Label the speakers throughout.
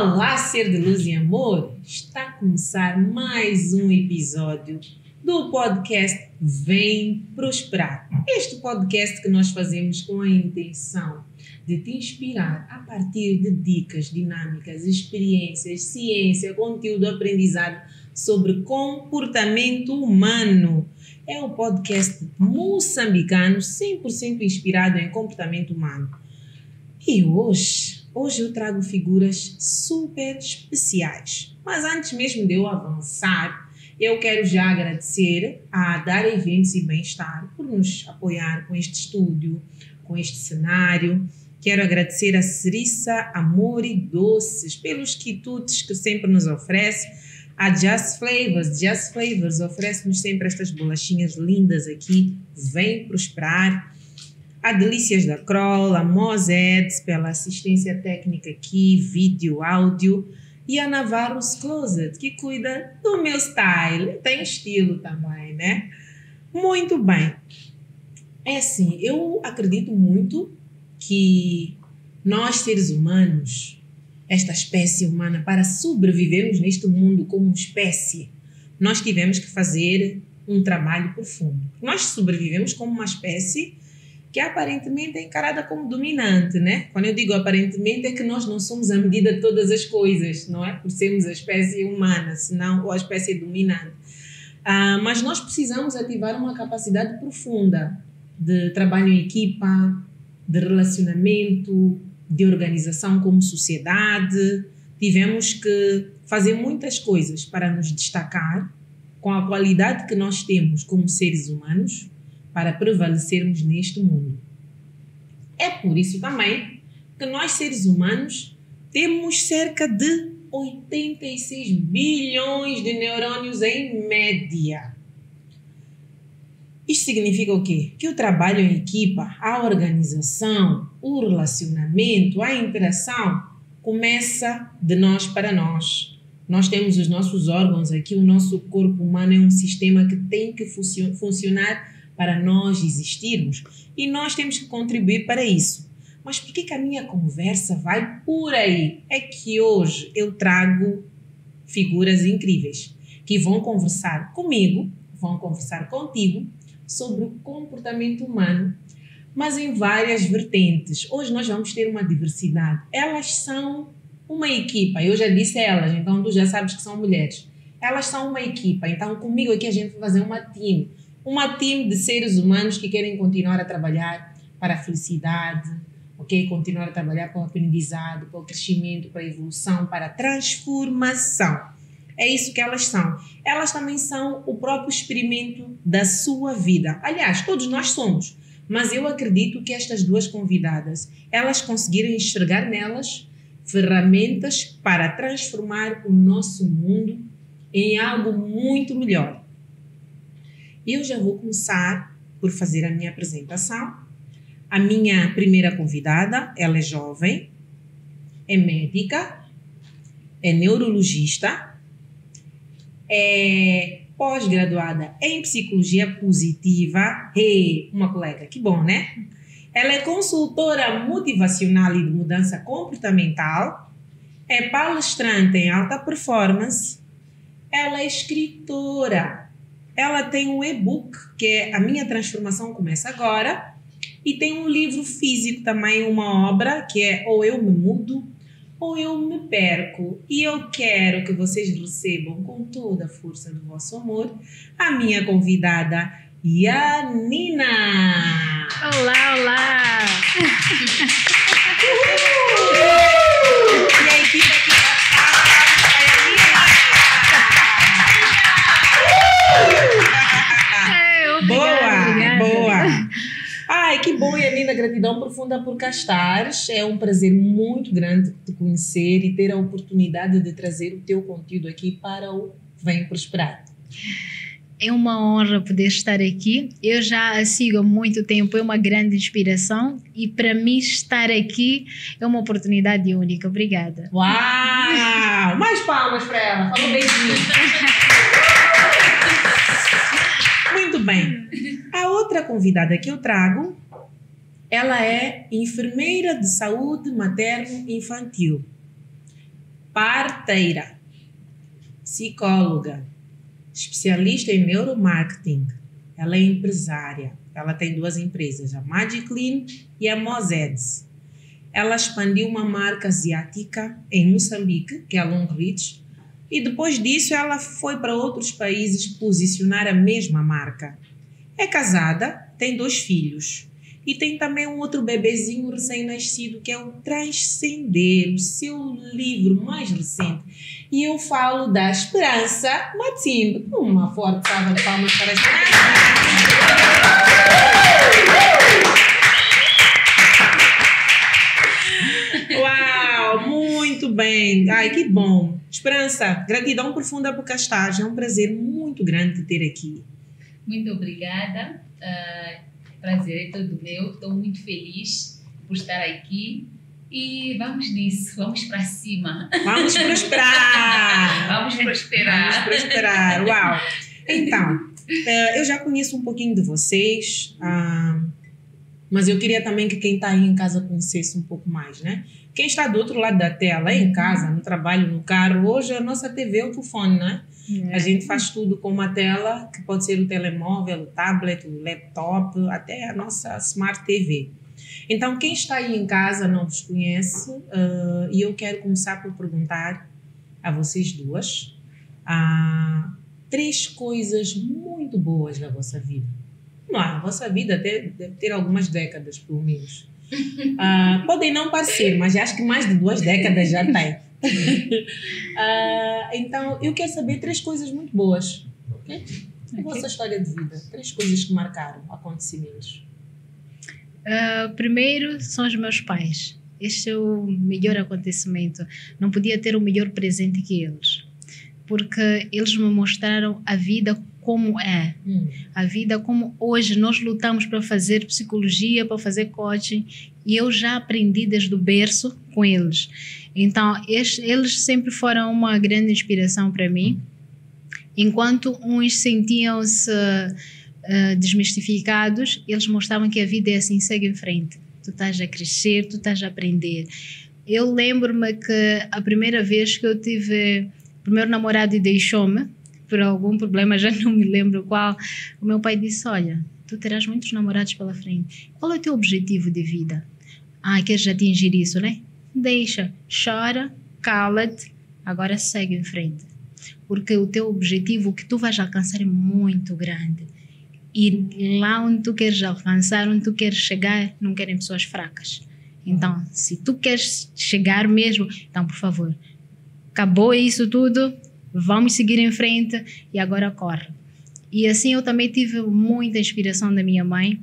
Speaker 1: Olá, ser de luz e amor! Está a começar mais um episódio do podcast Vem Prosperar. Este podcast que nós fazemos com a intenção de te inspirar a partir de dicas, dinâmicas, experiências, ciência, conteúdo, aprendizado sobre comportamento humano. É um podcast moçambicano 100% inspirado em comportamento humano. E hoje, hoje eu trago figuras super especiais. Mas antes mesmo de eu avançar, eu quero já agradecer a Dar Eventos e Bem-Estar por nos apoiar com este estúdio, com este cenário. Quero agradecer a Cerissa Amor e Doces pelos quitutes que sempre nos oferece. A Just Flavors, Just Flavors oferece-nos sempre estas bolachinhas lindas aqui. Vem prosperar a Delícias da Kroll, a Moseds pela assistência técnica aqui, vídeo, áudio, e a Navarro's Closet, que cuida do meu style. Tem estilo também, né? Muito bem. É assim, eu acredito muito que nós, seres humanos, esta espécie humana, para sobrevivermos neste mundo como espécie, nós tivemos que fazer um trabalho profundo. Nós sobrevivemos como uma espécie que aparentemente é encarada como dominante, né? Quando eu digo aparentemente é que nós não somos a medida de todas as coisas, não é? Por sermos a espécie humana, senão ou a espécie dominante. Ah, mas nós precisamos ativar uma capacidade profunda de trabalho em equipa, de relacionamento, de organização como sociedade. Tivemos que fazer muitas coisas para nos destacar com a qualidade que nós temos como seres humanos para prevalecermos neste mundo. É por isso também que nós, seres humanos, temos cerca de 86 bilhões de neurônios em média. Isto significa o quê? Que o trabalho em equipa, a organização, o relacionamento, a interação começa de nós para nós. Nós temos os nossos órgãos aqui, o nosso corpo humano é um sistema que tem que funcionar para nós existirmos e nós temos que contribuir para isso. Mas por que, que a minha conversa vai por aí? É que hoje eu trago figuras incríveis que vão conversar comigo, vão conversar contigo sobre o comportamento humano, mas em várias vertentes. Hoje nós vamos ter uma diversidade. Elas são uma equipa, eu já disse elas, então tu já sabes que são mulheres. Elas são uma equipa, então comigo aqui a gente vai fazer uma time uma team de seres humanos que querem continuar a trabalhar para a felicidade, ok? Continuar a trabalhar para o aprendizado, para o crescimento, para a evolução, para a transformação. É isso que elas são. Elas também são o próprio experimento da sua vida. Aliás, todos nós somos. Mas eu acredito que estas duas convidadas, elas conseguiram enxergar nelas ferramentas para transformar o nosso mundo em algo muito melhor. Eu já vou começar por fazer a minha apresentação. A minha primeira convidada, ela é jovem, é médica, é neurologista, é pós-graduada em psicologia positiva. Hey, uma colega, que bom, né? Ela é consultora motivacional e de mudança comportamental, é palestrante em alta performance, ela é escritora, ela tem um e-book, que é A Minha Transformação Começa Agora, e tem um livro físico também, uma obra, que é Ou Eu Me Mudo, ou Eu Me Perco. E eu quero que vocês recebam com toda a força do vosso amor a minha convidada, Yanina!
Speaker 2: Olá, olá!
Speaker 1: e a equipe aqui Ai, que bom, Yanina. Gratidão profunda por cá estares. É um prazer muito grande te conhecer e ter a oportunidade de trazer o teu conteúdo aqui para o Vem Prosperar.
Speaker 2: É uma honra poder estar aqui. Eu já a sigo há muito tempo, é uma grande inspiração e para mim estar aqui é uma oportunidade única. Obrigada.
Speaker 1: Uau! Mais palmas para ela. Falou beijinho. muito bem. A outra convidada que eu trago ela é enfermeira de saúde materno-infantil, parteira, psicóloga, especialista em neuromarketing. Ela é empresária. Ela tem duas empresas, a Magiclean e a Mozeds. Ela expandiu uma marca asiática em Moçambique, que é a Long e depois disso ela foi para outros países posicionar a mesma marca. É casada, tem dois filhos. E tem também um outro bebezinho recém-nascido que é o Transcender, o seu livro mais recente. E eu falo da Esperança Matimbe. Uma forte salva de palmas para a Esperança. Uau, muito bem. Ai, que bom. Esperança, gratidão profunda por cá estás. É um prazer muito grande te ter aqui.
Speaker 3: Muito obrigada. Uh, prazer é todo meu. Estou muito feliz por estar aqui. E vamos nisso, vamos para cima.
Speaker 1: Vamos prosperar!
Speaker 3: vamos prosperar.
Speaker 1: Vamos prosperar, uau! Então, eh, eu já conheço um pouquinho de vocês, ah, mas eu queria também que quem está aí em casa conhecesse um pouco mais, né? Quem está do outro lado da tela, em casa, no trabalho, no carro, hoje a nossa TV é o telefone, né? É. A gente faz tudo com uma tela, que pode ser o telemóvel, o tablet, o laptop, até a nossa Smart TV. Então, quem está aí em casa não vos conhece, uh, e eu quero começar por perguntar a vocês duas uh, três coisas muito boas da vossa vida. Não, a vossa vida deve, deve ter algumas décadas, pelo menos. Uh, podem não parecer, mas acho que mais de duas décadas já tem. Uh, então, eu quero saber três coisas muito boas. Okay? A vossa história de vida. Três coisas que marcaram acontecimentos.
Speaker 2: Uh, primeiro são os meus pais. Este é o melhor acontecimento. Não podia ter um melhor presente que eles. Porque eles me mostraram a vida como é. Hum. A vida como hoje nós lutamos para fazer psicologia, para fazer coaching. E eu já aprendi desde o berço com eles. Então, eles sempre foram uma grande inspiração para mim. Enquanto uns sentiam-se uh, desmistificados, eles mostravam que a vida é assim, segue em frente. Tu estás a crescer, tu estás a aprender. Eu lembro-me que a primeira vez que eu tive o primeiro namorado deixou-me, por algum problema, já não me lembro qual, o meu pai disse: Olha, tu terás muitos namorados pela frente. Qual é o teu objetivo de vida? Ah, queres atingir isso, né? Deixa, chora, cala-te, agora segue em frente. Porque o teu objetivo, o que tu vais alcançar é muito grande. E lá onde tu queres alcançar, onde tu queres chegar, não querem pessoas fracas. Então, se tu queres chegar mesmo, então, por favor, acabou isso tudo, vamos seguir em frente e agora corre. E assim eu também tive muita inspiração da minha mãe,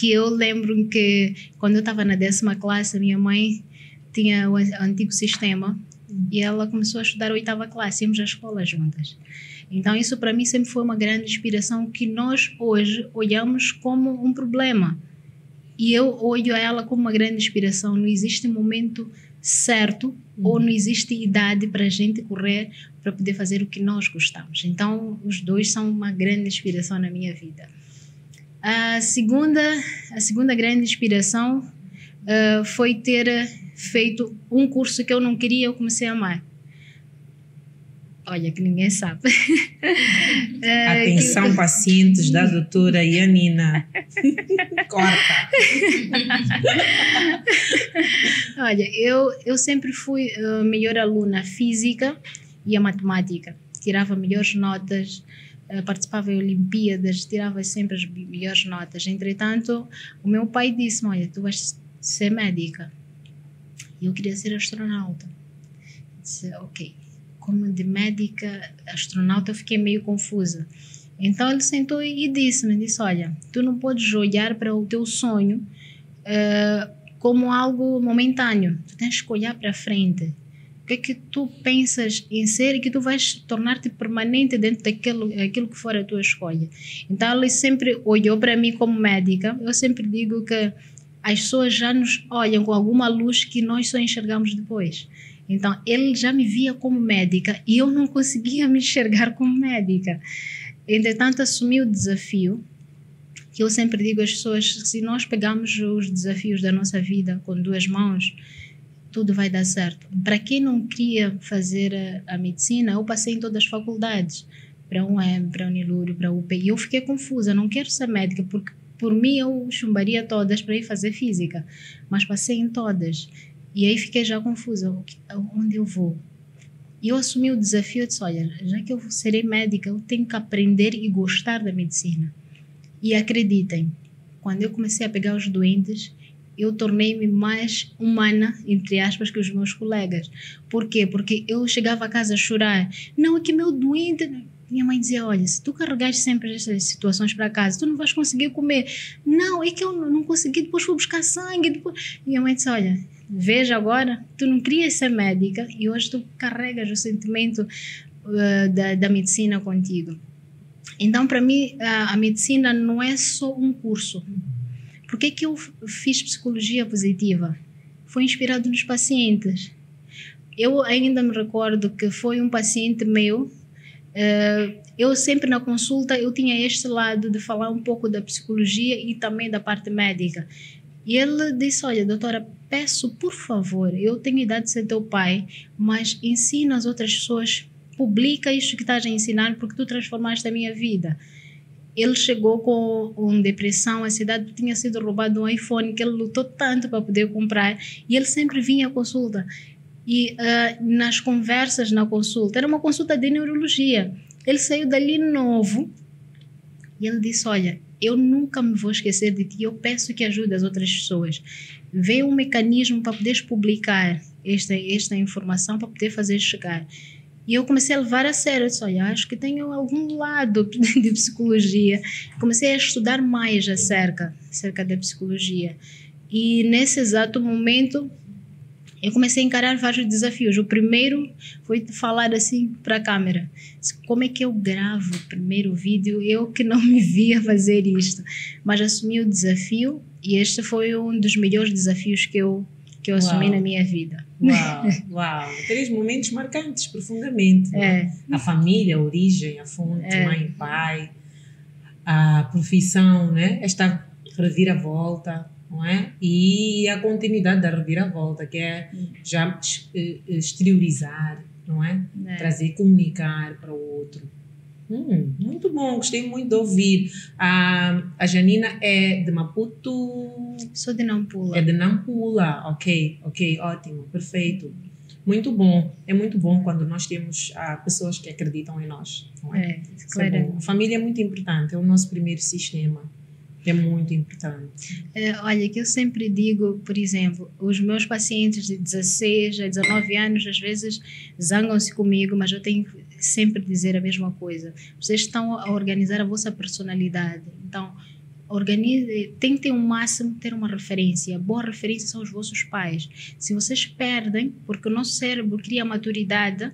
Speaker 2: que eu lembro que quando eu estava na décima classe, a minha mãe tinha o antigo sistema e ela começou a estudar a oitava classe, íamos à escola juntas. Então isso para mim sempre foi uma grande inspiração que nós hoje olhamos como um problema. E eu olho ela como uma grande inspiração. Não existe momento certo uhum. ou não existe idade para a gente correr para poder fazer o que nós gostamos. Então, os dois são uma grande inspiração na minha vida. A segunda, a segunda grande inspiração uh, foi ter feito um curso que eu não queria, eu comecei a amar. Olha, que ninguém sabe.
Speaker 1: Atenção, que... pacientes da doutora Yanina. Corta.
Speaker 2: Olha, eu, eu sempre fui a melhor aluna física e a matemática. Tirava melhores notas, eh, participava em Olimpíadas, tirava sempre as melhores notas. Entretanto, o meu pai disse: Olha, tu vais ser médica. E eu queria ser astronauta. Disse: Ok como de médica astronauta, eu fiquei meio confusa. Então ele sentou e disse-me, disse, olha, tu não podes olhar para o teu sonho uh, como algo momentâneo, tu tens que olhar para frente. Que é que tu pensas em ser e que tu vais tornar-te permanente dentro daquilo aquilo que for a tua escolha. Então ele sempre olhou para mim como médica. Eu sempre digo que as pessoas já nos olham com alguma luz que nós só enxergamos depois. Então, ele já me via como médica e eu não conseguia me enxergar como médica. Entretanto, assumi o desafio, que eu sempre digo às pessoas: se nós pegarmos os desafios da nossa vida com duas mãos, tudo vai dar certo. Para quem não queria fazer a, a medicina, eu passei em todas as faculdades, para um M, para Unilúrio, para UP, e eu fiquei confusa, não quero ser médica, porque por mim eu chumbaria todas para ir fazer física, mas passei em todas. E aí fiquei já confusa, onde eu vou? E eu assumi o desafio, disse, olha, já que eu serei médica, eu tenho que aprender e gostar da medicina. E acreditem, quando eu comecei a pegar os doentes, eu tornei-me mais humana, entre aspas, que os meus colegas. Por quê? Porque eu chegava a casa a chorar. Não, é que meu doente. Minha mãe dizia: Olha, se tu carregares sempre estas situações para casa, tu não vais conseguir comer. Não, é que eu não consegui, depois fui buscar sangue. Depois... Minha mãe disse: Olha, veja agora, tu não querias ser médica e hoje tu carregas o sentimento uh, da, da medicina contigo. Então, para mim, a, a medicina não é só um curso por que, que eu fiz psicologia positiva? Foi inspirado nos pacientes. Eu ainda me recordo que foi um paciente meu. Uh, eu sempre na consulta eu tinha este lado de falar um pouco da psicologia e também da parte médica. E ele disse: Olha, doutora, peço por favor, eu tenho idade de ser teu pai, mas ensina as outras pessoas, publica isto que estás a ensinar, porque tu transformaste a minha vida ele chegou com, depressão, a cidade tinha sido roubado um iPhone que ele lutou tanto para poder comprar e ele sempre vinha à consulta. E uh, nas conversas na consulta, era uma consulta de neurologia. Ele saiu dali novo e ele disse: Olha, eu nunca me vou esquecer de ti, eu peço que ajude as outras pessoas. Vê um mecanismo para poderes publicar esta, esta informação, para poder fazer chegar. E eu comecei a levar a sério, eu disse, olha, acho que tenho algum lado de psicologia. Comecei a estudar mais acerca, acerca da psicologia. E nesse exato momento, eu comecei a encarar vários desafios. O primeiro foi falar assim para a câmera. Como é que eu gravo o primeiro vídeo? Eu que não me via fazer isto. Mas assumi o desafio e este foi um dos melhores desafios que eu que eu assumi Uau. na minha vida.
Speaker 1: Uau, uau. Três momentos marcantes, profundamente. É. Né? A família, a origem, a fonte, é. mãe e pai, a profissão, né? esta reviravolta, não é? E a continuidade da reviravolta, que é já exteriorizar, não é? é. Trazer, comunicar para o outro. Hum, muito bom, gostei muito de ouvir. A, a Janina é de Maputo?
Speaker 2: Sou de Nampula.
Speaker 1: É de Nampula, ok, ok, ótimo, perfeito. Muito bom, é muito bom quando nós temos ah, pessoas que acreditam em nós. Não é? É, claro. É a família é muito importante, é o nosso primeiro sistema. É muito importante.
Speaker 2: É, olha, que eu sempre digo, por exemplo, os meus pacientes de 16 a 19 anos, às vezes zangam-se comigo, mas eu tenho sempre dizer a mesma coisa. Vocês estão a organizar a vossa personalidade. Então, organize, tentem o máximo ter uma referência. Boa referência são os vossos pais. Se vocês perdem, porque o nosso cérebro cria maturidade,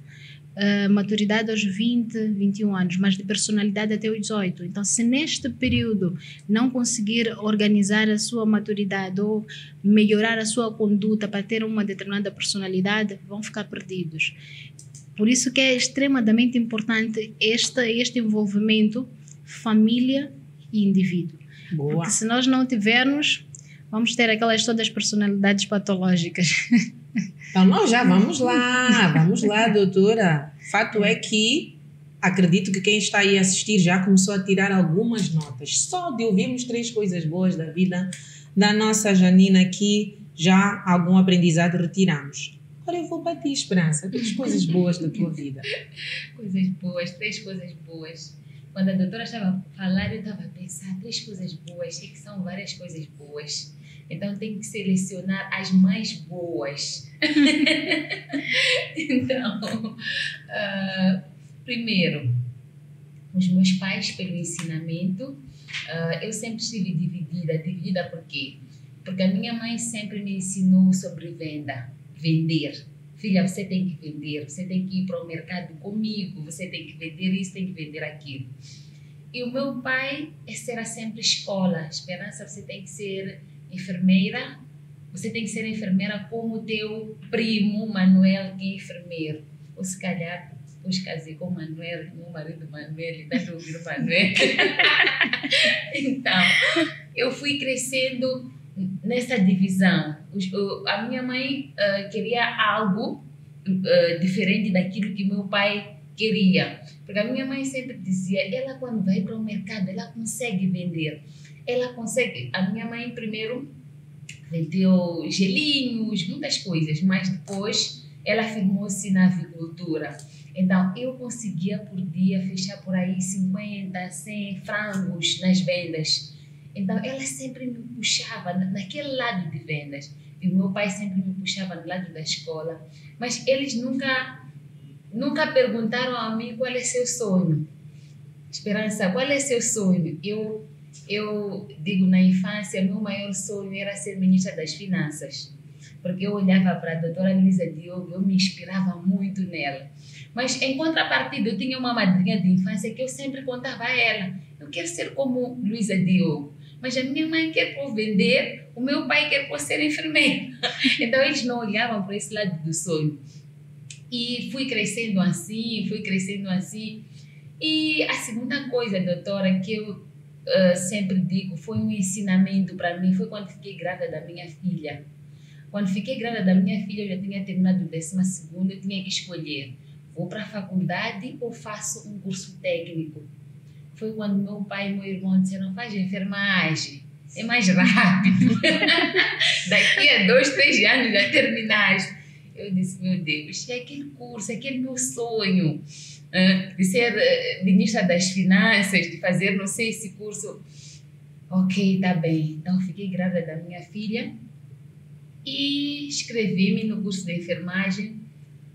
Speaker 2: uh, maturidade aos 20, 21 anos, mas de personalidade até os 18. Então, se neste período não conseguir organizar a sua maturidade ou melhorar a sua conduta para ter uma determinada personalidade, vão ficar perdidos. Por isso que é extremamente importante este, este envolvimento família e indivíduo. Boa. Porque se nós não tivermos, vamos ter aquelas todas personalidades patológicas.
Speaker 1: Então nós já vamos lá, vamos lá, doutora. Fato é que acredito que quem está aí a assistir já começou a tirar algumas notas. Só de ouvirmos três coisas boas da vida da nossa Janina aqui, já algum aprendizado retiramos. Agora eu vou para ti, Esperança. Três coisas boas da tua vida.
Speaker 3: Coisas boas, três coisas boas. Quando a doutora estava a falar, eu estava a pensar três coisas boas, e que são várias coisas boas. Então tem que selecionar as mais boas. então, uh, primeiro, os meus pais pelo ensinamento, uh, eu sempre estive dividida. Dividida por quê? Porque a minha mãe sempre me ensinou sobre venda vender. Filha, você tem que vender, você tem que ir para o mercado comigo, você tem que vender isso, tem que vender aquilo. E o meu pai, essa era sempre escola. Esperança, você tem que ser enfermeira, você tem que ser enfermeira como teu primo Manuel, que é enfermeiro. Ou se calhar, depois casei com o Manuel, meu marido Manuel, está ouvir o Manuel. então, eu fui crescendo nessa divisão. A minha mãe uh, queria algo uh, diferente daquilo que meu pai queria. Porque a minha mãe sempre dizia, ela quando vai para o mercado, ela consegue vender. Ela consegue. A minha mãe primeiro vendeu gelinhos, muitas coisas, mas depois ela firmou-se na avicultura. Então, eu conseguia por dia fechar por aí 50, 100 frangos nas vendas. Então, ela sempre me puxava naquele lado de vendas. E meu pai sempre me puxava do lado da escola. Mas eles nunca, nunca perguntaram a mim qual é seu sonho. Esperança, qual é seu sonho? Eu, eu digo, na infância, meu maior sonho era ser ministra das Finanças porque eu olhava para a doutora Lisa Diogo, eu me inspirava muito nela. Mas, em contrapartida, eu tinha uma madrinha de infância que eu sempre contava a ela: eu quero ser como Luísa Diogo. Mas a minha mãe quer por vender, o meu pai quer por ser enfermeiro. Então, eles não olhavam para esse lado do sonho. E fui crescendo assim, fui crescendo assim. E a segunda coisa, doutora, que eu uh, sempre digo, foi um ensinamento para mim, foi quando fiquei grávida da minha filha quando fiquei grávida da minha filha, eu já tinha terminado o décimo segundo, eu tinha que escolher, vou para a faculdade ou faço um curso técnico? Foi quando meu pai e meu irmão disseram, faz enfermagem, é mais rápido. Daqui a dois, três anos já terminaste. Eu disse, meu Deus, é aquele curso, é aquele meu sonho de ser eh, ministra das finanças, de fazer, não sei, esse curso. Ok, tá bem. Então, fiquei grávida da minha filha e inscrevi-me no curso de enfermagem.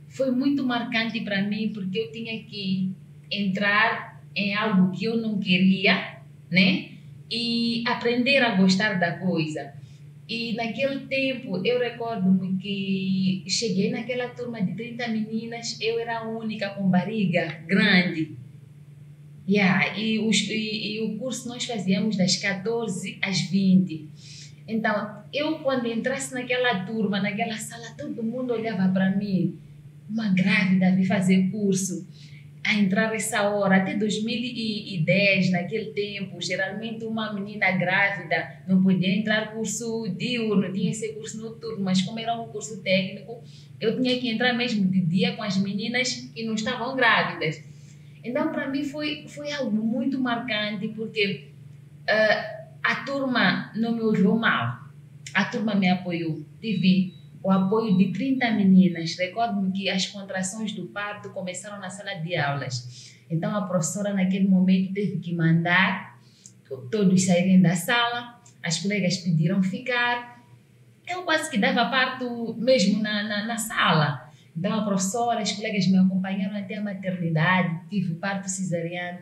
Speaker 3: Foi muito marcante para mim porque eu tinha que entrar em algo que eu não queria, né? E aprender a gostar da coisa. E naquele tempo, eu recordo-me que cheguei naquela turma de 30 meninas, eu era a única com barriga grande. Yeah, e, os, e, e o curso nós fazíamos das 14 às 20. Então, eu quando entrasse naquela turma, naquela sala, todo mundo olhava para mim, uma grávida a vir fazer curso, a entrar essa hora, até 2010, naquele tempo, geralmente uma menina grávida não podia entrar curso diurno, tinha esse curso noturno, mas como era um curso técnico, eu tinha que entrar mesmo de dia com as meninas que não estavam grávidas. Então, para mim foi, foi algo muito marcante, porque uh, a turma não me olhou mal. A turma me apoiou. Tive o apoio de 30 meninas. Recordo-me que as contrações do parto começaram na sala de aulas. Então a professora, naquele momento, teve que mandar todos saírem da sala. As colegas pediram ficar. Eu quase que dava parto mesmo na, na, na sala. Então a professora, as colegas me acompanharam até a maternidade. Tive parto cesariano.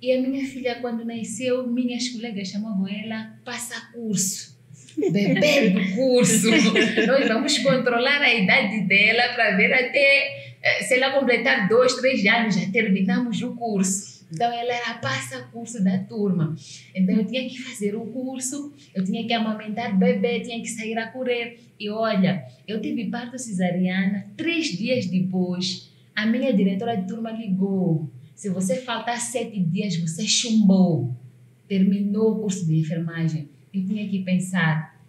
Speaker 3: E a minha filha, quando nasceu, minhas colegas chamavam ela passa curso. Bebê do curso. Nós vamos controlar a idade dela para ver até eh, se ela completar dois, três anos, já terminamos o curso. Então ela era passa curso da turma. Então eu tinha que fazer o curso, eu tinha que amamentar bebê, tinha que sair a correr. E olha, eu tive parto cesariana, três dias depois, a minha diretora de turma ligou se você faltar sete dias, você chumbou, terminou o curso de enfermagem. Eu tinha que pensar: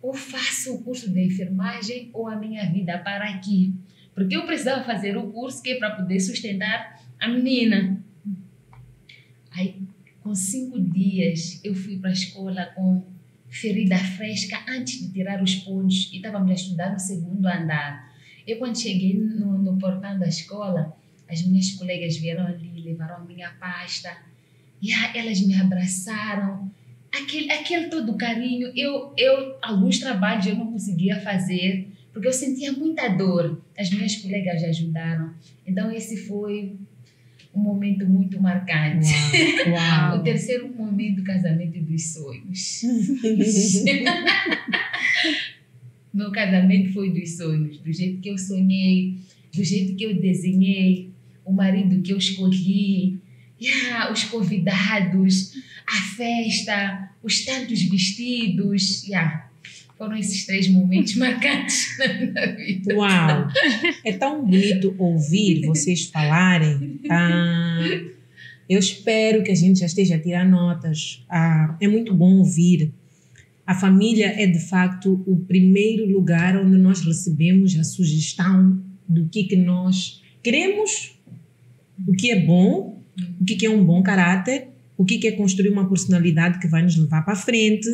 Speaker 3: ou faço o curso de enfermagem ou a minha vida para aqui? Porque eu precisava fazer o curso que é para poder sustentar a menina. Aí, com cinco dias, eu fui para a escola com ferida fresca antes de tirar os pontos e estávamos a estudar no segundo andar. Eu, quando cheguei no, no portão da escola, as minhas colegas vieram ali, levaram a minha pasta e elas me abraçaram. Aquele, aquele todo carinho, eu, eu, alguns trabalhos eu não conseguia fazer porque eu sentia muita dor. As minhas colegas ajudaram. Então, esse foi um momento muito marcante. Uau, uau. o terceiro momento do casamento dos sonhos. Meu casamento foi dos sonhos, do jeito que eu sonhei, do jeito que eu desenhei, o marido que eu escolhi, yeah, os convidados, a festa, os tantos vestidos. Yeah. Foram esses três momentos marcantes na vida.
Speaker 1: Uau! É tão bonito ouvir vocês falarem. Ah, eu espero que a gente já esteja a tirar notas. Ah, é muito bom ouvir A família é de facto o primeiro lugar onde nós recebemos a sugestão do que, que nós queremos, o que é bom, o que, que é um bom caráter, o que, que é construir uma personalidade que vai nos levar para frente,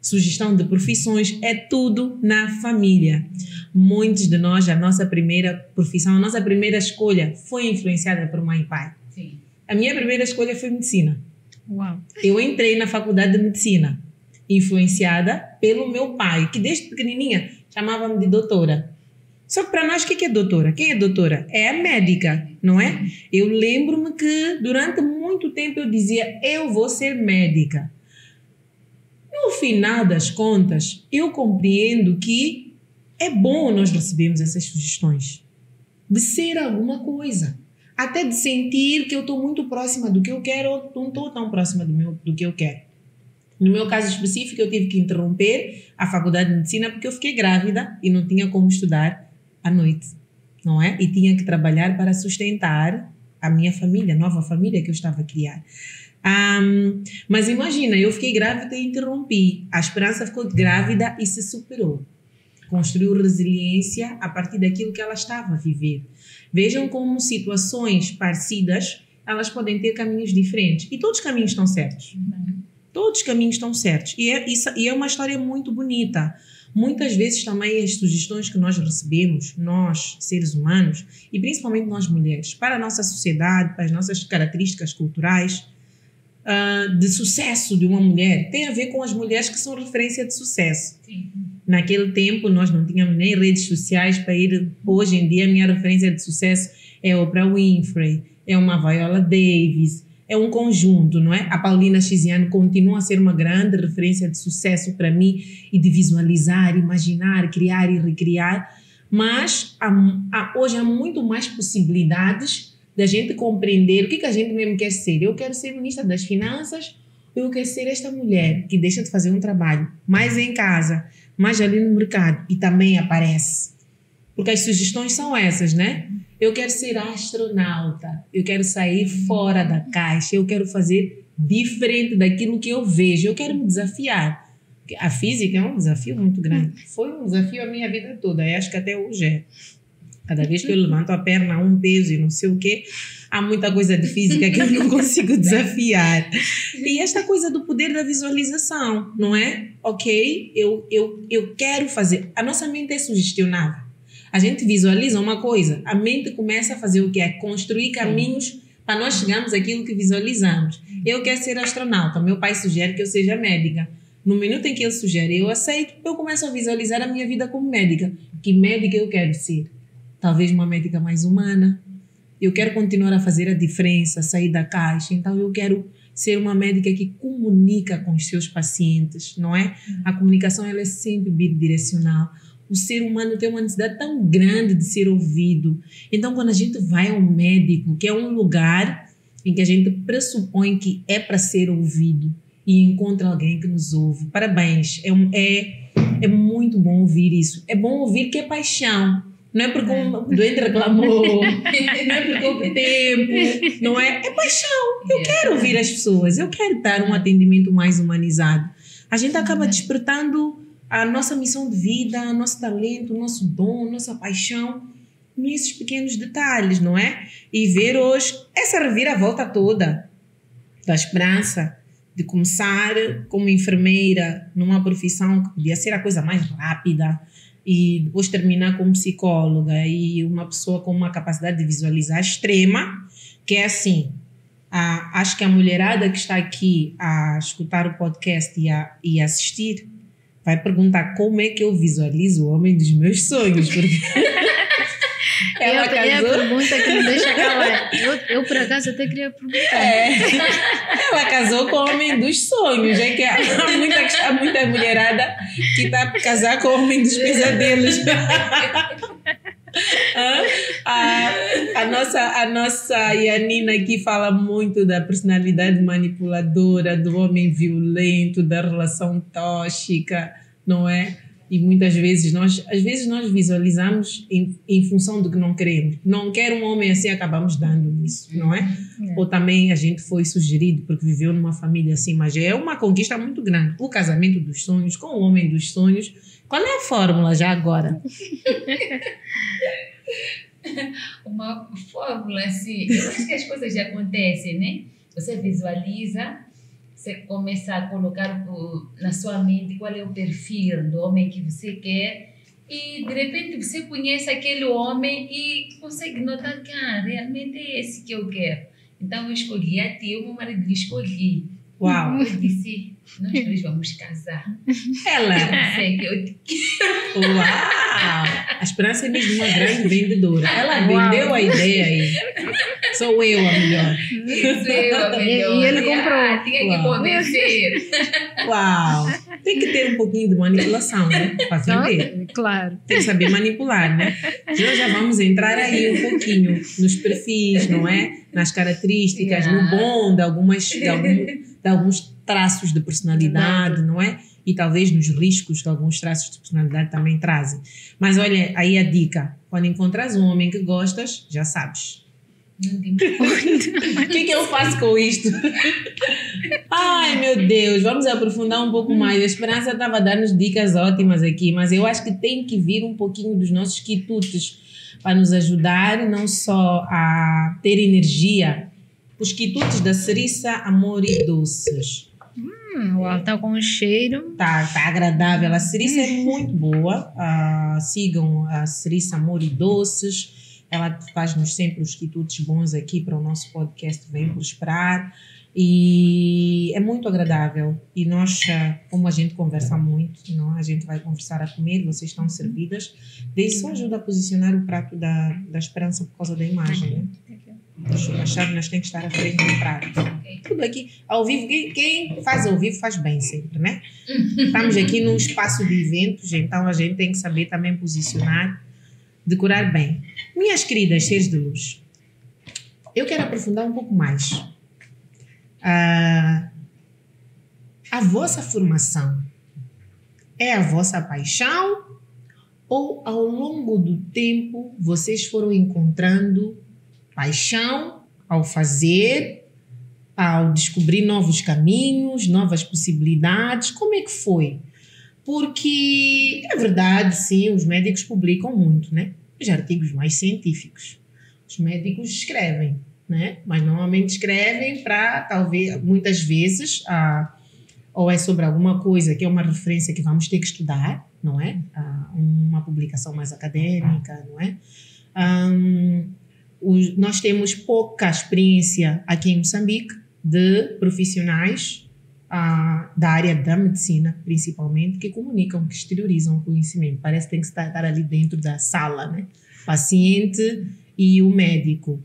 Speaker 1: sugestão de profissões, é tudo na família. Muitos de nós, a nossa primeira profissão, a nossa primeira escolha foi influenciada por mãe e pai.
Speaker 3: Sim.
Speaker 1: A minha primeira escolha foi medicina.
Speaker 2: Uau.
Speaker 1: Eu entrei na faculdade de medicina, influenciada pelo meu pai, que desde pequenininha chamava-me de doutora. Só que para nós, o que é doutora? Quem é doutora? É a médica, não é? Eu lembro-me que durante muito tempo eu dizia, eu vou ser médica. No final das contas, eu compreendo que é bom nós recebermos essas sugestões de ser alguma coisa. Até de sentir que eu estou muito próxima do que eu quero ou não estou tão próxima do, meu, do que eu quero. No meu caso específico, eu tive que interromper a faculdade de medicina porque eu fiquei grávida e não tinha como estudar à noite, não é? E tinha que trabalhar para sustentar a minha família, a nova família que eu estava a criar. Um, mas imagina, eu fiquei grávida e interrompi. A esperança ficou grávida e se superou. Construiu resiliência a partir daquilo que ela estava a viver. Vejam como situações parecidas elas podem ter caminhos diferentes. E todos os caminhos estão certos. Todos os caminhos estão certos. E é, isso, e é uma história muito bonita. Muitas vezes também as sugestões que nós recebemos, nós, seres humanos, e principalmente nós mulheres, para a nossa sociedade, para as nossas características culturais, uh, de sucesso de uma mulher, tem a ver com as mulheres que são referência de sucesso.
Speaker 3: Sim.
Speaker 1: Naquele tempo nós não tínhamos nem redes sociais para ir. Hoje em dia a minha referência de sucesso é Oprah Winfrey, é uma Viola Davis, é um conjunto, não é? A Paulina Chiziano continua a ser uma grande referência de sucesso para mim e de visualizar, imaginar, criar e recriar. Mas há, há, hoje há muito mais possibilidades da gente compreender o que, que a gente mesmo quer ser. Eu quero ser ministra das Finanças, eu quero ser esta mulher que deixa de fazer um trabalho mais em casa, mais ali no mercado e também aparece. Porque as sugestões são essas, né? Eu quero ser astronauta, eu quero sair fora da caixa, eu quero fazer diferente daquilo que eu vejo, eu quero me desafiar. A física é um desafio muito grande. Foi um desafio a minha vida toda, e acho que até hoje é. Cada vez que eu levanto a perna um peso e não sei o quê, há muita coisa de física que eu não consigo desafiar. E esta coisa do poder da visualização, não é? Ok, eu, eu, eu quero fazer. A nossa mente é sugestionável. A gente visualiza uma coisa, a mente começa a fazer o que é construir caminhos para nós chegarmos àquilo que visualizamos. Eu quero ser astronauta, meu pai sugere que eu seja médica. No minuto em que ele sugere, eu aceito, eu começo a visualizar a minha vida como médica. Que médica eu quero ser? Talvez uma médica mais humana. Eu quero continuar a fazer a diferença, sair da caixa. Então eu quero ser uma médica que comunica com os seus pacientes, não é? A comunicação ela é sempre bidirecional o ser humano tem uma necessidade tão grande de ser ouvido. Então, quando a gente vai ao médico, que é um lugar em que a gente pressupõe que é para ser ouvido e encontra alguém que nos ouve, parabéns. É, é, é muito bom ouvir isso. É bom ouvir que é paixão. Não é porque um doente reclamou, não é porque houve tempo, não é? É paixão. Eu quero ouvir as pessoas, eu quero dar um atendimento mais humanizado. A gente acaba despertando a nossa missão de vida, nosso talento, nosso dom, nossa paixão nesses pequenos detalhes, não é? E ver hoje essa reviravolta toda da esperança de começar como enfermeira numa profissão que podia ser a coisa mais rápida e depois terminar como psicóloga e uma pessoa com uma capacidade de visualizar extrema, que é assim, a, acho que a mulherada que está aqui a escutar o podcast e a, e assistir vai perguntar como é que eu visualizo o homem dos meus sonhos. Porque
Speaker 2: ela eu, casou... É a pergunta que me deixa calar. Eu, eu, por acaso, até queria perguntar.
Speaker 1: É. Ela casou com o homem dos sonhos. É que há muita, há muita mulherada que está a casar com o homem dos pesadelos. a, a, nossa, a nossa Yanina aqui fala muito da personalidade manipuladora, do homem violento, da relação tóxica, não é? E muitas vezes nós, às vezes nós visualizamos em, em função do que não queremos. Não quer um homem assim, acabamos dando nisso, não é?
Speaker 2: É.
Speaker 1: Ou também a gente foi sugerido porque viveu numa família assim, mas é uma conquista muito grande. O casamento dos sonhos com o homem dos sonhos. Qual é a fórmula já agora?
Speaker 3: uma fórmula assim. Eu acho que as coisas já acontecem, né? Você visualiza, você começa a colocar na sua mente qual é o perfil do homem que você quer. E de repente você conhece aquele homem e consegue notar que ah, realmente é esse que eu quero. Então eu escolhi a ti, o meu marido escolhi.
Speaker 1: Uau!
Speaker 3: Eu disse, nós dois vamos casar.
Speaker 1: Ela!
Speaker 3: Que eu
Speaker 1: Uau! A Esperança é mesmo uma grande vendedora. Ela
Speaker 2: Uau.
Speaker 1: vendeu a ideia aí. Sou eu a melhor.
Speaker 3: Isso eu, a melhor.
Speaker 2: e ele comprou.
Speaker 3: Ah, tinha que
Speaker 1: Uau.
Speaker 3: convencer.
Speaker 1: Uau! Tem que ter um pouquinho de manipulação, né? Para vender.
Speaker 2: claro.
Speaker 1: Tem que saber manipular, né? Nós já vamos entrar aí um pouquinho nos perfis, não é? Nas características, no
Speaker 3: Yeah.
Speaker 1: bom de, algumas, de, algum- de alguns traços de personalidade, não é? E talvez nos riscos que alguns traços de personalidade também trazem. Mas olha, aí a dica: quando encontras um homem que gostas, já sabes. O que, que eu faço com isto? Ai, meu Deus, vamos aprofundar um pouco mais. A Esperança estava a dar-nos dicas ótimas aqui, mas eu acho que tem que vir um pouquinho dos nossos quitutes para nos ajudar não só a ter energia. Os quitutes da Ceriça Amor e Doces.
Speaker 2: Hum, uau, tá com um cheiro.
Speaker 1: Tá, tá agradável. A Ceriça é muito boa. Ah, sigam a Ceriça Amor e Doces. Ela faz-nos sempre os quitutes bons aqui para o nosso podcast Vem Prosperar. E é muito agradável. E nós, ah, como a gente conversa muito, não? a gente vai conversar a comer, vocês estão servidas. Isso ajuda a posicionar o prato da, da esperança por causa da imagem. Né? As chávenas têm que estar à frente do prato. Tudo aqui, ao vivo, quem, quem faz ao vivo faz bem sempre, né? Estamos aqui num espaço de eventos, então a gente tem que saber também posicionar, decorar bem. Minhas queridas seres de luz, eu quero aprofundar um pouco mais. Ah, a vossa formação é a vossa paixão ou ao longo do tempo vocês foram encontrando paixão ao fazer, ao descobrir novos caminhos, novas possibilidades? Como é que foi? Porque é verdade, sim, os médicos publicam muito, né? Os artigos mais científicos. Os médicos escrevem, né? Mas normalmente escrevem para, talvez, muitas vezes, ah, ou é sobre alguma coisa que é uma referência que vamos ter que estudar, não é? Ah, uma publicação mais acadêmica, não é? Ahn, nós temos pouca experiência aqui em Moçambique de profissionais ah, da área da medicina, principalmente, que comunicam, que exteriorizam o conhecimento. Parece que tem que estar, estar ali dentro da sala, né? Paciente e o médico.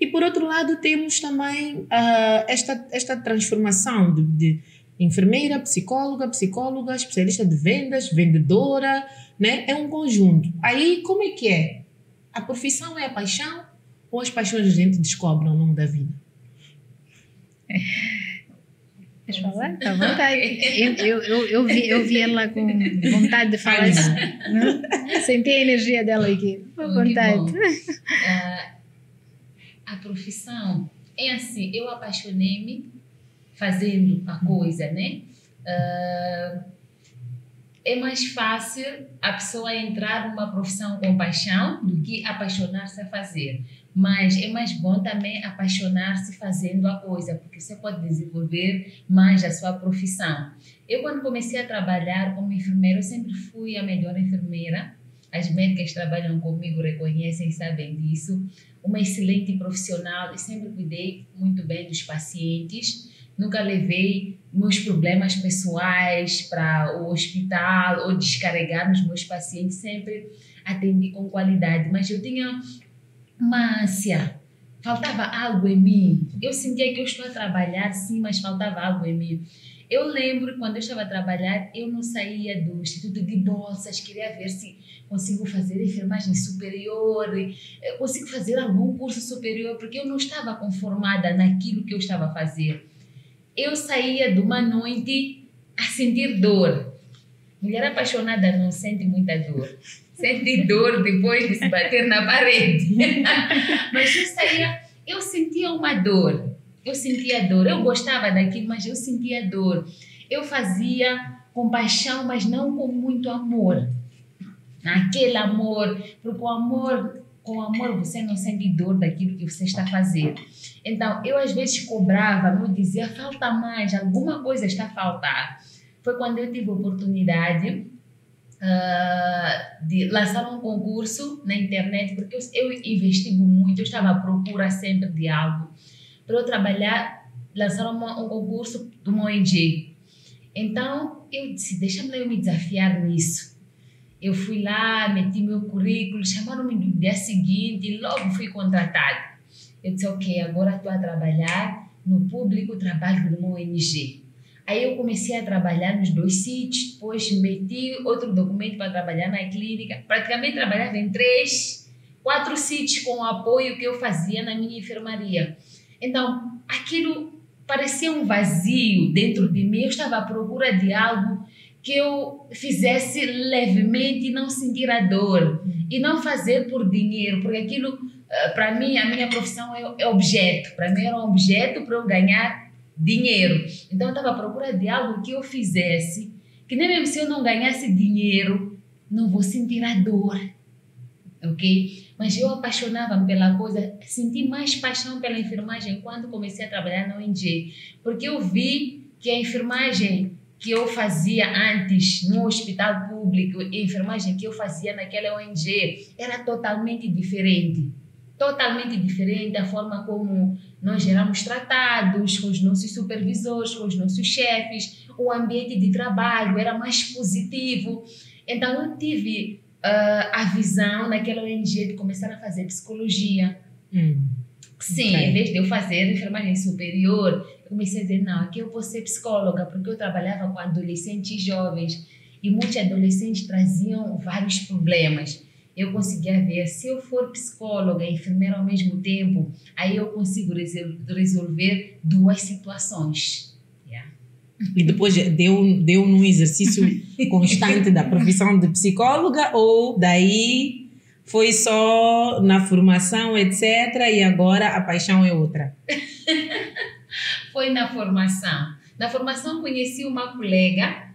Speaker 1: E por outro lado, temos também ah, esta, esta transformação de, de enfermeira, psicóloga, psicóloga, especialista de vendas, vendedora, né? É um conjunto. Aí, como é que é? A profissão é a paixão ou as paixões a gente descobre ao longo da vida?
Speaker 2: Queres falar? Tá à vontade. Eu, eu, eu, eu, vi, eu vi ela com vontade de falar. Não? Senti a energia dela aqui. Com vontade.
Speaker 3: Ah, a profissão é assim, eu apaixonei-me fazendo a coisa, né? Ah, é mais fácil a pessoa entrar numa profissão com paixão do que apaixonar-se a fazer. Mas é mais bom também apaixonar-se fazendo a coisa, porque você pode desenvolver mais a sua profissão. Eu, quando comecei a trabalhar como enfermeira, eu sempre fui a melhor enfermeira. As médicas trabalham comigo reconhecem sabem disso. Uma excelente profissional e sempre cuidei muito bem dos pacientes. Nunca levei meus problemas pessoais para o hospital ou descarregar nos meus pacientes. Sempre atendi com qualidade, mas eu tinha ânsia. Faltava algo em mim. Eu sentia que eu estou a trabalhar, sim, mas faltava algo em mim. Eu lembro quando eu estava a trabalhar, eu não saía do Instituto de Bolsas, queria ver se consigo fazer enfermagem superior, eh, consigo fazer algum curso superior, porque eu não estava conformada naquilo que eu estava a fazer. Eu saía de uma noite a sentir dor. Mulher apaixonada não sente muita dor. Sente dor depois de se bater na parede. mas eu saía, eu sentia uma dor. Eu sentia dor. Eu gostava daquilo, mas eu sentia dor. Eu fazia com paixão, mas não com muito amor. Aquele amor, porque o amor, com amor você não sente dor daquilo que você está fazendo. Então, eu às vezes cobrava, eu dizia, falta mais, alguma coisa está a faltar. Foi quando eu tive a oportunidade uh, de lançar um concurso na internet, porque eu, eu investigo muito, eu estava à procura sempre de algo para eu trabalhar, lançar uma, um concurso do ONG. Então, eu disse, deixa-me eu me desafiar nisso. Eu fui lá, meti meu currículo, chamaram-me no dia seguinte e logo fui contratada. Eu disse, ok, agora estou a trabalhar no público, trabalho numa ONG. Aí eu comecei a trabalhar nos dois sítios, depois meti outro documento para trabalhar na clínica. Praticamente trabalhava em três, quatro sítios com o apoio que eu fazia na minha enfermaria. Então, aquilo parecia um vazio dentro de mim. Eu estava à procura de algo que eu fizesse levemente e não sentir a dor. E não fazer por dinheiro, porque aquilo, eh, para mim, a minha profissão é, é objeto. Para mim era um objeto para eu ganhar dinheiro. Então eu estava à procura de algo que eu fizesse, que nem mesmo se eu não ganhasse dinheiro, não vou sentir a dor. Ok? Mas eu apaixonava-me pela coisa, senti mais paixão pela enfermagem quando comecei a trabalhar na ONG, porque eu vi que a enfermagem que eu fazia antes no hospital público, a enfermagem que eu fazia naquela ONG era totalmente diferente. Totalmente diferente da forma como nós éramos tratados com os nossos supervisores, com os nossos chefes, o ambiente de trabalho era mais positivo. Então eu tive uh, a visão naquela ONG de começar a fazer psicologia. Hum. Sim, okay. em vez de eu fazer enfermagem superior, eu comecei a dizer, não, aqui eu vou ser psicóloga, porque eu trabalhava com adolescentes jovens e muitos adolescentes traziam vários problemas. Eu conseguia ver, se eu for psicóloga e enfermeira ao mesmo tempo, aí eu consigo resolver duas situações.
Speaker 1: E depois deu, deu num exercício constante da profissão de psicóloga ou daí foi só na formação, etc. E agora a paixão é outra?
Speaker 3: foi na formação. Na formação conheci uma colega,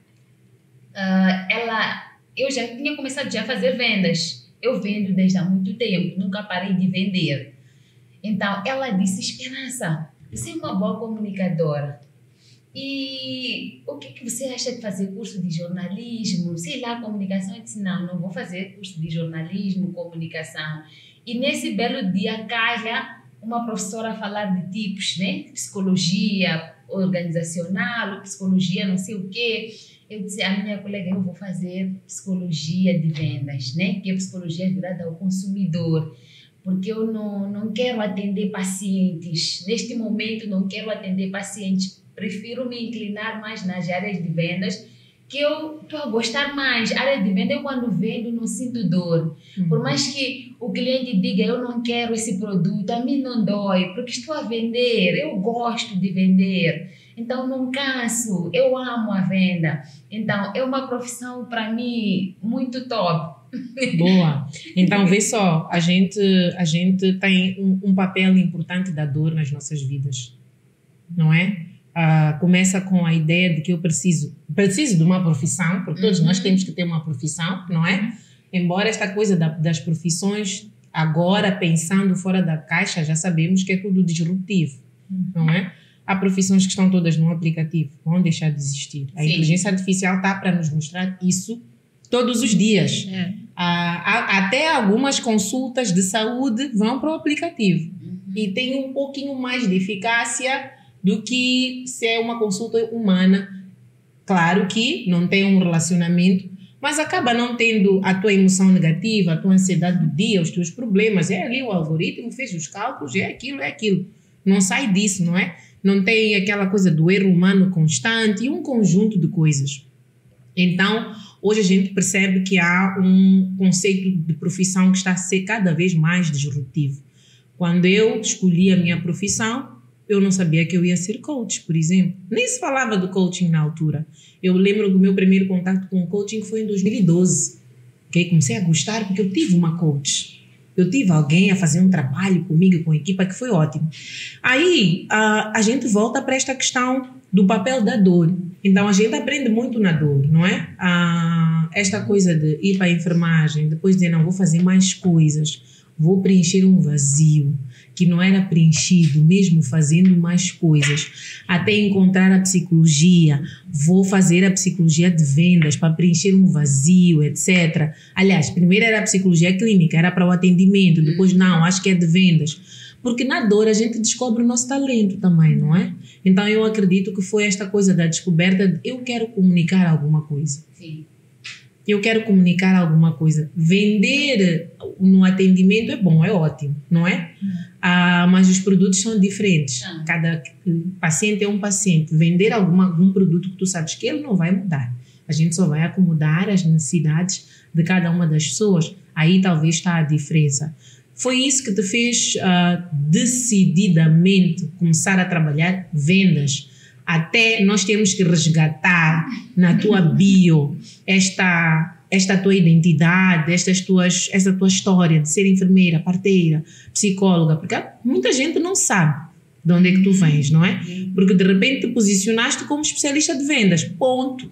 Speaker 3: uh, ela, eu já tinha começado já a fazer vendas. Eu vendo desde há muito tempo, nunca parei de vender. Então, ela disse, Esperança, você é uma boa comunicadora e o que, que você acha de fazer curso de jornalismo? Sei lá, comunicação. Eu disse: não, não vou fazer curso de jornalismo, comunicação. E nesse belo dia calha uma professora a falar de tipos, né? Psicologia organizacional, psicologia não sei o quê. Eu disse à minha colega: eu vou fazer psicologia de vendas, né? Que é psicologia virada ao consumidor porque eu não, não quero atender pacientes. Neste momento, não quero atender pacientes prefiro me inclinar mais nas áreas de vendas que eu estou a gostar mais. A área de venda, eu quando vendo não sinto dor. Uhum. Por mais que o cliente diga eu não quero esse produto, a mim não dói, porque estou a vender, eu gosto de vender. Então não canso, eu amo a venda. Então é uma profissão para mim muito top.
Speaker 1: Boa. Então vê só, a gente a gente tem um, um papel importante da dor nas nossas vidas, não é? Uh, começa com a ideia de que eu preciso preciso de uma profissão, porque todos uhum. nós temos que ter uma profissão, não é? Embora esta coisa da, das profissões, agora pensando fora da caixa, já sabemos que é tudo disruptivo, uhum. não é? Há profissões que estão todas no aplicativo, vão deixar de existir. A Sim. inteligência artificial está para nos mostrar isso todos os dias. É. Uh, até algumas consultas de saúde vão para o aplicativo uhum. e tem um pouquinho mais de eficácia do que se é uma consulta humana. Claro que não tem um relacionamento, mas acaba não tendo a tua emoção negativa, a tua ansiedade do dia, os teus problemas. É ali o algoritmo, fez os cálculos, é aquilo, é aquilo. Não sai disso, não é? Não tem aquela coisa do erro humano constante e um conjunto de coisas. Então, hoje a gente percebe que há um conceito de profissão que está a ser cada vez mais disruptivo. Quando eu escolhi a minha profissão, eu não sabia que eu ia ser coach, por exemplo. Nem se falava do coaching na altura. Eu lembro do meu primeiro contato com o coaching foi em 2012. Okay? Comecei a gostar porque eu tive uma coach. Eu tive alguém a fazer um trabalho comigo, com a equipa, que foi ótimo. Aí a, a gente volta para esta questão do papel da dor. Então a gente aprende muito na dor, não é? Esta coisa de ir para a enfermagem, depois dizer, não, vou fazer mais coisas, vou preencher um vazio que não era preenchido, mesmo fazendo mais coisas, até encontrar a psicologia, vou fazer a psicologia de vendas para preencher um vazio, etc. Aliás, primeiro era a psicologia clínica, era para o atendimento, depois não, acho que é de vendas. Porque na dor a gente descobre o nosso talento também, não é? Então eu acredito que foi esta coisa da descoberta de eu quero comunicar alguma coisa.
Speaker 3: Sim
Speaker 1: eu quero comunicar alguma coisa. Vender no atendimento é bom, é ótimo, não é? Hum. Ah, mas os produtos são diferentes. Hum. Cada paciente é um paciente. Vender alguma, algum produto que tu sabes que ele não vai mudar. A gente só vai acomodar as necessidades de cada uma das pessoas. Aí talvez está a diferença. Foi isso que te fez uh, decididamente começar a trabalhar vendas até nós temos que resgatar na tua bio esta esta tua identidade, estas tuas, esta tua história de ser enfermeira, parteira, psicóloga, porque muita gente não sabe de onde é que tu vens, não é? Porque de repente te posicionaste como especialista de vendas, ponto.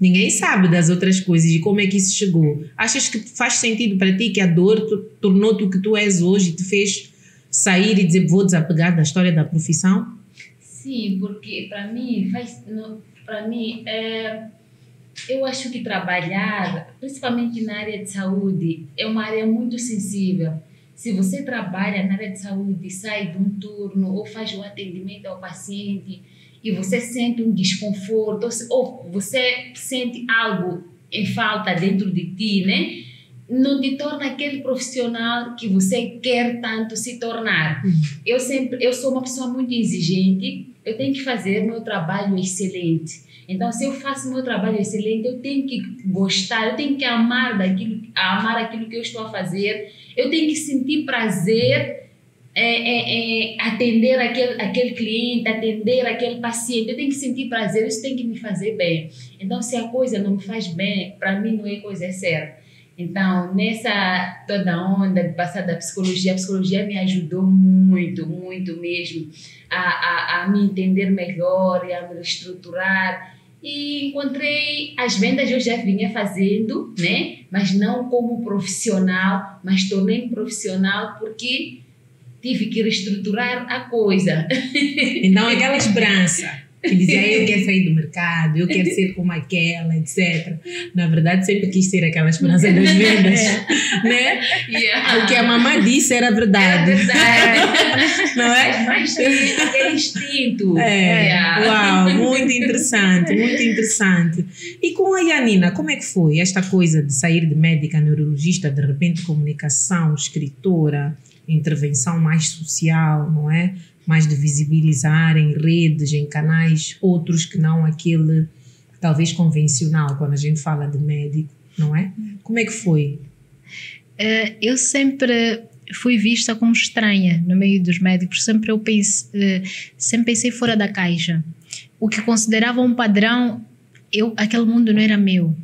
Speaker 1: Ninguém sabe das outras coisas e como é que isso chegou. Achas que faz sentido para ti que a dor tornou-te o que tu és hoje e te fez sair e dizer vou desapegar da história da profissão?
Speaker 3: Sim, porque para mim faz, para mim é, eu acho que trabalhar, principalmente na área de saúde, é uma área muito sensível. Se você trabalha na área de saúde, sai de um turno ou faz um atendimento ao paciente e você sente um desconforto ou você sente algo em falta dentro de ti, né? não te torna aquele profissional que você quer tanto se tornar. Uhum. Eu sempre, eu sou uma pessoa muito exigente, eu tenho que fazer meu trabalho excelente. Então, se eu faço meu trabalho excelente, eu tenho que gostar, eu tenho que amar daquilo, amar aquilo que eu estou a fazer, eu tenho que sentir prazer é, é, é, atender aquele, aquele cliente, atender aquele paciente, eu tenho que sentir prazer, isso tem que me fazer bem. Então, se a coisa não me faz bem, para mim não é coisa certa. Então, nessa toda onda de passar da psicologia, a psicologia me ajudou muito, muito mesmo a, a, a me entender melhor e a me estruturar. E encontrei as vendas eu já vinha fazendo, né? Mas não como profissional, mas tornei profissional porque tive que reestruturar a coisa.
Speaker 1: Então, aquela esperança que dizia eu quero sair do mercado, eu quero ser como aquela, etc. Na verdade, sempre quis ser aquela esperança das vendas, né? Yeah. O que a mamãe disse era verdade. Era verdade. Não é?
Speaker 3: Mas é instinto.
Speaker 1: É. Yeah. Uau, muito interessante, muito interessante. E com a Yanina, como é que foi esta coisa de sair de médica neurologista, de repente comunicação, escritora, intervenção mais social, não é? Mais de visibilizar em redes, em canais, outros que não aquele talvez convencional, quando a gente fala de médico, não é? Como é que foi?
Speaker 2: Uh, eu sempre fui vista como estranha no meio dos médicos, sempre eu pense, uh, sempre pensei fora da caixa. O que considerava um padrão, eu aquele mundo não era meu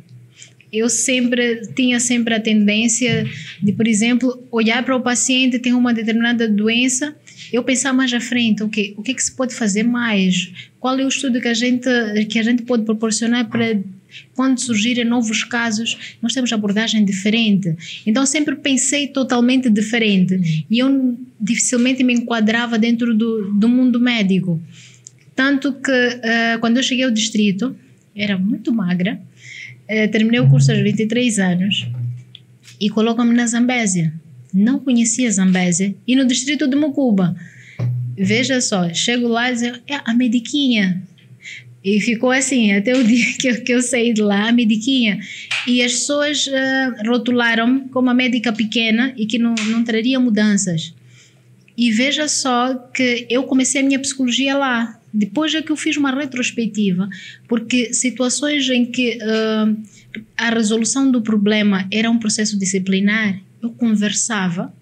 Speaker 2: eu sempre tinha sempre a tendência de, por exemplo, olhar para o paciente tem uma determinada doença eu pensar mais à frente, o que é que se pode fazer mais? Qual é o estudo que a gente, que a gente pode proporcionar para quando surgirem novos casos, nós temos abordagem diferente. Então, sempre pensei totalmente diferente. E eu dificilmente me enquadrava dentro do, do mundo médico. Tanto que, uh, quando eu cheguei ao distrito, era muito magra, uh, terminei o curso aos 23 anos e colocam-me na Zambésia não conhecia Zambésia e no distrito de Mucuba. Veja só, chego lá e digo, é a mediquinha. E ficou assim, até o dia que eu, que eu saí de lá, a mediquinha. E as pessoas uh, rotularam como uma médica pequena e que não, não traria mudanças. E veja só que eu comecei a minha psicologia lá. Depois é que eu fiz uma retrospectiva, porque situações em que uh, a resolução do problema era um processo disciplinar eu conversava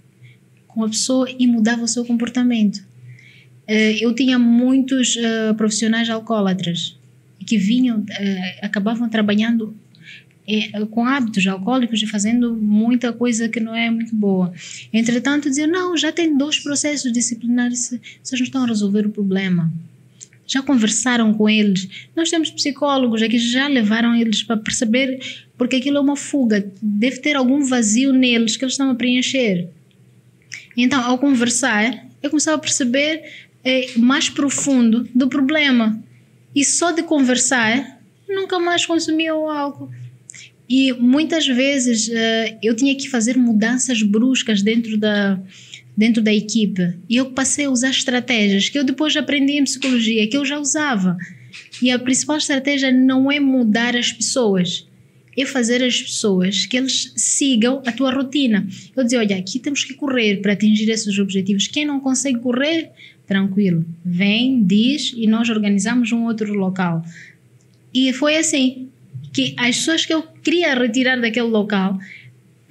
Speaker 2: com a pessoa e mudava o seu comportamento. eh, eu tinha muitos eh, profissionais alcoólatras que vinham, eh, acabavam trabalhando com hábitos alcoólicos e fazendo muita coisa que não é muito boa. Entretanto, diziam, não, já tem dois processos disciplinares, vocês não estão a resolver o problema. Já conversaram com eles. Nós temos psicólogos aqui já levaram eles para perceber, porque aquilo é uma fuga, deve ter algum vazio neles que eles estão a preencher. Então, ao conversar, eu começava a perceber é, mais profundo do problema. E só de conversar, nunca mais consumia o álcool. E muitas vezes uh, eu tinha que fazer mudanças bruscas dentro da, dentro da equipe. E eu passei a usar estratégias que eu depois aprendi em psicologia, que eu já usava. E a principal estratégia não é mudar as pessoas, é fazer as pessoas que eles sigam a tua rotina. Eu dizia, olha, aqui temos que correr para atingir esses objetivos. Quem não consegue correr, tranquilo, vem, diz e nós organizamos um outro local. E foi assim que as pessoas que eu queria retirar daquele local,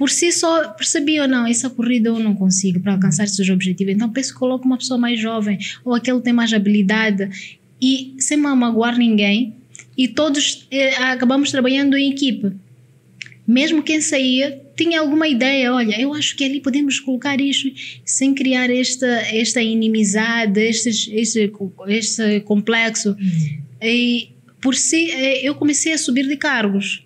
Speaker 2: por si só percebiam, não, essa corrida eu não consigo para alcançar esses objetivos. Então penso que coloco uma pessoa mais jovem ou aquele tem mais habilidade e sem magoar ninguém, e todos eh, acabamos trabalhando em equipe. Mesmo quem saía tinha alguma ideia, olha, eu acho que ali podemos colocar isto sem criar esta, esta inimizade, este, este, este complexo. Uhum. E por si, eh, eu comecei a subir de cargos.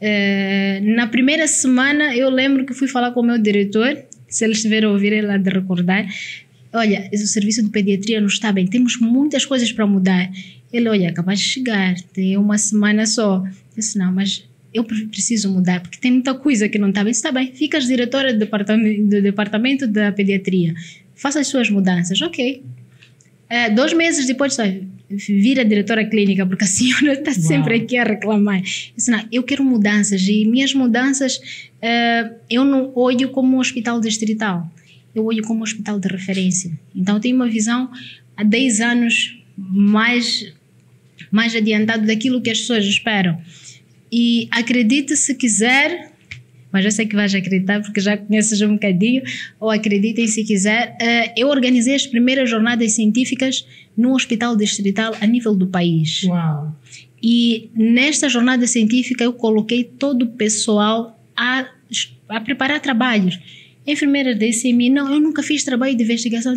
Speaker 2: Eh, na primeira semana, eu lembro que fui falar com o meu diretor, se ele estiver a ouvir, ele há de recordar. Olha, o serviço de pediatria não está bem, temos muitas coisas para mudar. Ele, olha, acabas de chegar, tem uma semana só. Eu disse, não, mas eu preciso mudar, porque tem muita coisa que não está bem. Está bem, ficas diretora do departamento, do departamento da pediatria, faça as suas mudanças. Ok. É, dois meses depois, só, vira diretora clínica, porque a senhora está sempre aqui a reclamar. Eu, disse, não, eu quero mudanças, e minhas mudanças é, eu não olho como um hospital distrital, eu olho como um hospital de referência. Então, eu tenho uma visão há 10 anos mais mais adiantado daquilo que as pessoas esperam. E acredite se quiser, mas eu sei que vais acreditar porque já conheces um bocadinho, ou acreditem se quiser. Uh, eu organizei as primeiras jornadas científicas num hospital distrital a nível do país.
Speaker 1: Uau!
Speaker 2: E nesta jornada científica eu coloquei todo o pessoal a, a preparar trabalhos. A enfermeira disse a mim, não, eu nunca fiz trabalho de investigação.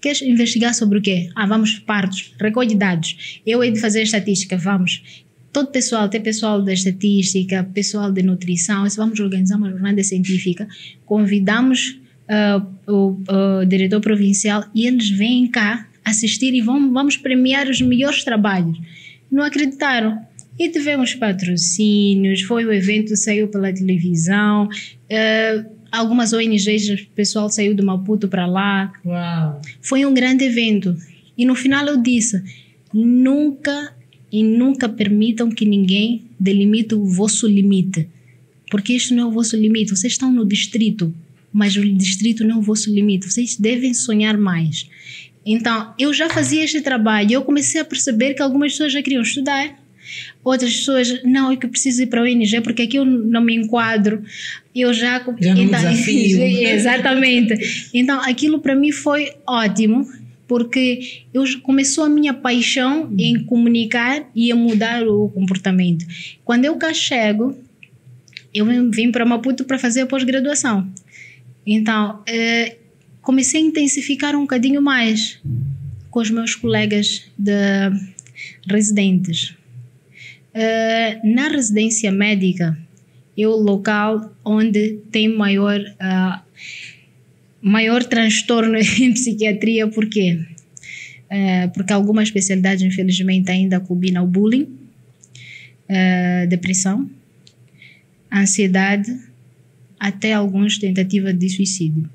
Speaker 2: Queres investigar sobre o quê? Ah, vamos partos, recolhe dados. Eu hei de fazer estatística, vamos. Todo pessoal, tem pessoal da estatística, pessoal de nutrição, vamos organizar uma jornada científica. Convidamos uh, o, o, diretor provincial e eles vêm cá assistir e vão, vamos premiar os melhores trabalhos. Não acreditaram. E tivemos patrocínios, foi o evento, saiu pela televisão. Uh, algumas ONGs, o pessoal saiu do Maputo para lá.
Speaker 1: Uau.
Speaker 2: Foi um grande evento. E no final eu disse: nunca e nunca permitam que ninguém delimite o vosso limite. Porque este não é o vosso limite. Vocês estão no distrito, mas o distrito não é o vosso limite. Vocês devem sonhar mais. Então, eu já fazia este trabalho. Eu comecei a perceber que algumas pessoas já queriam estudar Outras pessoas, não, eu que preciso ir para o ONG porque aqui eu não me enquadro. Eu já.
Speaker 1: Já então, desafio.
Speaker 2: exatamente. Então, aquilo para mim foi ótimo porque eu começou a minha paixão em comunicar e a mudar o comportamento. Quando eu cá chego, eu vim para Maputo para fazer a pós-graduação. Então, eh, comecei a intensificar um bocadinho mais com os meus colegas de residentes. Uh, na residência médica, é o local onde tem maior, uh, maior transtorno em psiquiatria, por quê? Uh, porque algumas especialidades, infelizmente, ainda combinam o bullying, depressão, ansiedade, até algumas tentativas de suicídio.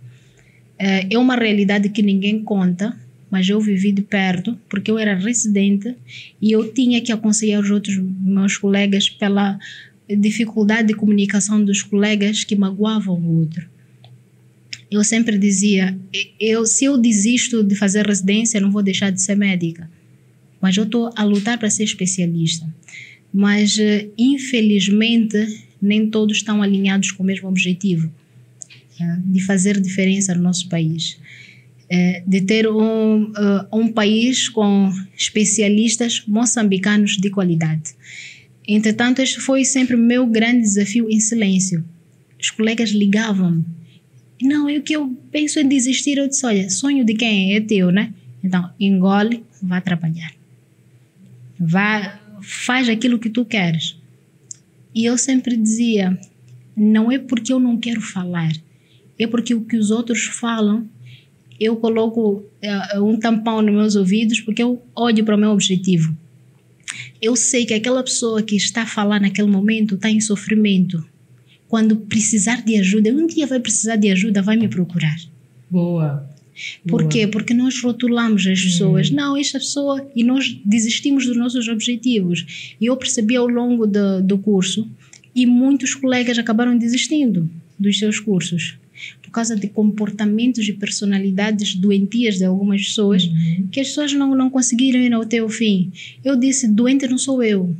Speaker 2: é uma realidade que ninguém conta, mas eu vivi de perto porque eu era residente e eu tinha que aconselhar os outros meus colegas pela dificuldade de comunicação dos colegas que magoavam o outro. Eu sempre dizia, eu se eu desisto de fazer residência, não vou deixar de ser médica, mas eu estou a lutar para ser especialista. Mas eh, infelizmente nem todos estão alinhados com o mesmo objetivo, de fazer diferença no nosso país. é, de ter um, uh, um país com especialistas moçambicanos de qualidade. Entretanto, este foi sempre o meu grande desafio em silêncio. Os colegas ligavam-me. Não, é o que eu penso em desistir. Eu disse: olha, sonho de quem é? Teu, né? Então, engole, vá trabalhar. Vá, faz aquilo que tu queres. E eu sempre dizia: não é porque eu não quero falar, é porque o que os outros falam, eu coloco uh, um tampão nos meus ouvidos porque eu olho para o meu objetivo. Eu sei que aquela pessoa que está a falar naquele momento está em sofrimento. Quando precisar de ajuda, um dia vai precisar de ajuda, vai me procurar.
Speaker 1: Boa.
Speaker 2: Por
Speaker 1: Boa.
Speaker 2: quê? Porque nós rotulamos as pessoas. Não, esta pessoa. E nós desistimos dos nossos objetivos. E eu percebi ao longo do, do curso, e muitos colegas acabaram desistindo dos seus cursos por causa de comportamentos e personalidades doentias de algumas pessoas
Speaker 1: Uhum.
Speaker 2: que as pessoas não, não conseguiram ir até o fim. Eu disse: doente não sou eu.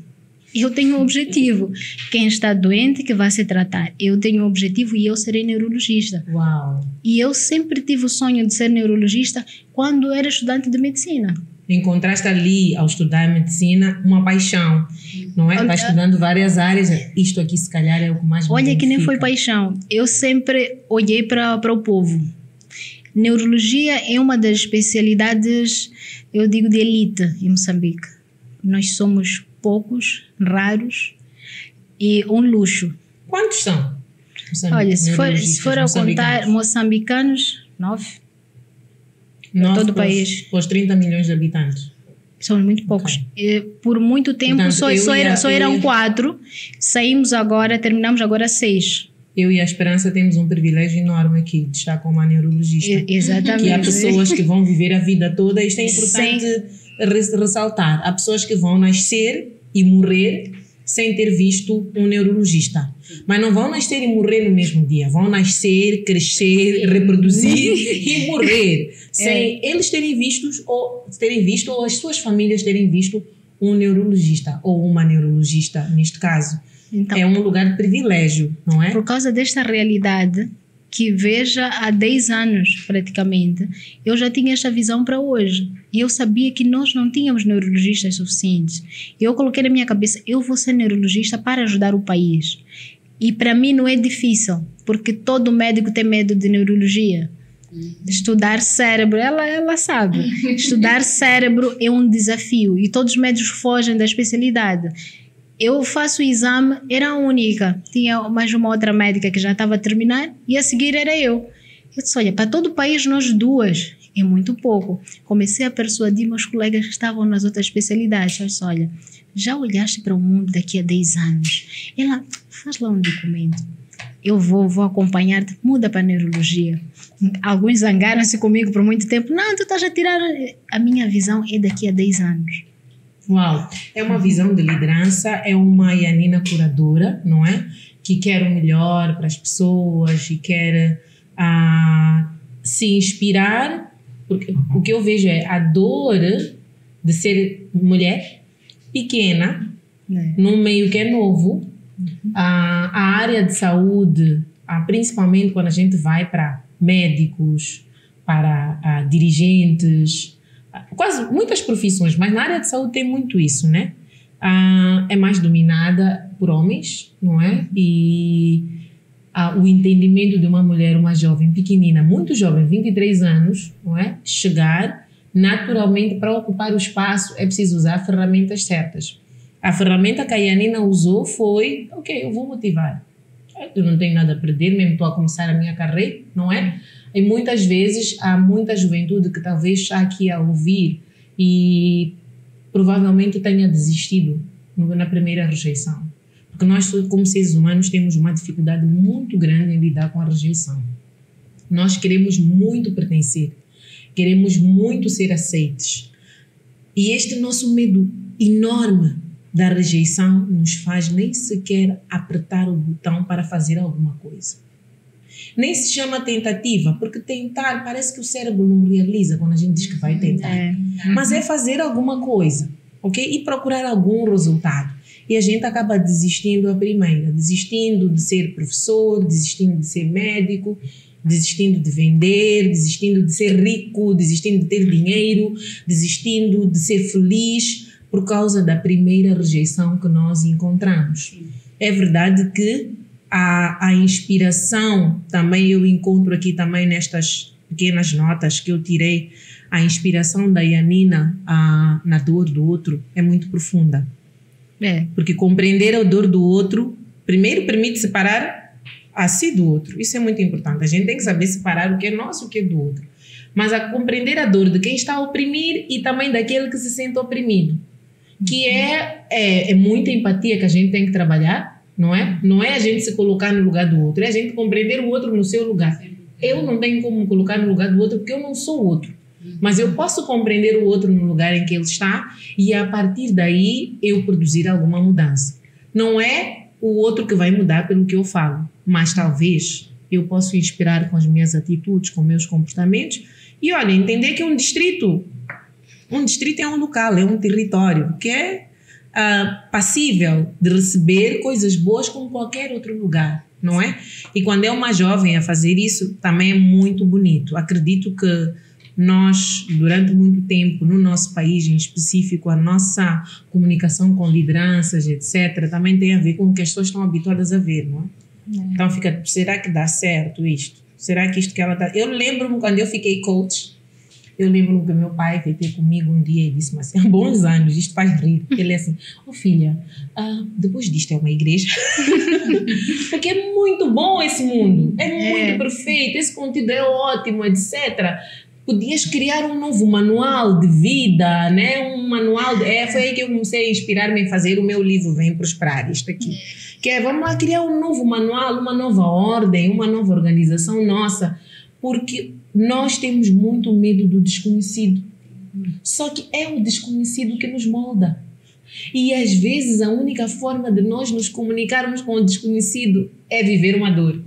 Speaker 2: Eu tenho um objetivo. Quem está doente que vai se tratar. Eu tenho um objetivo e eu serei neurologista.
Speaker 1: Uau.
Speaker 2: E eu sempre tive o sonho de ser neurologista quando era estudante de medicina.
Speaker 1: Encontraste ali, ao estudar medicina, uma paixão, não é? Vai estudando várias áreas. Isto aqui, se calhar, é o que mais me
Speaker 2: Olha que nem foi paixão. Eu sempre olhei para o povo. Neurologia é uma das especialidades, eu digo, de elite em Moçambique. Nós somos poucos, raros e um luxo.
Speaker 1: Quantos são?
Speaker 2: Olha, se for, se for a contar moçambicanos, nove.
Speaker 1: Nove
Speaker 2: todo o país.
Speaker 1: para os 30 milhões de habitantes.
Speaker 2: São muito poucos. E, por muito tempo
Speaker 1: Portanto,
Speaker 2: só, só, era-
Speaker 1: ia-
Speaker 2: só eram quatro. Saímos agora, terminamos agora seis.
Speaker 1: Eu e a Esperança temos um privilégio enorme aqui de estar com uma neurologista.
Speaker 2: Exatamente.
Speaker 1: que há pessoas que vão viver a vida toda, isto é importante ressaltar. Há pessoas que vão nascer e morrer sem ter visto um neurologista. Mas não vão nascer e morrer no mesmo dia. Vão nascer, crescer, reproduzir e morrer. Sem eles terem visto, ou terem visto, ou as suas famílias terem visto um neurologista, ou uma neurologista, neste caso.
Speaker 2: Então,
Speaker 1: É um lugar de privilégio, não é?
Speaker 2: por causa desta realidade que veja há 10 anos praticamente, eu já tinha esta visão para hoje. E eu sabia que nós não tínhamos neurologistas suficientes. E eu coloquei na minha cabeça, eu vou ser neurologista para ajudar o país. E para mim não é difícil, porque todo médico tem medo de neurologia. Estudar cérebro, ela, ela sabe. Estudar cérebro é um desafio e todos os médicos fogem da especialidade. Eu faço o exame, era a única. Tinha mais uma outra médica que já estava a terminar e a seguir era eu. Eu disse: olha, para todo o país, nós duas. É muito pouco. Comecei a persuadir meus colegas que estavam nas outras especialidades. Eu disse: olha, já olhaste para o mundo daqui a 10 anos? Ela, faz lá um documento. Eu vou, vou acompanhar-te, muda para a neurologia. Alguns zangaram-se comigo por muito tempo. Não, tu estás a tirar. A minha visão é daqui a 10 anos.
Speaker 1: Uau! É uma visão de liderança, é uma Yanina curadora, não é? Que quer o melhor para as pessoas e quer ah, se inspirar. Porque o que eu vejo é a dor de ser mulher pequena,
Speaker 2: Né?
Speaker 1: num meio que é novo. A, a área de saúde, ah, principalmente quando a gente vai para médicos, para ah, dirigentes, quase muitas profissões, mas na área de saúde tem muito isso, né? Ah, é mais dominada por homens, não é? E ah, o entendimento de uma mulher, uma jovem pequenina, muito jovem, 23 anos, não é? Chegar naturalmente para ocupar o espaço é preciso usar ferramentas certas. A ferramenta que a Yanina usou foi, ok, eu vou motivar. Eu não tenho nada a perder, mesmo estou a começar a minha carreira, não é? E muitas vezes há muita juventude que talvez está aqui a ouvir e provavelmente tenha desistido na primeira rejeição. Porque nós, como seres humanos, temos uma dificuldade muito grande em lidar com a rejeição. Nós queremos muito pertencer, queremos muito ser aceites. E este nosso medo enorme da rejeição nos faz nem sequer apertar o botão para fazer alguma coisa. Nem se chama tentativa, porque tentar parece que o cérebro não realiza quando a gente diz que vai tentar.
Speaker 2: É.
Speaker 1: Mas é fazer alguma coisa, ok? E procurar algum resultado. E a gente acaba desistindo a primeira, desistindo de ser professor, desistindo de ser médico. desistindo de vender, desistindo de ser rico, desistindo de ter dinheiro, desistindo de ser feliz por causa da primeira rejeição que nós encontramos. É verdade que a, a inspiração também eu encontro aqui também nestas pequenas notas que eu tirei a inspiração da Yanina a, na dor do outro é muito profunda.
Speaker 2: É.
Speaker 1: Porque compreender a dor do outro, primeiro permite separar a si do outro. Isso é muito importante. A gente tem que saber separar o que é nosso e o que é do outro. Mas a compreender a dor de quem está a oprimir e também daquele que se sente oprimido. Que é, é, é muita empatia que a gente tem que trabalhar, não é? Não é a gente se colocar no lugar do outro, é a gente compreender o outro no seu lugar. Eu não tenho como me colocar no lugar do outro porque eu não sou outro. Mas eu posso compreender o outro no lugar em que ele está e a partir daí eu produzir alguma mudança. Não é o outro que vai mudar pelo que eu falo, mas talvez eu possa inspirar com as minhas atitudes, com meus comportamentos e olha, entender que um distrito, um distrito é um local, é um território que é uh, passível de receber coisas boas como qualquer outro lugar, não é? E quando é uma jovem a fazer isso, também é muito bonito. Acredito que nós, durante muito tempo, no nosso país em específico, a nossa comunicação com lideranças, etc., também tem a ver com o que as pessoas estão habituadas a ver, não é? É. Então fica, será que dá certo isto? Será que isto que ela está. Eu lembro-me quando eu fiquei coach, eu lembro que meu pai veio ter comigo um dia e disse assim, há bons anos, isto faz rir. Ele é assim, ô oh, filha, uh, depois disto é uma igreja. Porque é muito bom esse mundo, é muito é. perfeito, esse conteúdo é ótimo, etc podias criar um novo manual de vida, né? Um manual, de, é, foi aí que eu comecei a inspirar-me em fazer o meu livro Vem Prosperar, isto aqui. Que é, vamos lá criar um novo manual, uma nova ordem, uma nova organização nossa, porque nós temos muito medo do desconhecido. Só que é o desconhecido que nos molda. E às vezes a única forma de nós nos comunicarmos com o desconhecido é viver uma dor.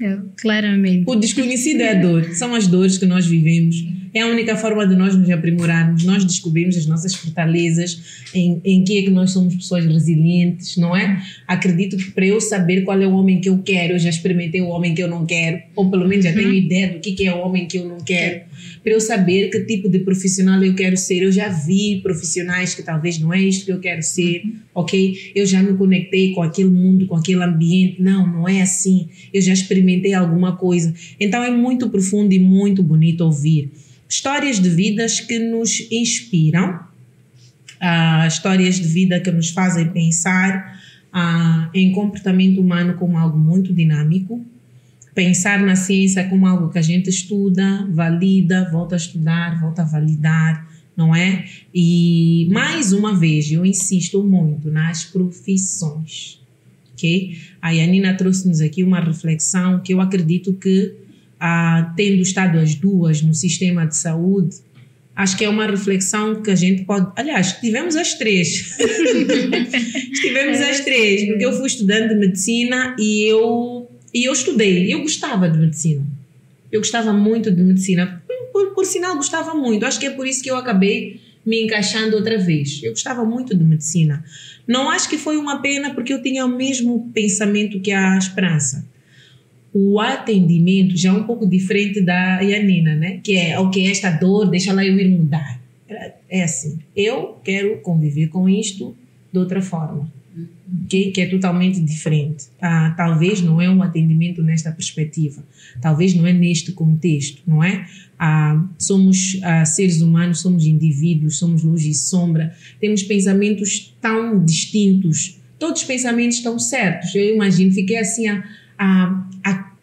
Speaker 2: É, claramente.
Speaker 1: O desconhecido é a dor, são as dores que nós vivemos. É a única forma de nós nos aprimorarmos, nós descobrimos as nossas fortalezas, em, em que é que nós somos pessoas resilientes, não é? Acredito que para eu saber qual é o homem que eu quero, eu já experimentei o homem que eu não quero, ou pelo menos já tenho uhum. ideia do que, que é o homem que eu não quero para eu saber que tipo de profissional eu quero ser. Eu já vi profissionais que talvez não é isto que eu quero ser, ok? Eu já me conectei com aquele mundo, com aquele ambiente. Não, não é assim. Eu já experimentei alguma coisa. Então é muito profundo e muito bonito ouvir histórias de vidas que nos inspiram, uh, histórias de vida que nos fazem pensar uh, em comportamento humano como algo muito dinâmico pensar na ciência como algo que a gente estuda, valida, volta a estudar, volta a validar, não é? E mais uma vez, eu insisto muito nas profissões, ok? A Yanina trouxe-nos aqui uma reflexão que eu acredito que, ah, tendo estado as duas no sistema de saúde, acho que é uma reflexão que a gente pode. Aliás, tivemos as três. tivemos as três, porque eu fui estudante de medicina e eu e eu estudei, eu gostava de medicina. Eu gostava muito de medicina. Por, por, sinal, gostava muito. Acho que é por isso que eu acabei me encaixando outra vez. Eu gostava muito de medicina. Não acho que foi uma pena porque eu tinha o mesmo pensamento que a Esperança. O atendimento já é um pouco diferente da Yanina, né? Que é, ok, esta dor, deixa lá eu ir mudar. É assim, eu quero conviver com isto de outra forma que, que é totalmente diferente. Ah, talvez não é um atendimento nesta perspectiva, talvez não é neste contexto, não é? Ah, somos ah, seres humanos, somos indivíduos, somos luz e sombra, temos pensamentos tão distintos, todos os pensamentos estão certos. Eu imagino, fiquei assim a, a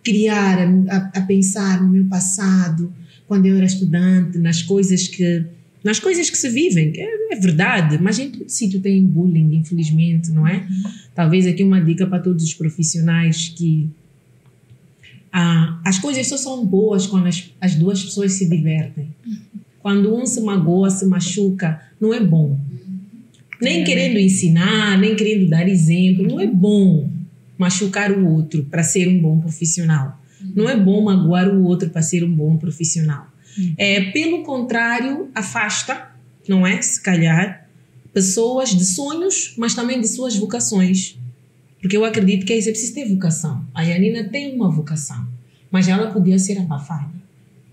Speaker 1: criar, a, a pensar no meu passado, quando eu era estudante, nas coisas que nas coisas que se vivem. É, é verdade, mas em todo sítio tem bullying, infelizmente, não é? Talvez aqui uma dica para todos os profissionais que ah, as coisas só são boas quando as, as duas pessoas se divertem. Quando um se magoa, se machuca, não é bom. Nem querendo ensinar, nem querendo dar exemplo, não é bom machucar o outro para ser um bom profissional. Não é bom magoar o outro para ser um bom profissional. É, pelo contrário, afasta, não é? Se calhar, pessoas de sonhos, mas também de suas vocações. Porque eu acredito que é isso, é preciso ter vocação. A Yanina tem uma vocação. mas ela podia ser abafada.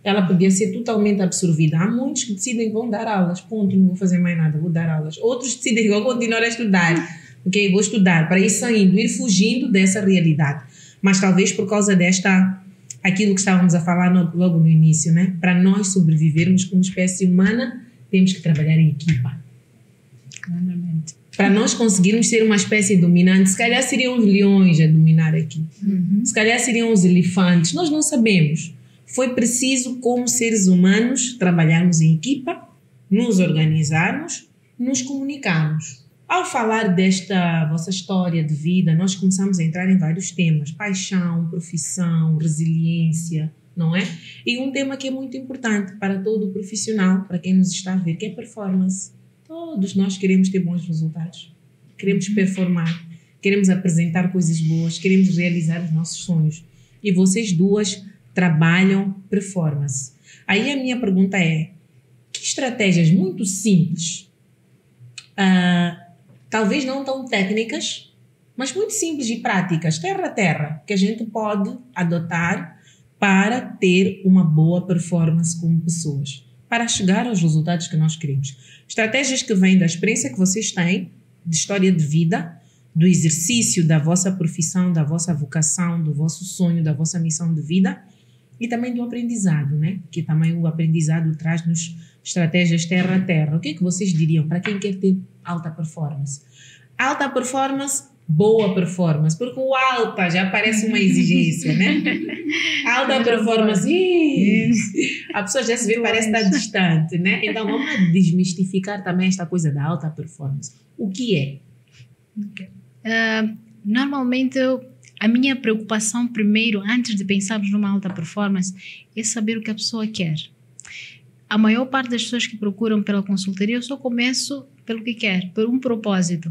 Speaker 1: Ela podia ser totalmente absorvida. Há muitos que decidem que vão dar aulas, ponto, não vou fazer mais nada, vou dar aulas. Outros decidem que vão continuar a estudar, ok? Vou estudar para ir saindo, ir fugindo dessa realidade. Mas talvez por causa desta aquilo que estávamos a falar no, logo no início, né? Para nós sobrevivermos como espécie humana, temos que trabalhar em equipa.
Speaker 2: Claramente.
Speaker 1: Para nós conseguirmos ser uma espécie dominante, se calhar seriam os leões a dominar aqui.
Speaker 2: Uhum.
Speaker 1: Se calhar seriam os elefantes, nós não sabemos. Foi preciso, como seres humanos, trabalharmos em equipa, nos organizarmos, nos comunicarmos. Ao falar desta vossa história de vida, nós começamos a entrar em vários temas: paixão, profissão, resiliência, não é? E um tema que é muito importante para todo profissional, para quem nos está a ver, que é performance. Todos nós queremos ter bons resultados, queremos performar, queremos apresentar coisas boas, queremos realizar os nossos sonhos. E vocês duas trabalham performance. Aí a minha pergunta é: que estratégias muito simples, ah, talvez não tão técnicas, mas muito simples e práticas, terra a terra, que a gente pode adotar para ter uma boa performance como pessoas, para chegar aos resultados que nós queremos. Estratégias que vêm da experiência que vocês têm, de história de vida, do exercício da vossa profissão, da vossa vocação, do vosso sonho, da vossa missão de vida e também do aprendizado, né? Que também o aprendizado traz-nos estratégias terra a terra. O que é que vocês diriam para quem quer ter alta performance? Alta performance, boa performance, porque o alta já parece uma exigência, né? Alta performance, ih, a pessoa já se vê, parece estar distante, né? Então vamos desmistificar também esta coisa da alta performance. O que é?
Speaker 2: Uh, normalmente, a minha preocupação primeiro, antes de pensarmos numa alta performance, é saber o que a pessoa quer. A maior parte das pessoas que procuram pela consultoria, eu só começo pelo que quer, por um propósito.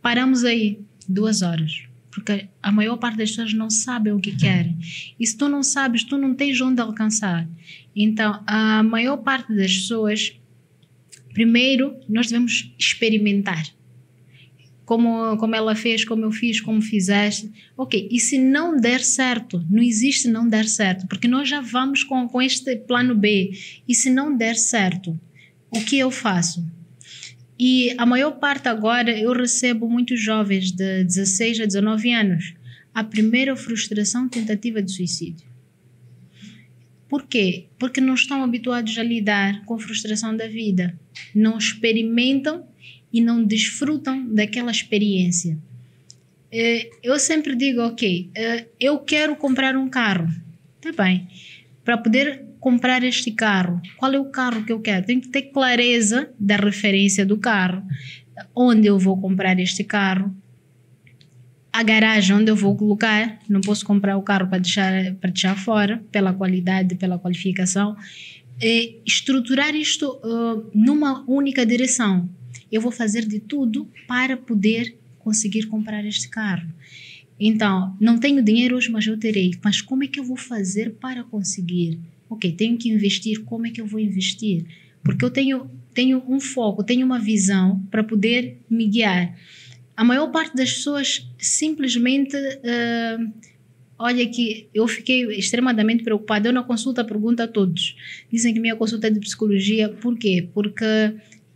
Speaker 2: Paramos aí, duas horas. Porque a maior parte das pessoas não sabem o que querem. E se tu não sabes, tu não tens onde alcançar. Então, a maior parte das pessoas, primeiro, nós devemos experimentar como, como ela fez, como eu fiz, como fizeste. Ok, e se não der certo? Não existe não dar certo, porque nós já vamos com, com este plano B. E se não der certo, o que eu faço? E a maior parte agora eu recebo muitos jovens de 16 a 19 anos. A primeira frustração, tentativa de suicídio. Por quê? Porque não estão habituados a lidar com a frustração da vida. Não experimentam e não desfrutam daquela experiência. Eh, eu sempre digo, ok, eh, eu quero comprar um carro. Tá bem. Para poder comprar este carro, qual é o carro que eu quero? Tenho que ter clareza da referência do carro. Onde eu vou comprar este carro? A garagem onde eu vou colocar. Não posso comprar o carro para deixar, para deixar fora, pela qualidade, pela qualificação. É estruturar isto uh, numa única direção eu vou fazer de tudo para poder conseguir comprar este carro. Então, não tenho dinheiro hoje, mas eu terei. Mas como é que eu vou fazer para conseguir? Ok, tenho que investir. Como é que eu vou investir? Porque eu tenho, tenho um foco, tenho uma visão para poder me guiar. A maior parte das pessoas simplesmente. Uh, olha que eu fiquei extremamente preocupada. Eu na consulta pergunto a todos. Dizem que minha consulta é de psicologia. Por quê? Porque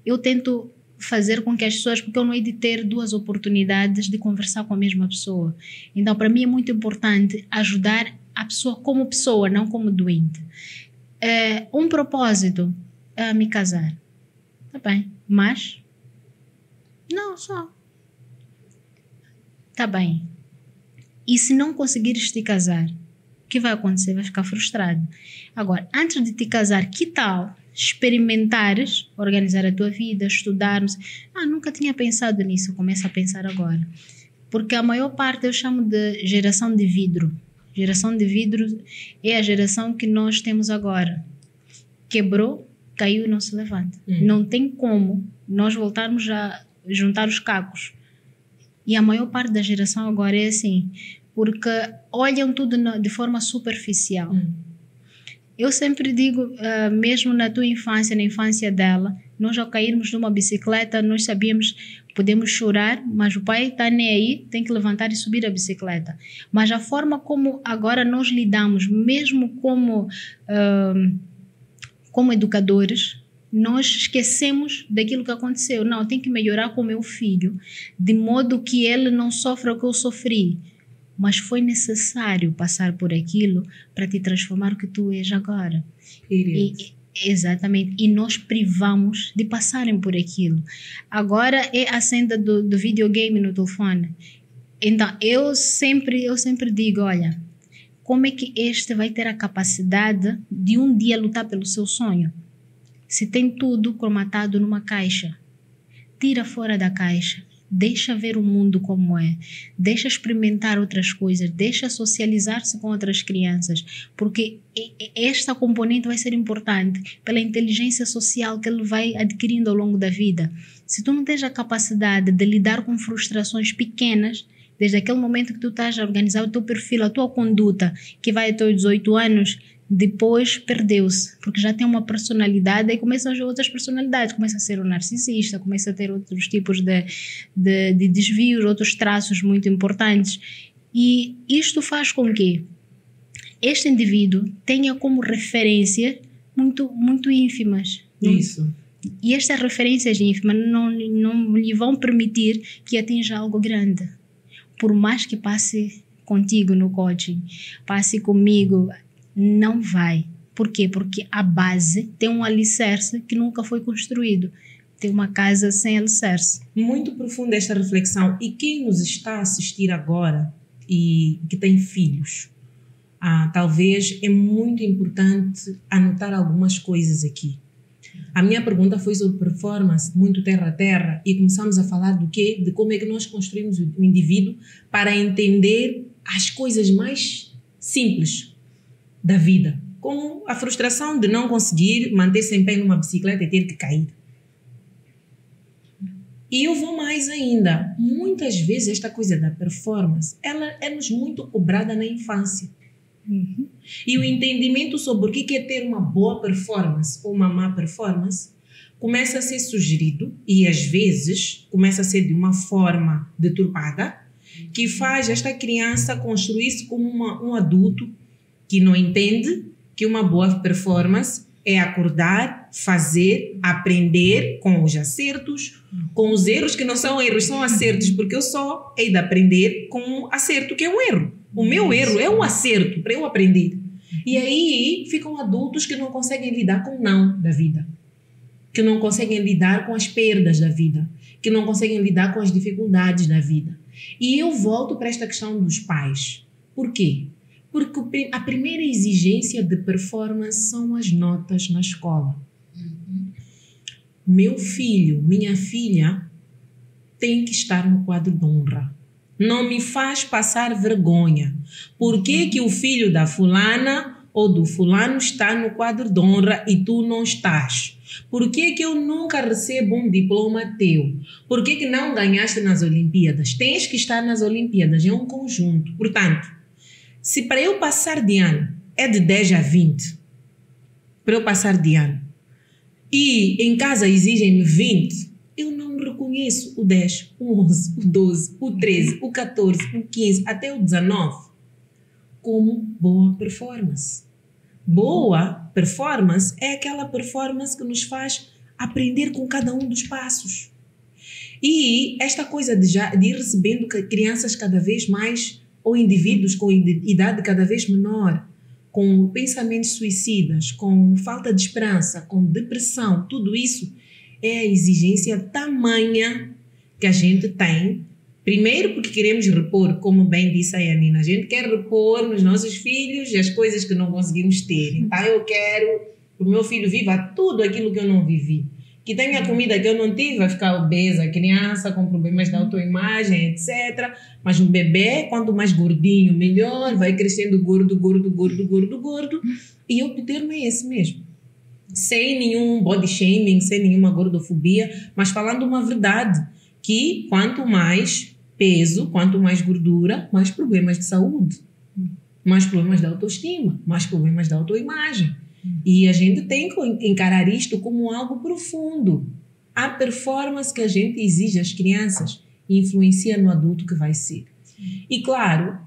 Speaker 2: eu tento fazer com que as pessoas, porque eu não hei de ter duas oportunidades de conversar com a mesma pessoa. Então, para mim é muito importante ajudar a pessoa como pessoa, não como doente. É, um propósito é me casar. Tá bem, mas não só. Tá bem. E se não conseguires te casar, o que vai acontecer? Vai ficar frustrado. Agora, antes de te casar, que tal experimentares, organizar a tua vida, estudarmos. Ah, nunca tinha pensado nisso, começa a pensar agora. Porque a maior parte eu chamo de geração de vidro. Geração de vidro é a geração que nós temos agora. Quebrou, caiu e não se levanta. Hum. Não tem como nós voltarmos a juntar os cacos. E a maior parte da geração agora é assim, porque olham tudo de forma superficial. Hum eu sempre digo, uh, mesmo na tua infância, na infância dela, Nós, ao cairmos numa bicicleta, nós sabíamos, podemos chorar, mas o pai está nem aí, tem que levantar e subir a bicicleta. Mas a forma como agora nós lidamos, mesmo como, uh, como educadores, nós esquecemos daquilo que aconteceu. Não, tem que melhorar com meu filho, de modo que ele não sofra o que eu sofri. Mas foi necessário passar por aquilo para te transformar o que tu és agora. E, exatamente. E nós privamos de passarem por aquilo. Agora é a senda do, do videogame no telefone. Então, eu sempre, eu sempre digo, olha, como é que este vai ter a capacidade de um dia lutar pelo seu sonho? Se tem tudo cromatado numa caixa, tira fora da caixa, deixa ver o mundo como é, deixa experimentar outras coisas, deixa socializar-se com outras crianças, porque esta componente vai ser importante pela inteligência social que ele vai adquirindo ao longo da vida. Se tu não tens a capacidade de lidar com frustrações pequenas, desde aquele momento que tu estás a organizar o teu perfil, a tua conduta, que vai até os 18 anos, depois perdeu-se, porque já tem uma personalidade e começam as outras personalidades, começa a ser um narcisista, começa a ter outros tipos de, de, de desvios, outros traços muito importantes. E isto faz com que este indivíduo tenha como referência muito, muito ínfimas.
Speaker 1: Isso.
Speaker 2: E estas referências ínfimas não, não lhe vão permitir que atinja algo grande. Por mais que passe contigo no coaching, passe comigo não vai. Por quê? Porque a base tem um alicerce que nunca foi construído. Tem uma casa sem alicerce.
Speaker 1: Muito profunda esta reflexão. E quem nos está a assistir agora e que tem filhos, ah, talvez é muito importante anotar algumas coisas aqui. A minha pergunta foi sobre performance, muito terra a terra, e começamos a falar do quê? De como é que nós construímos o indivíduo para entender as coisas mais simples, da vida, como a frustração de não conseguir manter-se em pé numa bicicleta e ter que cair. E eu vou mais ainda. Muitas vezes esta coisa da performance, ela é-nos muito cobrada na infância. Uhum. E o entendimento sobre o que é ter uma boa performance ou uma má performance começa a ser sugerido e às vezes começa a ser de uma forma deturpada que faz esta criança construir-se como uma, um adulto que não entende que uma boa performance é acordar, fazer, aprender com os acertos, com os erros que não são erros, são acertos, porque eu só hei de aprender com um acerto que é um erro. O meu erro é um acerto para eu aprender. E aí ficam adultos que não conseguem lidar com o não da vida, que não conseguem lidar com as perdas da vida, que não conseguem lidar com as dificuldades da vida. E eu volto para esta questão dos pais. Por quê? Porque a primeira exigência de performance são as notas na escola. Uhum. Meu filho, minha filha, tem que estar no quadro de honra. Não me faz passar vergonha. Por que, que o filho da fulana ou do fulano está no quadro de honra e tu não estás? Por que, que eu nunca recebo um diploma teu? Por que, que não ganhaste nas Olimpíadas? Tens que estar nas Olimpíadas, é um conjunto. Portanto, se para eu passar de ano é de 10 a 20, para eu passar de ano, e em casa exigem-me 20, eu não reconheço o 10, o 11, o 12, o 13, o 14, o 15, até o 19 como boa performance. Boa performance é aquela performance que nos faz aprender com cada um dos passos. E esta coisa de, já, de ir recebendo crianças cada vez mais ou indivíduos com idade cada vez menor, com pensamentos suicidas, com falta de esperança, com depressão, tudo isso é a exigência tamanha que a gente tem. Primeiro, porque queremos repor, como bem disse a Yanina, a gente quer repor nos nossos filhos as coisas que não conseguimos ter. Então, eu quero que o meu filho viva tudo aquilo que eu não vivi que tenha comida que eu não tive, vai ficar obesa, criança com problemas de autoimagem, etc. Mas um bebê, quanto mais gordinho, melhor, vai crescendo gordo, gordo, gordo, gordo, gordo. E o termo é esse mesmo. Sem nenhum body shaming, sem nenhuma gordofobia, mas falando uma verdade, que quanto mais peso, quanto mais gordura, mais problemas de saúde, mais problemas de autoestima, mais problemas de autoimagem. E a gente tem que encarar isto como algo profundo. A performance que a gente exige às crianças influencia no adulto que vai ser. E claro,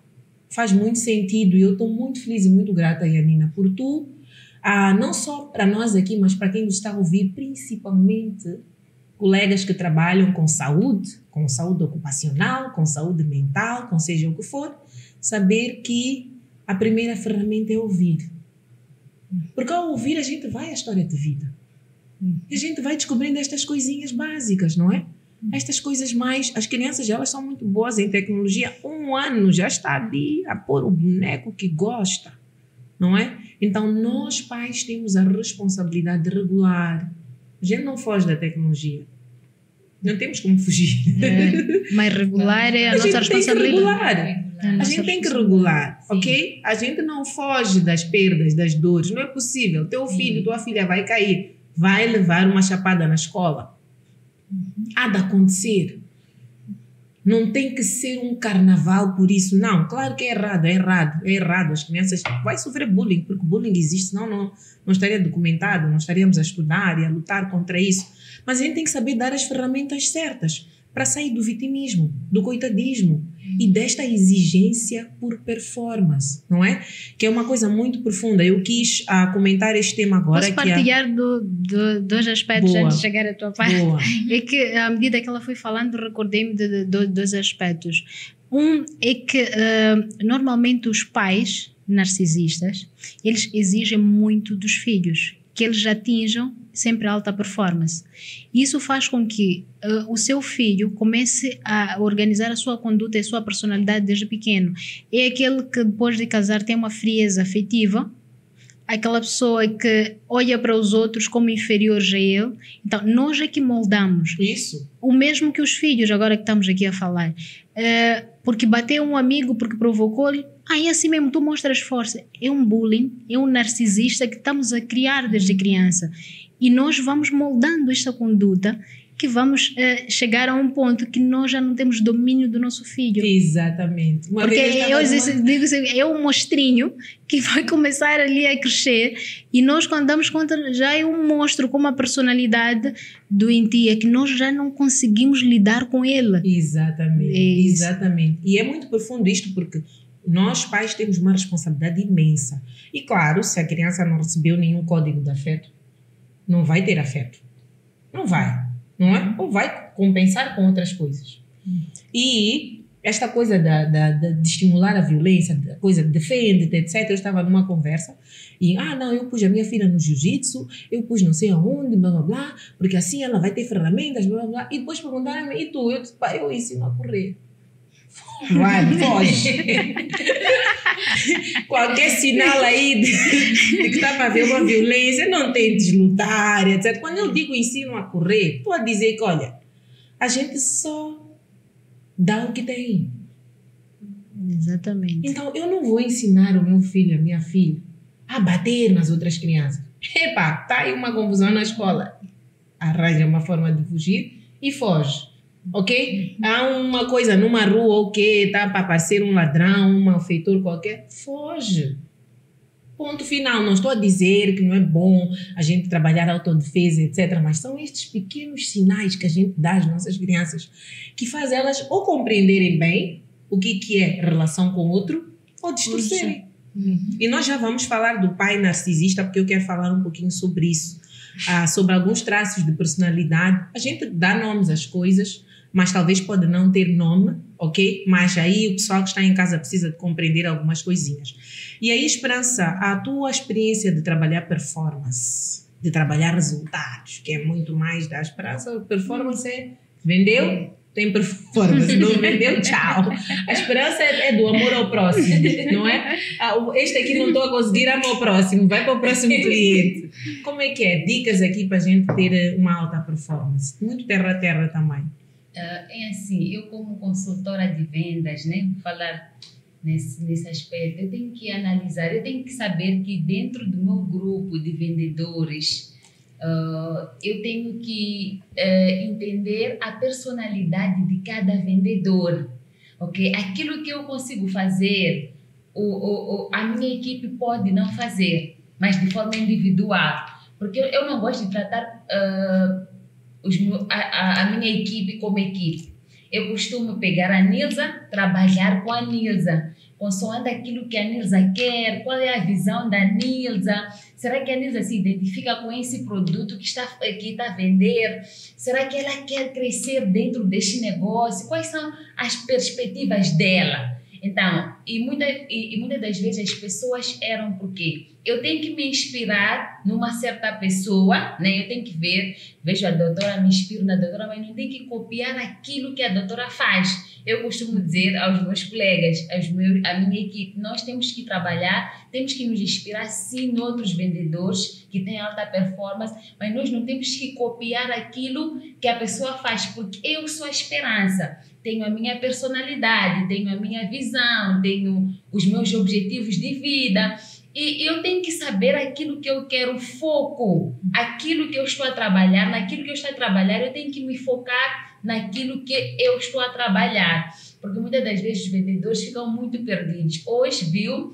Speaker 1: faz muito sentido e eu estou muito feliz e muito grata, Yanina, por tu, ah, não só para nós aqui, mas para quem nos está a ouvir, principalmente colegas que trabalham com saúde, com saúde ocupacional, com saúde mental, com seja o que for, saber que a primeira ferramenta é ouvir. Porque ao ouvir a gente vai à história de vida. E a gente vai descobrindo estas coisinhas básicas, não é? Estas coisas mais. As crianças elas são muito boas em tecnologia. Um ano já está ali a pôr o boneco que gosta, não é? Então nós pais temos a responsabilidade de regular. A gente não foge da tecnologia. Não temos como fugir.
Speaker 2: É, mas regular é a, a nossa responsabilidade.
Speaker 1: A gente tem que regular, Sim. ok? A gente não foge das perdas, das dores. Não é possível. Teu filho, tua filha vai cair, vai levar uma chapada na escola. Há de acontecer. Não tem que ser um carnaval por isso. Não, claro que é errado, é errado, é errado. As crianças vão sofrer bullying, porque bullying existe, senão não, não estaria documentado, não estaríamos a estudar e a lutar contra isso. Mas a gente tem que saber dar as ferramentas certas para sair do vitimismo, do coitadismo e desta exigência por performance, não é? Que é uma coisa muito profunda. Eu quis uh, comentar este tema agora.
Speaker 2: Posso partilhar é... do, do, dois aspectos Boa. antes de chegar à tua parte? Boa. É que à medida que ela foi falando, recordei-me de, de, de, dois aspectos. Um é que uh, normalmente os pais narcisistas, eles exigem muito dos filhos, que eles atinjam sempre alta performance. Isso faz com que uh, o seu filho comece a organizar a sua conduta e a sua personalidade desde pequeno. É aquele que depois de casar tem uma frieza afetiva, aquela pessoa que olha para os outros como inferiores a ele. Então, nós é que moldamos.
Speaker 1: Isso.
Speaker 2: O mesmo que os filhos, agora que estamos aqui a falar. Uh, porque bateu um amigo, porque provocou-lhe. Aí ah, assim mesmo, tu mostras força. É um bullying, é um narcisista que estamos a criar desde criança. E nós vamos moldando esta conduta que vamos uh, chegar a um ponto que nós já não temos domínio do nosso filho.
Speaker 1: Exatamente.
Speaker 2: Uma Porque eu, digo assim, é um monstrinho que vai começar ali a crescer e nós quando damos conta já é um monstro com uma personalidade doentia que nós já não conseguimos lidar com ele.
Speaker 1: Exatamente, é exatamente. E é muito profundo isto porque nós pais temos uma responsabilidade imensa. E claro, se a criança não recebeu nenhum código de afeto, não vai ter afeto. Não vai, não é? Ou vai compensar com outras coisas. E esta coisa da, da, da, de estimular a violência, da coisa defende-te, etc. Eu estava numa conversa e, ah, não, eu pus a minha filha no jiu-jitsu, eu pus não sei aonde, blá blá blá, porque assim ela vai ter ferramentas, blá blá blá. E depois perguntaram-me, e tu? Eu disse, pá, eu ensino a correr. Vai, foge. Qualquer sinal aí de, de que está para haver uma violência, não tentes lutar, etc. Quando eu digo ensino a correr, estou a dizer que, olha, a gente só dá o que tem.
Speaker 2: Exatamente.
Speaker 1: Então, eu não vou ensinar o meu filho, a minha filha, a bater nas outras crianças. Epa, tá aí uma confusão na escola. Arranja uma forma de fugir e foge ok? Há uma coisa numa rua, ok, tá para parecer um ladrão, um malfeitor qualquer, foge. Ponto final. Não estou a dizer que não é bom a gente trabalhar autodefesa, etc. Mas são estes pequenos sinais que a gente dá às nossas crianças que faz elas ou compreenderem bem o que, que é relação com o outro ou distorcerem. Uhum. E nós já vamos falar do pai narcisista, porque eu quero falar um pouquinho sobre isso. Ah, sobre alguns traços de personalidade. A gente dá nomes às coisas, mas talvez pode não ter nome, ok? Mas aí o pessoal que está em casa precisa de compreender algumas coisinhas. E aí, Esperança, a tua experiência de trabalhar performance, de trabalhar resultados, que é muito mais da esperança, performance é vendeu, tem performance, não vendeu, tchau. A esperança é, é, do amor ao próximo, não é? Ah, este aqui não estou a conseguir amor ao próximo, vai para o próximo cliente. Como é que é? Dicas aqui para a gente ter uma alta performance. Muito terra a terra também.
Speaker 3: Uh, é assim, eu como consultora de vendas, né, falar nesse, nesse aspecto, eu tenho que analisar, eu tenho que saber que dentro do meu grupo de vendedores, uh, eu tenho que uh, entender a personalidade de cada vendedor, ok? Aquilo que eu consigo fazer, o, o, o, a minha equipe pode não fazer. mas de forma individual. Porque eu não gosto de tratar uh, os, a, a, minha equipe como equipe. Eu costumo pegar a Nilza, trabalhar com a Nilza consoante aquilo que a Nilza quer, qual é a visão da Nilza, será que a Nilza se identifica com esse produto que está, que está a vender, será que ela quer crescer dentro deste negócio, quais são as perspectivas dela. Então, e, muita, e, e muitas das vezes as pessoas eram porque eu tenho que me inspirar numa certa pessoa, né? Eu tenho que ver, vejo a doutora, me inspiro na doutora, mas não tenho que copiar aquilo que a doutora faz. Eu costumo dizer aos meus colegas, aos meus, à minha equipe, nós temos que trabalhar, temos que nos inspirar sim em outros vendedores que têm alta performance, mas nós não temos que copiar aquilo que a pessoa faz, porque eu sou a esperança tenho a minha personalidade, tenho a minha visão, tenho os meus objetivos de vida. E eu tenho que saber aquilo que eu quero, foco, aquilo que eu estou a trabalhar, naquilo que eu estou a trabalhar, eu tenho que me focar naquilo que eu estou a trabalhar. Porque muitas das vezes os vendedores ficam muito perdidos. Hoje, viu,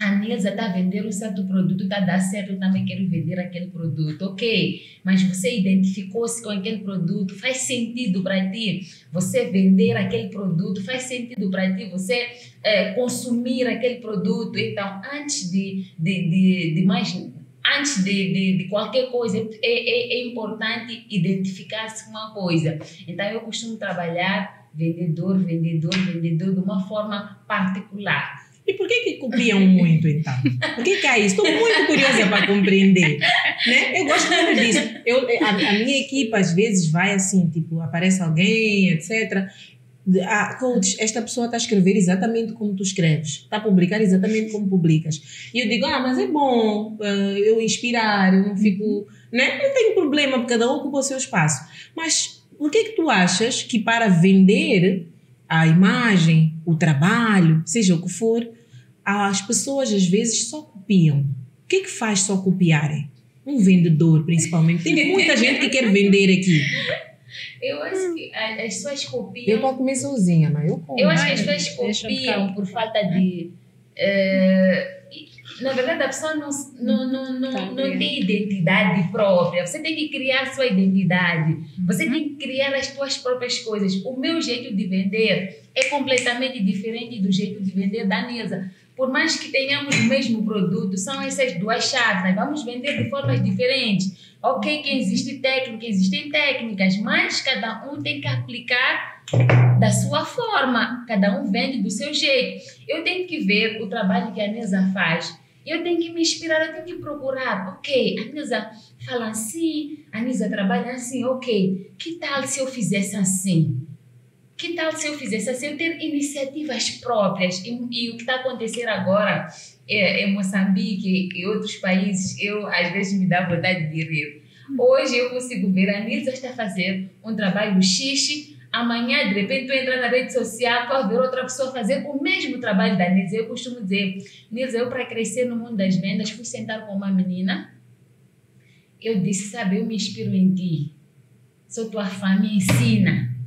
Speaker 3: a Nilza está a vender um certo produto, está dar certo, eu também quero vender aquele produto, ok? Mas você identificou-se com aquele produto, faz sentido para ti você vender aquele produto, faz sentido para ti você é, consumir aquele produto. Então, antes de, de, de, de mais antes de, de, de, qualquer coisa, é, é, é importante identificar-se com uma coisa. Então, eu costumo trabalhar vendedor, vendedor, vendedor de uma forma particular.
Speaker 1: E por que que copiam muito, então? Por que que é isso? Estou muito curiosa para compreender. Né? Eu gosto muito disso. Eu, a, a, minha equipe, às vezes, vai assim, tipo, aparece alguém, etc. Ah, coach, esta pessoa está a escrever exatamente como tu escreves, está a publicar exatamente como publicas. E eu digo, ah, mas é bom uh, eu inspirar, eu não fico. Né? Não tenho problema, porque cada um ocupa o seu espaço. Mas por que que tu achas que para vender a imagem, o trabalho, seja o que for, as pessoas às vezes só copiam. O que é que faz só copiarem? Um vendedor, principalmente. Tem muita gente que quer vender aqui.
Speaker 3: Eu acho que as pessoas copiam.
Speaker 1: Eu a comer sozinha, mas eu como.
Speaker 3: Eu acho que as pessoas copiam por falta de. Uh, na verdade, a pessoa não, não, não, não, tá não tem identidade própria. Você tem que criar sua identidade. Você uhum. tem que criar as suas próprias coisas. O meu jeito de vender é completamente diferente do jeito de vender da Nisa por mais que tenhamos o mesmo produto, são essas duas chaves. Nós vamos vender de formas diferentes. Ok, que existe técnica, existem técnicas, mas cada um tem que aplicar da sua forma. Cada um vende do seu jeito. Eu tenho que ver o trabalho que a Nisa faz. Eu tenho que me inspirar, eu tenho que procurar. Ok, a Nisa fala assim, a Nisa trabalha assim, ok. Que tal se eu fizesse assim? Que tal se eu fizesse assim, eu ter iniciativas próprias? E, e o que está acontecendo agora é, em Moçambique e outros países, eu às vezes me dá vontade de rir. Hoje eu consigo ver a Nilza está fazendo um trabalho xixi, amanhã de repente tu entra na rede social, tu ver outra pessoa fazer o mesmo trabalho da Nilza. Eu costumo dizer, Nilza, eu para crescer no mundo das vendas fui sentar com uma menina, eu disse, sabe, eu me inspiro em ti, sou tua fã, me ensina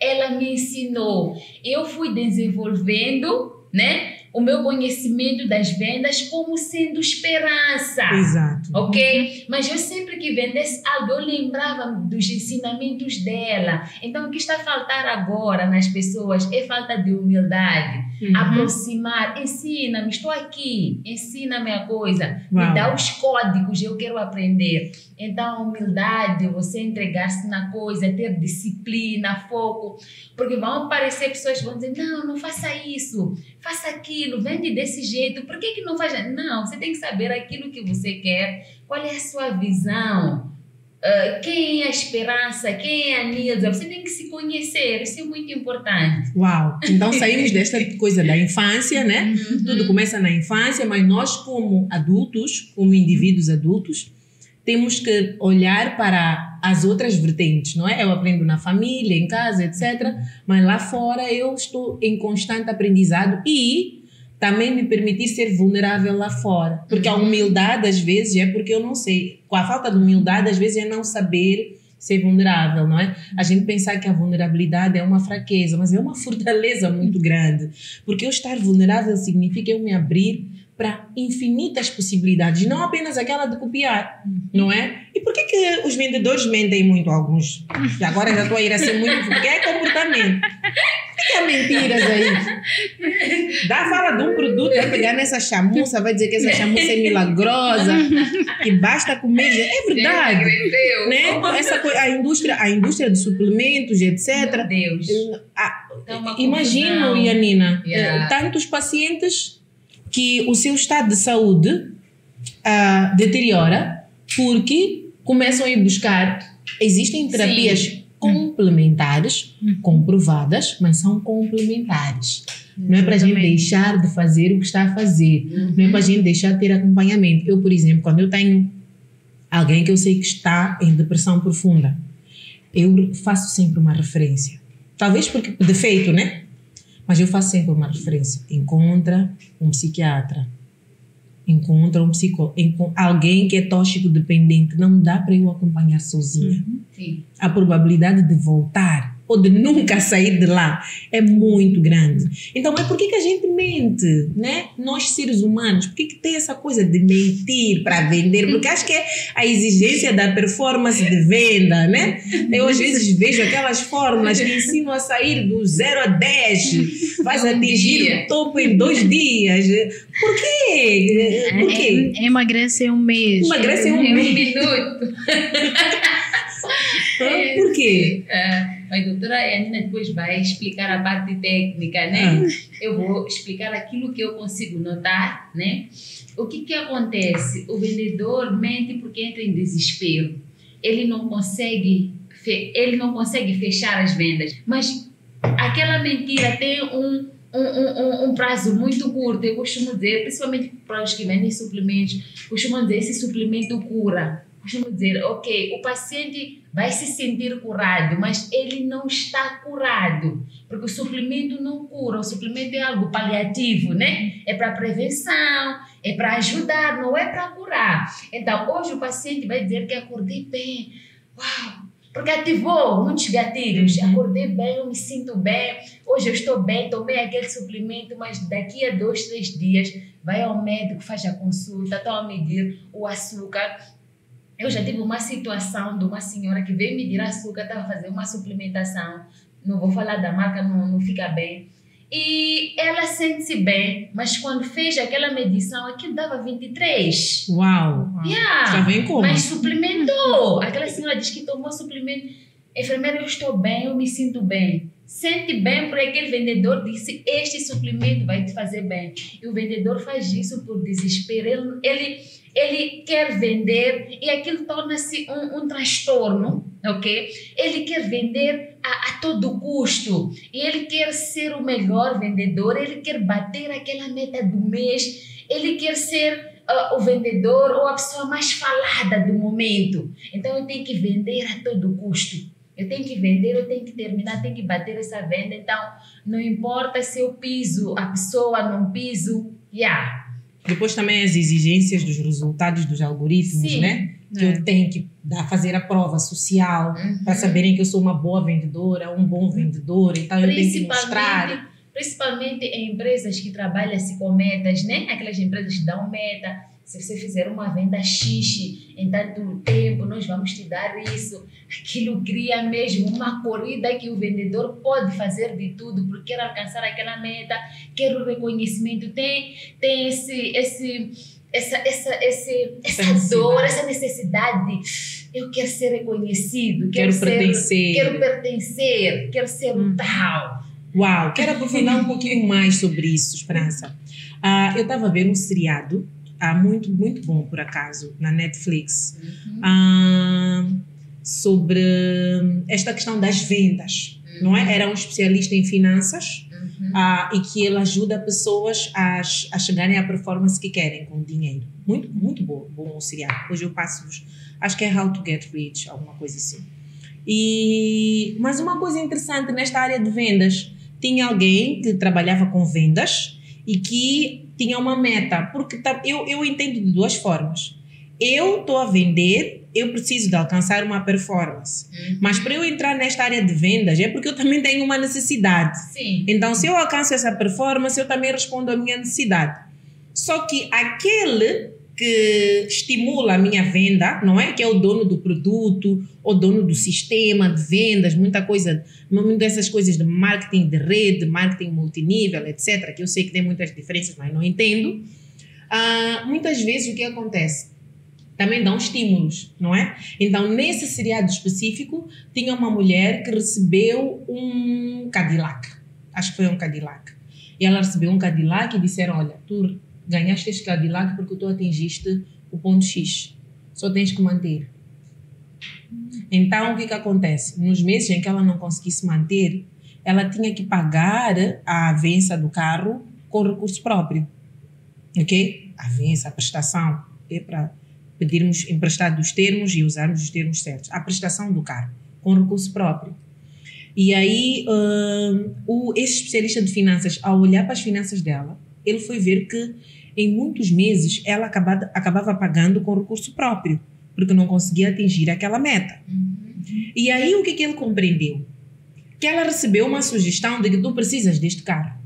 Speaker 3: ela me ensinou. Eu fui desenvolvendo, né? O meu conhecimento das vendas como sendo esperança.
Speaker 1: Exato.
Speaker 3: Ok? Mas eu sempre que vendesse algo, eu lembrava dos ensinamentos dela. Então, o que está a faltar agora nas pessoas é falta de humildade. Uhum. Aproximar, ensina-me, estou aqui, ensina-me a coisa, Uau. me dá os códigos, eu quero aprender. Então, a humildade, você entregar-se na coisa, ter disciplina, foco, porque vão aparecer pessoas que vão dizer: não, não faça isso, faça aquilo, vende desse jeito, por que, que não faz? Não, você tem que saber aquilo que você quer, qual é a sua visão. Uh, quem é a esperança, quem é a Nilza, você tem que se conhecer, isso é muito importante.
Speaker 1: Uau! Então saímos desta coisa da infância, né? Uhum. Tudo começa na infância, mas nós, como adultos, como indivíduos adultos, temos que olhar para as outras vertentes, não é? Eu aprendo na família, em casa, etc. Mas lá fora eu estou em constante aprendizado e também me permitir ser vulnerável lá fora. Porque a uhum. humildade, às vezes, é porque eu não sei. Com a falta de humildade, às vezes, é não saber ser vulnerável, não é? A gente pensar que a vulnerabilidade é uma fraqueza, mas é uma fortaleza muito grande. Porque eu estar vulnerável significa eu me abrir para infinitas possibilidades, não apenas aquela de copiar, não é? E por que, que os vendedores mentem muito alguns? E agora já estou a ir assim muito, porque é comportamento. Por que há mentiras aí? Dá fala de um produto, vai pegar nessa chamuça, vai dizer que essa chamuça é milagrosa, que basta comer. É verdade. Né? Essa coisa, a, indústria, a indústria de suplementos, etc.
Speaker 3: Meu Deus.
Speaker 1: Ah, imagino, Yanina, yeah. tantos pacientes que o seu estado de saúde uh, deteriora porque começam a ir buscar. Existem terapias Sim. complementares, uhum. comprovadas, mas são complementares. Não é para a gente deixar de fazer o que está a fazer. Uhum. Não é para a gente deixar de ter acompanhamento. Eu, por exemplo, quando eu tenho alguém que eu sei que está em depressão profunda, eu faço sempre uma referência. Talvez porque defeito, né? Mas eu faço sempre uma referência. Encontra um psiquiatra. Encontra um psicólogo. Alguém que é tóxico dependente. Não dá para eu acompanhar sozinha.
Speaker 3: Uhum.
Speaker 1: A probabilidade de voltar ou de nunca sair de lá é muito grande. Então, é por que, a gente mente, né? Nós seres humanos, por que, tem essa coisa de mentir para vender? Porque acho que é a exigência da performance de venda, né? Eu às vezes vejo aquelas fórmulas que ensinam a sair do 0 a 10, faz um atingir dia. o topo em dois dias. Por quê? Por quê?
Speaker 2: É, emagrece em um mês.
Speaker 1: Emagrece em um,
Speaker 3: em um
Speaker 1: mês.
Speaker 3: minuto.
Speaker 1: Por quê?
Speaker 3: Uh, a doutora Anina depois vai explicar a parte técnica, né? Ah. Eu vou explicar aquilo que eu consigo notar, né? O que que acontece? O vendedor mente porque entra em desespero. Ele não consegue, ele não consegue fechar as vendas, mas aquela mentira tem um um, um, um, prazo muito curto. Eu costumo dizer, principalmente para os que vendem suplementos, costumo dizer esse suplemento cura. Costumo dizer, ok, o paciente vai se sentir curado, mas ele não está curado, porque o suplemento não cura, o suplemento é algo paliativo, né? É para prevenção, é para ajudar, não é para curar. Então, hoje o paciente vai dizer que acordei bem, uau, porque ativou muitos gatilhos. Acordei bem, eu me sinto bem, hoje eu estou bem, tomei aquele suplemento, mas daqui a dois, três dias vai ao médico, faz a consulta, estão a medir o açúcar eu já tive uma situação de uma senhora que veio medir açúcar, estava fazendo uma suplementação, não vou falar da marca, não, não fica bem. E ela sente-se bem, mas quando fez aquela medição, aquilo dava 23.
Speaker 1: Uau!
Speaker 3: Yeah,
Speaker 1: já vem como?
Speaker 3: Mas suplementou. Aquela senhora diz que tomou suplemento. Enfermeira, eu estou bem, eu me sinto bem. Sente bem porque aquele vendedor disse: Este suplemento vai te fazer bem. E o vendedor faz isso por desespero. Ele, ele ele quer vender e aquilo torna-se um, um, transtorno, ok? Ele quer vender a, a, todo custo e ele quer ser o melhor vendedor, ele quer bater aquela meta do mês, ele quer ser uh, o vendedor ou a pessoa mais falada do momento. Então eu tenho que vender a todo custo. Eu tenho que vender, eu tenho que terminar, tenho que bater essa venda. Então, não importa se eu piso a pessoa, não piso, yeah
Speaker 1: depois também as exigências dos resultados dos algoritmos, Sim. né? Que é. eu tenho que dar, fazer a prova social uhum. para saberem que eu sou uma boa vendedora, um bom vendedor, então eu tenho que mostrar.
Speaker 3: Principalmente em empresas que trabalham-se com metas, né? Aquelas empresas que dão meta se você fizer uma venda X em tanto tempo, nós vamos te dar isso. Aquilo cria mesmo uma corrida que o vendedor pode fazer de tudo porque quer alcançar aquela meta, quer o reconhecimento, tem, tem esse, esse, essa, essa, esse, essa dor, essa necessidade. Eu quero ser reconhecido, quero,
Speaker 1: quero
Speaker 3: ser,
Speaker 1: pertencer,
Speaker 3: quero pertencer, quero ser um tal.
Speaker 1: Uau, quero aprofundar um pouquinho mais sobre isso, Esperança. Uh, eu estava vendo um seriado ah, muito, muito bom, por acaso, na Netflix, uhum. ah, sobre esta questão das vendas, uhum. não é? Uhum. Era um especialista em finanças uhum. ah, e que ele ajuda pessoas a, a chegarem à performance que querem com o dinheiro. Muito, muito bom, bom seriado. Hoje eu passo-vos, acho que é How to Get Rich, alguma coisa assim. E, mas uma coisa interessante nesta área de vendas, tinha alguém que trabalhava com vendas e que tinha uma meta, porque tá, eu, eu entendo de duas formas. Eu estou a vender, eu preciso de alcançar uma performance. Uhum. Mas para eu entrar nesta área de vendas é porque eu também tenho uma necessidade.
Speaker 3: Sim.
Speaker 1: Então, se eu alcanço essa performance, eu também respondo à minha necessidade. Só que aquele que estimula a minha venda, não é? Que é o dono do produto, o dono do sistema de vendas, muita coisa, muitas dessas coisas de marketing de rede, marketing multinível, etc., que eu sei que tem muitas diferenças, mas não entendo. Ah, muitas vezes o que acontece? Também dão estímulos, não é? Então, nesse seriado específico, tinha uma mulher que recebeu um Cadillac. Acho que foi um Cadillac. E ela recebeu um Cadillac e disseram: Olha, tu ganhaste este Cadillac porque tu atingiste o ponto X. Só tens que manter. Então, o que, que acontece? Nos meses em que ela não conseguisse manter, ela tinha que pagar a avença do carro com recurso próprio. Ok? A avença, a prestação, é para pedirmos emprestado os termos e usarmos os termos certos. A prestação do carro com recurso próprio. E aí, uh, o, esse especialista de finanças, ao olhar para as finanças dela, ele foi ver que em muitos meses ela acabava, acabava pagando com recurso próprio, porque não conseguia atingir aquela meta. E aí o que, que ele compreendeu? Que ela recebeu uma sugestão de que tu precisas deste carro,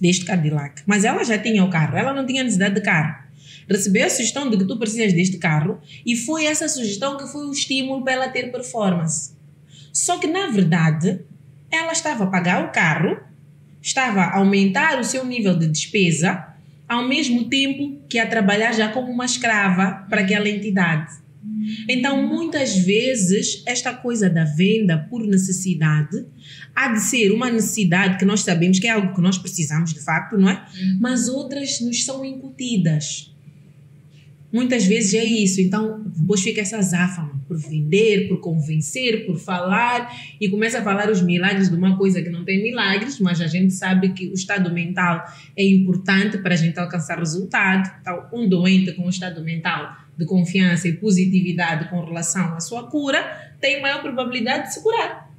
Speaker 1: deste Cadillac. Mas ela já tinha o carro, ela não tinha necessidade de carro. Recebeu a sugestão de que tu precisas deste carro e foi essa sugestão que foi o estímulo para ela ter performance. Só que, na verdade, ela estava a pagar o carro, estava a aumentar o seu nível de despesa, ao mesmo tempo que a trabalhar já como uma escrava para aquela entidade. Então, muitas vezes, esta coisa da venda por necessidade há de ser uma necessidade que nós sabemos que é algo que nós precisamos de facto, não é? Mas outras nos são incutidas. Muitas vezes é isso. Então, depois fica essa záfama por vender, por convencer, por falar e começa a falar os milagres de uma coisa que não tem milagres, mas a gente sabe que o estado mental é importante para a gente alcançar resultado. Então, um doente com um estado mental de confiança e positividade com relação à sua cura tem maior probabilidade de se curar.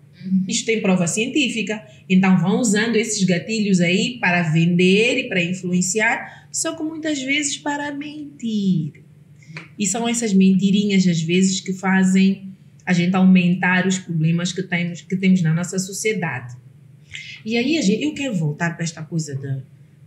Speaker 1: Isto tem prova científica. Então vão usando esses gatilhos aí para vender e para influenciar, só que muitas vezes para mentir. E são essas mentirinhas, às vezes, que fazem a gente aumentar os problemas que temos, que temos na nossa sociedade. E aí gente, eu quero voltar para esta coisa da,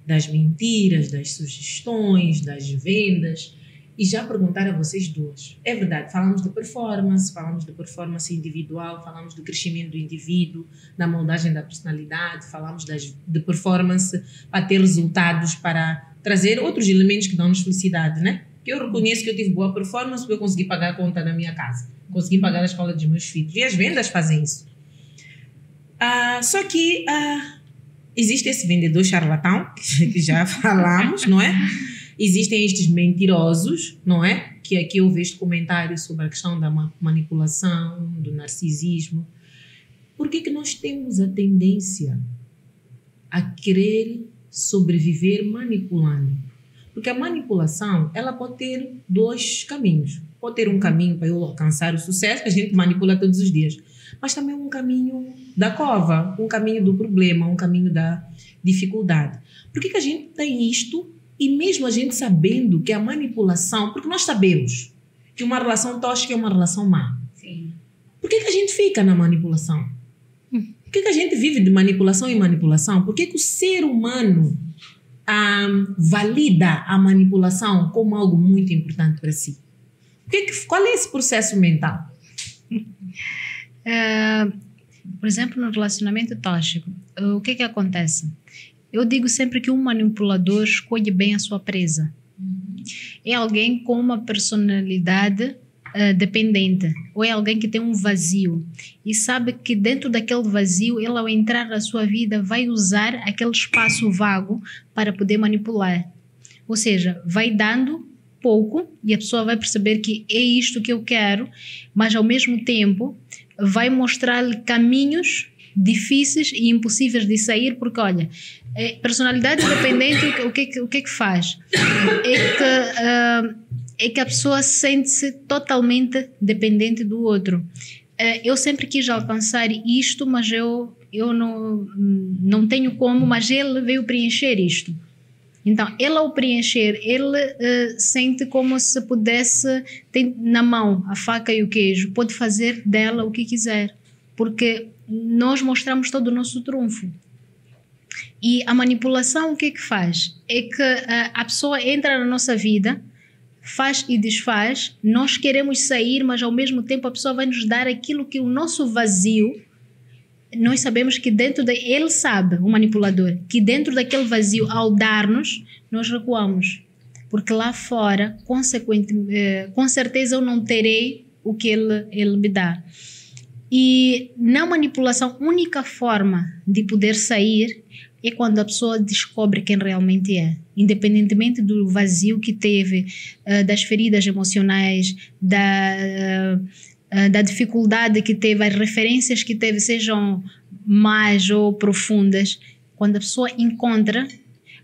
Speaker 1: das mentiras, das sugestões, das vendas e já perguntar a vocês duas. É verdade, falamos de performance, falamos de performance individual, falamos do crescimento do indivíduo, da moldagem da personalidade, falamos das, de performance para ter resultados, para trazer outros elementos que dão-nos felicidade, né? Que eu reconheço que eu tive boa performance porque eu consegui pagar a conta da minha casa, consegui pagar a escola dos meus filhos. E as vendas fazem isso. Ah, só que ah, existe esse vendedor charlatão, que já falamos, não é? Existem estes mentirosos, não é? Que aqui eu vejo comentários sobre a questão da manipulação, do narcisismo. Por que, que nós temos a tendência a querer sobreviver manipulando? Porque a manipulação, ela pode ter dois caminhos. Pode ter um caminho para eu alcançar o sucesso, que a gente manipula todos os dias. Mas também um caminho da cova, um caminho do problema, um caminho da dificuldade. Por que, que a gente tem isto e mesmo a gente sabendo que a manipulação, porque nós sabemos que uma relação tóxica é uma relação má.
Speaker 3: Sim.
Speaker 1: Por que, que a gente fica na manipulação? Por que, que a gente vive de manipulação em manipulação? Por que, que o ser humano um, valida a manipulação como algo muito importante para si? Que, qual é esse processo mental?
Speaker 2: Uh, por exemplo, no relacionamento tóxico, o que que acontece? Eu digo sempre que um manipulador escolhe bem a sua presa. É alguém com uma personalidade uh, dependente ou é alguém que tem um vazio e sabe que dentro daquele vazio, ele ao entrar na sua vida vai usar aquele espaço vago para poder manipular. Ou seja, vai dando pouco e a pessoa vai perceber que é isto que eu quero, mas ao mesmo tempo vai mostrar-lhe caminhos difíceis e impossíveis de sair, porque olha, é, personalidade independente, o que, o que é que faz? É que uh, é que a pessoa sente-se totalmente dependente do outro. Eh, eu sempre quis alcançar isto, mas eu, eu não, não tenho como, mas ele veio preencher isto. Então, ele ao preencher, ele uh, sente como se pudesse ter na mão a faca e o queijo, pode fazer dela o que quiser, porque nós mostramos todo o nosso trunfo. E a manipulação, o que é que faz? É que uh, a pessoa entra na nossa vida, faz e desfaz, nós queremos sair, mas ao mesmo tempo a pessoa vai nos dar aquilo que o nosso vazio, nós sabemos que dentro da. Ele sabe, o manipulador, que dentro daquele vazio, ao dar-nos, nós recuamos. Porque lá fora, consequente, eh, com certeza eu não terei o que ele, ele me dá. E na manipulação, única forma de poder sair é quando a pessoa descobre quem realmente é, independentemente do vazio que teve, uh, das feridas emocionais, da, uh, da dificuldade que teve, as referências que teve, sejam mais ou profundas. Quando a pessoa encontra,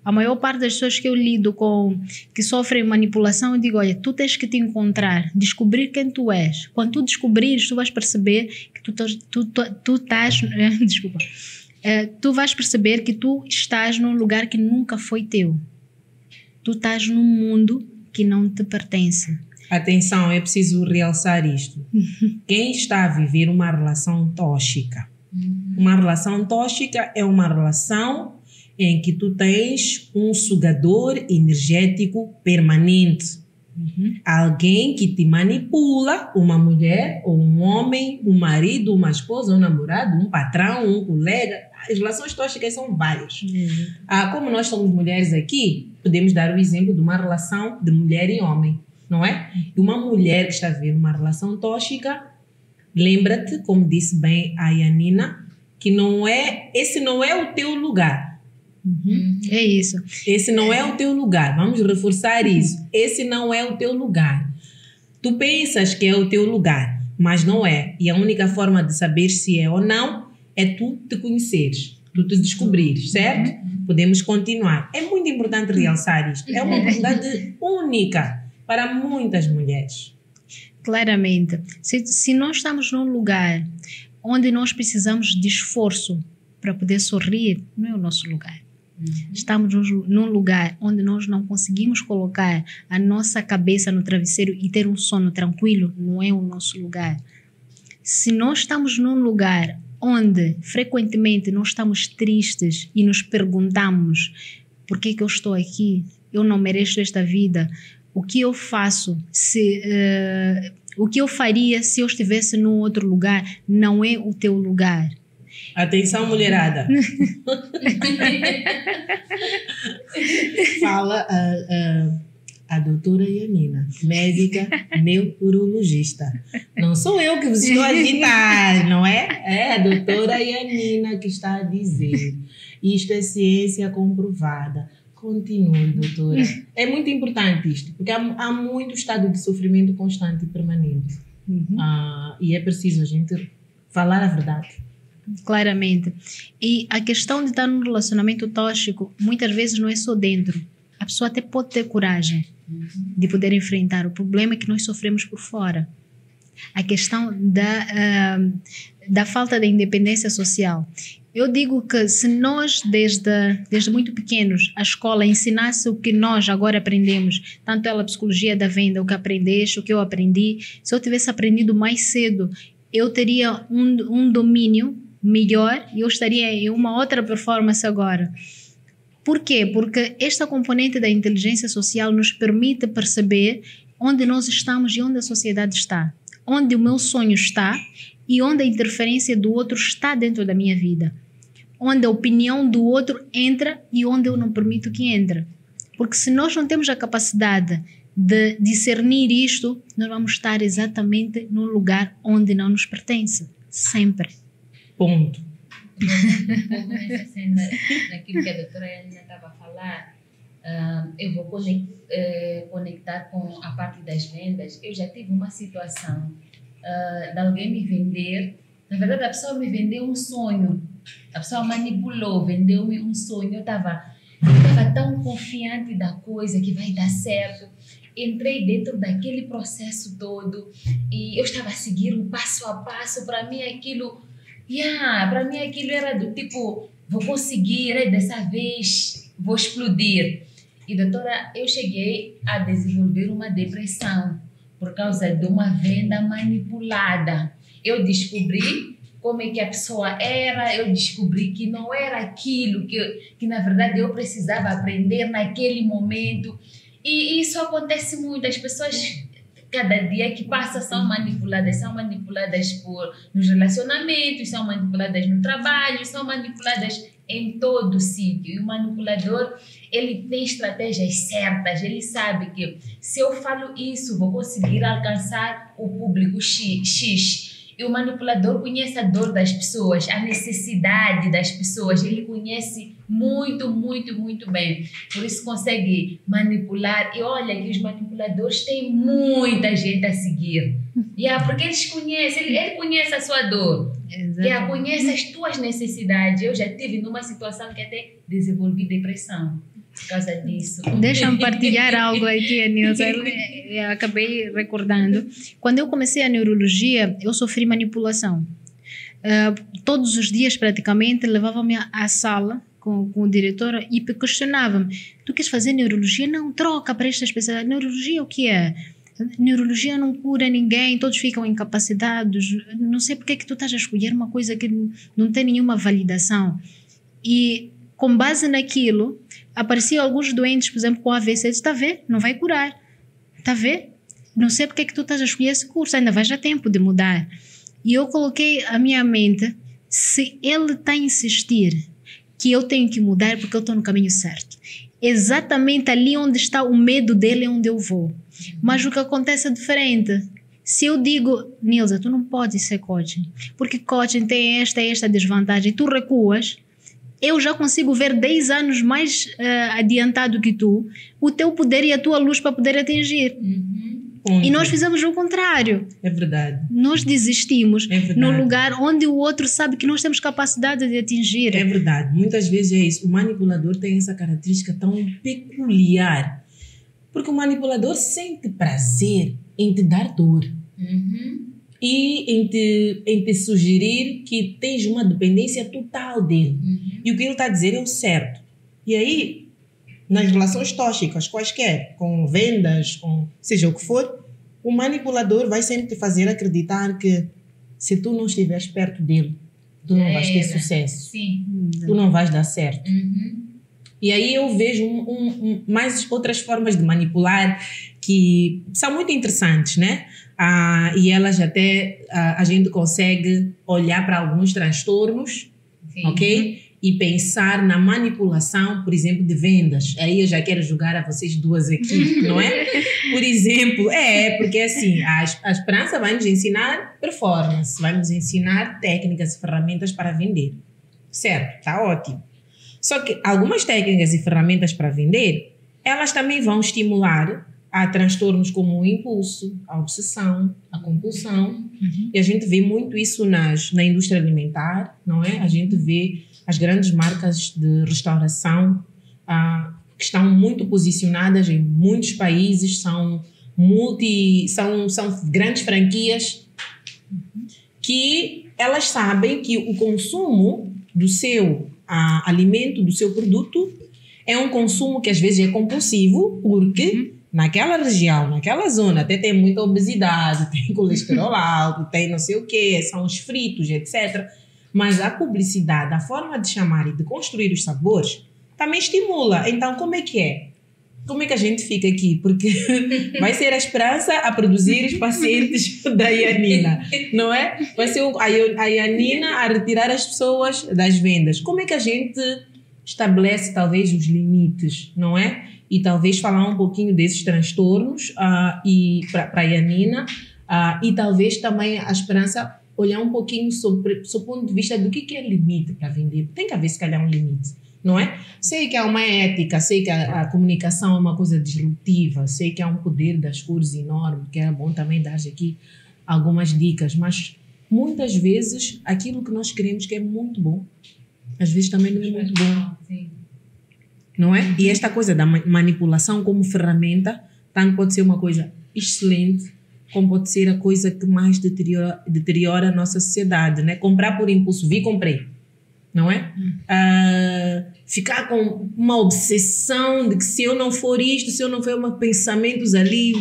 Speaker 2: a maior parte das pessoas que eu lido com, que sofrem manipulação, eu digo: olha, tu tens que te encontrar, descobrir quem tu és. Quando tu descobrires, tu vais perceber que tu, tu, tu, tu estás. desculpa é, tu vais perceber que tu estás num lugar que nunca foi teu. Tu estás num mundo que não te pertence.
Speaker 1: Atenção, é preciso realçar isto. Quem está a viver uma relação tóxica? Uma relação tóxica é uma relação em que tu tens um sugador energético permanente. Uhum. Alguém que te manipula, uma mulher ou um homem, um marido, uma esposa, um namorado, um patrão, um colega, as relações tóxicas são várias. Uhum. Ah, como nós somos mulheres aqui, podemos dar o exemplo de uma relação de mulher e homem, não é? E uma mulher que está vivendo uma relação tóxica, lembra-te, como disse bem a Yanina, que não é, esse não é o teu lugar.
Speaker 2: Uhum. É isso.
Speaker 1: Esse não é o teu lugar. Vamos reforçar isso. Esse não é o teu lugar. Tu pensas que é o teu lugar, mas não é. E a única forma de saber se é ou não é tu te conheceres, tu te descobrires, certo? Uhum. Podemos continuar. É muito importante realçar isto. É uma oportunidade única para muitas mulheres.
Speaker 2: Claramente. Se, se nós estamos num lugar onde nós precisamos de esforço para poder sorrir, não é o nosso lugar. Uhum. Estamos num lugar onde nós não conseguimos colocar a nossa cabeça no travesseiro e ter um sono tranquilo, não é o nosso lugar. Se nós estamos num lugar onde frequentemente nós estamos tristes e nos perguntamos por que, que eu estou aqui, eu não mereço esta vida, o que eu faço se uh, o que eu faria se eu estivesse num outro lugar não é o teu lugar.
Speaker 1: Atenção, mulherada. Fala uh, uh, a doutora Yanina, médica neurologista. Não sou eu que vos estou a ditar, não é? É a doutora Yanina que está a dizer. Isto é ciência comprovada. Continue, doutora. É muito importante isto, porque há, há muito estado de sofrimento constante e permanente. Uhum. Ah, e é preciso a gente falar a verdade.
Speaker 2: Claramente. E a questão de estar num relacionamento tóxico, muitas vezes não é só dentro. A pessoa até pode ter coragem de poder enfrentar. O problema que nós sofremos por fora. A questão da, uh, da falta de independência social. Eu digo que se nós, desde, desde muito pequenos, a escola ensinasse o que nós agora aprendemos, tanto ela, psicologia da venda, o que aprendeste, o que eu aprendi, se eu tivesse aprendido mais cedo, eu teria um, um domínio melhor e eu estaria em uma outra performance agora. Por quê? Porque esta componente da inteligência social nos permite perceber onde nós estamos e onde a sociedade está, onde o meu sonho está e onde a interferência do outro está dentro da minha vida, onde a opinião do outro entra e onde eu não permito que entre. Porque se nós não temos a capacidade de discernir isto, nós vamos estar exatamente no lugar onde não nos pertence, sempre.
Speaker 1: Ponto
Speaker 3: nessa cena, naquilo que a doutora Helena estava a falar, uh, eu vou uh, conectar com a parte das vendas. Eu já tive uma situação uh, de alguém me vender, na verdade a pessoa me vendeu um sonho, a pessoa manipulou, vendeu-me um sonho. Eu estava tão confiante da coisa que vai dar certo. Entrei dentro daquele processo todo e eu estava a seguir um passo a passo. Para mim, aquilo Yeah, para mim aquilo era do tipo, vou conseguir, é dessa vez vou explodir. E doutora, eu cheguei a desenvolver uma depressão por causa de uma venda manipulada. Eu descobri como é que a pessoa era, eu descobri que não era aquilo que, que na verdade eu precisava aprender naquele momento. E isso acontece muito, as pessoas cada dia que passa são manipuladas, são manipuladas por nos relacionamentos, são manipuladas no trabalho, são manipuladas em todo sítio. E o manipulador, ele tem estratégias certas, ele sabe que se eu falo isso, vou conseguir alcançar o público X. E o manipulador conhece a dor das pessoas, a necessidade das pessoas, ele conhece muito, muito, muito bem. Por isso consegue manipular. E olha que os manipuladores têm muita gente a seguir. Yeah, porque eles conhecem, ele, ele conhece a sua dor. Yeah, conhece as tuas necessidades. Eu já tive numa situação que até desenvolvi depressão por causa disso.
Speaker 2: Deixa-me partilhar algo aqui, Nilson. Eu acabei recordando. Quando eu comecei a neurologia, eu sofri manipulação. Uh, todos os dias, praticamente, levava-me à sala com, com o diretor e questionava-me: Tu queres fazer neurologia? Não, troca para esta especialidade. Neurologia o que é? Neurologia não cura ninguém, todos ficam incapacitados. Não sei porque é que tu estás a escolher uma coisa que não tem nenhuma validação. E com base naquilo, apareciam alguns doentes, por exemplo, com AVC, está a ver? Não vai curar. Está a ver? Não sei porque é que tu estás a escolher esse curso, ainda vais a tempo de mudar. E eu coloquei a minha mente, se ele está a insistir que eu tenho que mudar porque eu estou no caminho certo. Exatamente ali onde está o medo dele é onde eu vou. Mas o que acontece é diferente. Se eu digo, Nilza, tu não podes ser coaching, porque coaching tem esta e esta desvantagem, tu recuas, eu já consigo ver 10 anos mais uh, adiantado que tu, o teu poder e a tua luz para poder atingir. Uhum. E nós fizemos o contrário.
Speaker 1: É verdade.
Speaker 2: Nós desistimos é no lugar onde o outro sabe que nós temos capacidade de atingir.
Speaker 1: É verdade. Muitas vezes é isso. O manipulador tem essa característica tão peculiar. Porque o manipulador sente prazer em te dar dor. Uhum e em te, em te sugerir que tens uma dependência total dele. Uhum. E o que ele está a dizer é o certo. E aí, nas relações tóxicas, quaisquer, com vendas, com seja o que for, o manipulador vai sempre te fazer acreditar que se tu não estiveres perto dele, tu não é, vais ter sucesso.
Speaker 3: Sim.
Speaker 1: Tu não vais dar certo. Uhum. E aí eu vejo um, um, um, mais outras formas de manipular que são muito interessantes, né? Ah, e elas até ah, a gente consegue olhar para alguns transtornos, Sim. ok? E pensar na manipulação, por exemplo, de vendas. Aí eu já quero jogar a vocês duas aqui, não é? Por exemplo, é, porque assim, a, a Esperança vai nos ensinar performance, vai nos ensinar técnicas e ferramentas para vender. Certo, tá ótimo. Só que algumas técnicas e ferramentas para vender, elas também vão estimular Há transtornos como o impulso, a obsessão, a compulsão. Uhum. E a gente vê muito isso nas, na indústria alimentar, não é? A gente vê as grandes marcas de restauração ah, que estão muito posicionadas em muitos países, são multi, são, são grandes franquias que elas sabem que o consumo do seu alimento, do seu produto, é um consumo que às vezes é compulsivo, porque uhum naquela região, naquela zona, até tem muita obesidade, tem colesterol alto, tem não sei o que, são os fritos, etc. Mas a publicidade, a forma de chamar e de construir os sabores, também estimula. Então, como é que é? Como é que a gente fica aqui? Porque vai ser a esperança a produzir os pacientes da Ianina, não é? Vai ser a Ianina a retirar as pessoas das vendas. Como é que a gente estabelece, talvez, os limites, não é? E talvez falar um pouquinho desses transtornos uh, e para a Yanina uh, e talvez também a esperança olhar um pouquinho sobre o ponto de vista do que, que é limite para vender. Tem que haver, se calhar, um limite, não é? Sei que há uma ética, sei que a, a, comunicação é uma coisa disruptiva, sei que há um poder das cores enorme, que é bom também dar aqui algumas dicas, mas muitas vezes aquilo que nós queremos que é muito bom, às vezes também não é muito bom. Sim não é? E esta coisa da manipulação como ferramenta, tanto pode ser uma coisa excelente, como pode ser a coisa que mais deteriora, deteriora a nossa sociedade, né? Comprar por impulso, vi, comprei, não é? Uh, ficar com uma obsessão de que se eu não for isto, se eu não for meus pensamentos ali,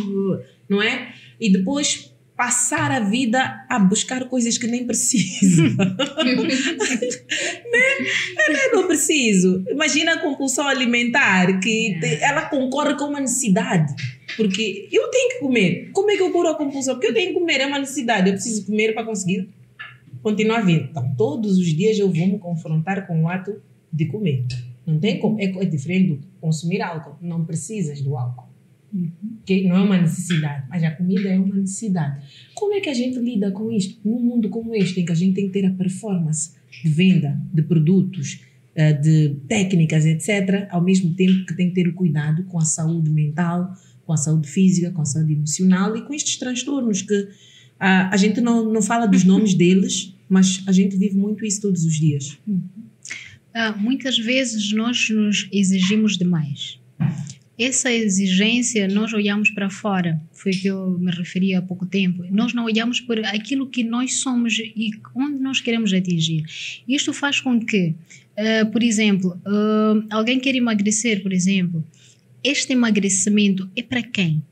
Speaker 1: não é? E depois passar a vida a buscar coisas que nem precisa. né? Eu não preciso. Imagina a compulsão alimentar, que te, ela concorre com uma necessidade. Porque eu tenho que comer. Como é que eu curo a compulsão? Porque eu tenho que comer, é uma necessidade. Eu preciso comer para conseguir continuar a vida. Então, todos os dias eu vou me confrontar com o ato de comer. Não tem como. É, é diferente do consumir álcool. Não precisas do álcool. Que não é uma necessidade, mas a comida é uma necessidade. Como é que a gente lida com isto? Num mundo como este, em que a gente tem que ter a performance de venda de produtos, eh, de técnicas, etc., ao mesmo tempo que tem que ter o cuidado com a saúde mental, com a saúde física, com a saúde emocional e com estes transtornos que a, a gente não, não fala dos nomes deles, mas a gente vive muito isso todos os dias.
Speaker 2: Uh, muitas vezes nós nos exigimos demais essa exigência nós olhamos para fora, foi o que eu me referi há pouco tempo. Nós não olhamos por aquilo que nós somos e onde nós queremos atingir. Isto faz com que, uh, por exemplo, uh, alguém quer emagrecer, por exemplo, este emagrecimento é para quem?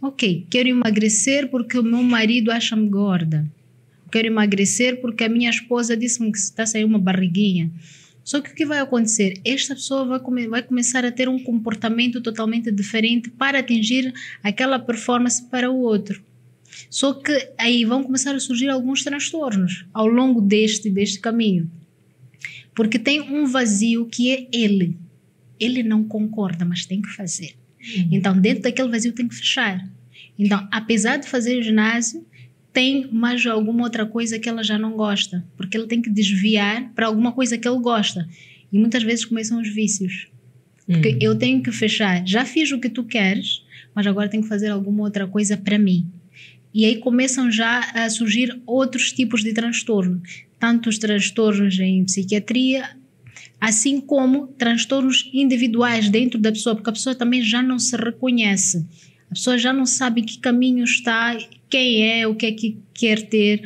Speaker 2: Ok, quero emagrecer porque o meu marido acha-me gorda. Quero emagrecer porque a minha esposa disse-me que está saindo uma barriguinha. Só que o que vai acontecer? Esta pessoa vai, come, vai começar a ter um comportamento totalmente diferente para atingir aquela performance para o outro. Só que aí vão começar a surgir alguns transtornos ao longo deste, deste caminho. Porque tem um vazio que é ele. Ele não concorda, mas tem que fazer. Uhum. Então, dentro daquele vazio tem que fechar. Então, apesar de fazer o ginásio, tem mais alguma outra coisa que ela já não gosta, porque ele tem que desviar para alguma coisa que ele gosta. E muitas vezes começam os vícios. Porque hum. eu tenho que fechar, já fiz o que tu queres, mas agora tenho que fazer alguma outra coisa para mim. E aí começam já a surgir outros tipos de transtorno, tanto os transtornos em psiquiatria, assim como transtornos individuais dentro da pessoa, porque a pessoa também já não se reconhece. A pessoa já não sabe que caminho está quem é, o que é que quer ter.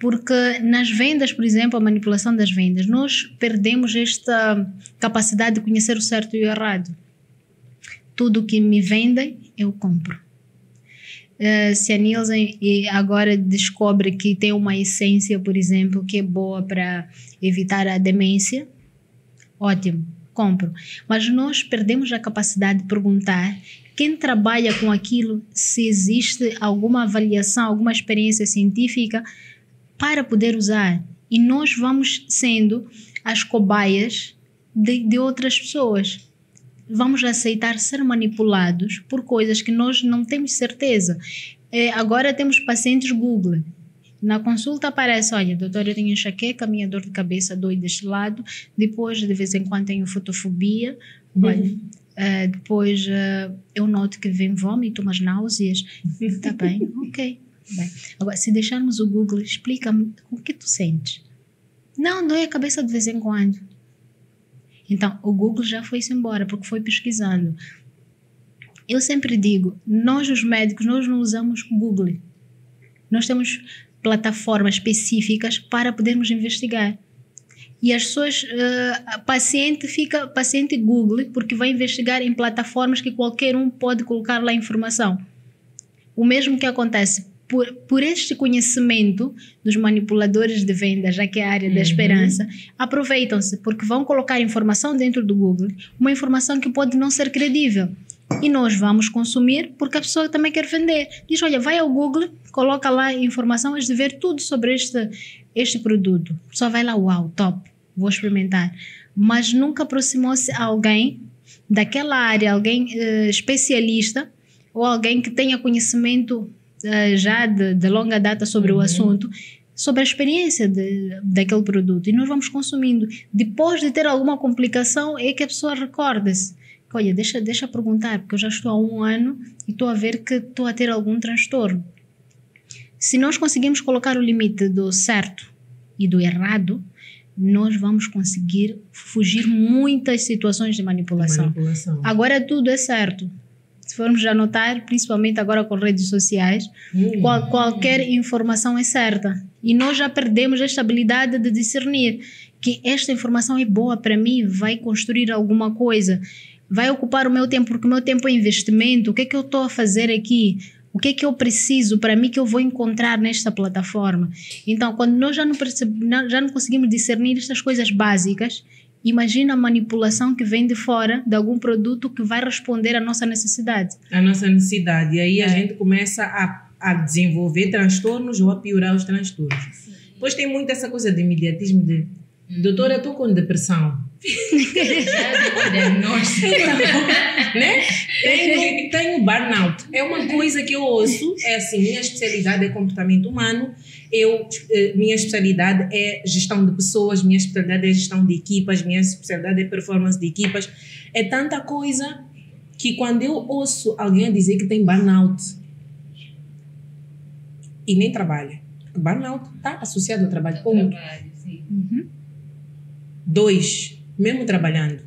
Speaker 2: Porque nas vendas, por exemplo, a manipulação das vendas, nós perdemos esta capacidade de conhecer o certo e o errado. Tudo que me vendem, eu compro. Uh, se a Nielsen agora descobre que tem uma essência, por exemplo, que é boa para evitar a demência, ótimo, compro. Mas nós perdemos a capacidade de perguntar quem trabalha com aquilo, se existe alguma avaliação, alguma experiência científica para poder usar. E nós vamos sendo as cobaias de, de outras pessoas. Vamos aceitar ser manipulados por coisas que nós não temos certeza. É, agora temos pacientes Google. Na consulta aparece, olha, doutor, eu tenho enxaqueca, minha dor de cabeça dói deste lado, depois de vez em quando tenho fotofobia, olha, uhum. Uh, depois uh, eu noto que vem vômito, umas náuseas. Está bem, ok. Bem. Agora, se deixarmos o Google, explica-me o que tu sentes. Não, dói a cabeça de vez em quando. Então, o Google já foi-se embora, porque foi pesquisando. Eu sempre digo, nós os médicos, nós não usamos Google. Nós temos plataformas específicas para podermos investigar e as pessoas, uh, paciente fica, paciente Google, porque vai investigar em plataformas que qualquer um pode colocar lá informação. O mesmo que acontece por, por este conhecimento dos manipuladores de vendas, já que é a área uhum. da esperança, aproveitam-se, porque vão colocar informação dentro do Google, uma informação que pode não ser credível. E nós vamos consumir porque a pessoa também quer vender. Diz: olha, vai ao Google, coloca lá informação, de ver tudo sobre este, este produto. Só vai lá, uau, top vou experimentar. Mas nunca aproximou-se alguém daquela área, alguém uh, especialista ou alguém que tenha conhecimento uh, já de, de, longa data sobre uhum. o assunto, sobre a experiência de, daquele produto. E nós vamos consumindo. Depois de ter alguma complicação, é que a pessoa recorda-se. Olha, deixa, deixa perguntar, porque eu já estou há um ano e estou a ver que estou a ter algum transtorno. Se nós conseguimos colocar o limite do certo e do errado, nós vamos conseguir fugir muitas situações de manipulação. manipulação. Agora tudo é certo. Se formos já notar, principalmente agora com redes sociais, hum. qual, qualquer informação é certa. E nós já perdemos esta habilidade de discernir que esta informação é boa para mim, vai construir alguma coisa, vai ocupar o meu tempo, porque o meu tempo é investimento. O que é que eu estou a fazer aqui? O que é que eu preciso para mim que eu vou encontrar nesta plataforma? Então, quando nós já não, percebe, já não conseguimos discernir estas coisas básicas, imagina a manipulação que vem de fora de algum produto que vai responder à nossa necessidade.
Speaker 1: A nossa necessidade. E aí é. a gente começa a, a desenvolver transtornos ou a piorar os transtornos. Sim. Depois tem muito essa coisa de imediatismo de doutora, estou com depressão. né? Tenho, tenho burnout. É uma coisa que eu ouço, é assim, minha especialidade é comportamento humano, eu, eh, minha especialidade é gestão de pessoas, minha especialidade é gestão de equipas, minha especialidade é performance de equipas. É tanta coisa que quando eu ouço alguém dizer que tem burnout e nem trabalha, burnout está associado ao trabalho. Ponto. Trabalho, sim. Uhum. Dois, mesmo trabalhando,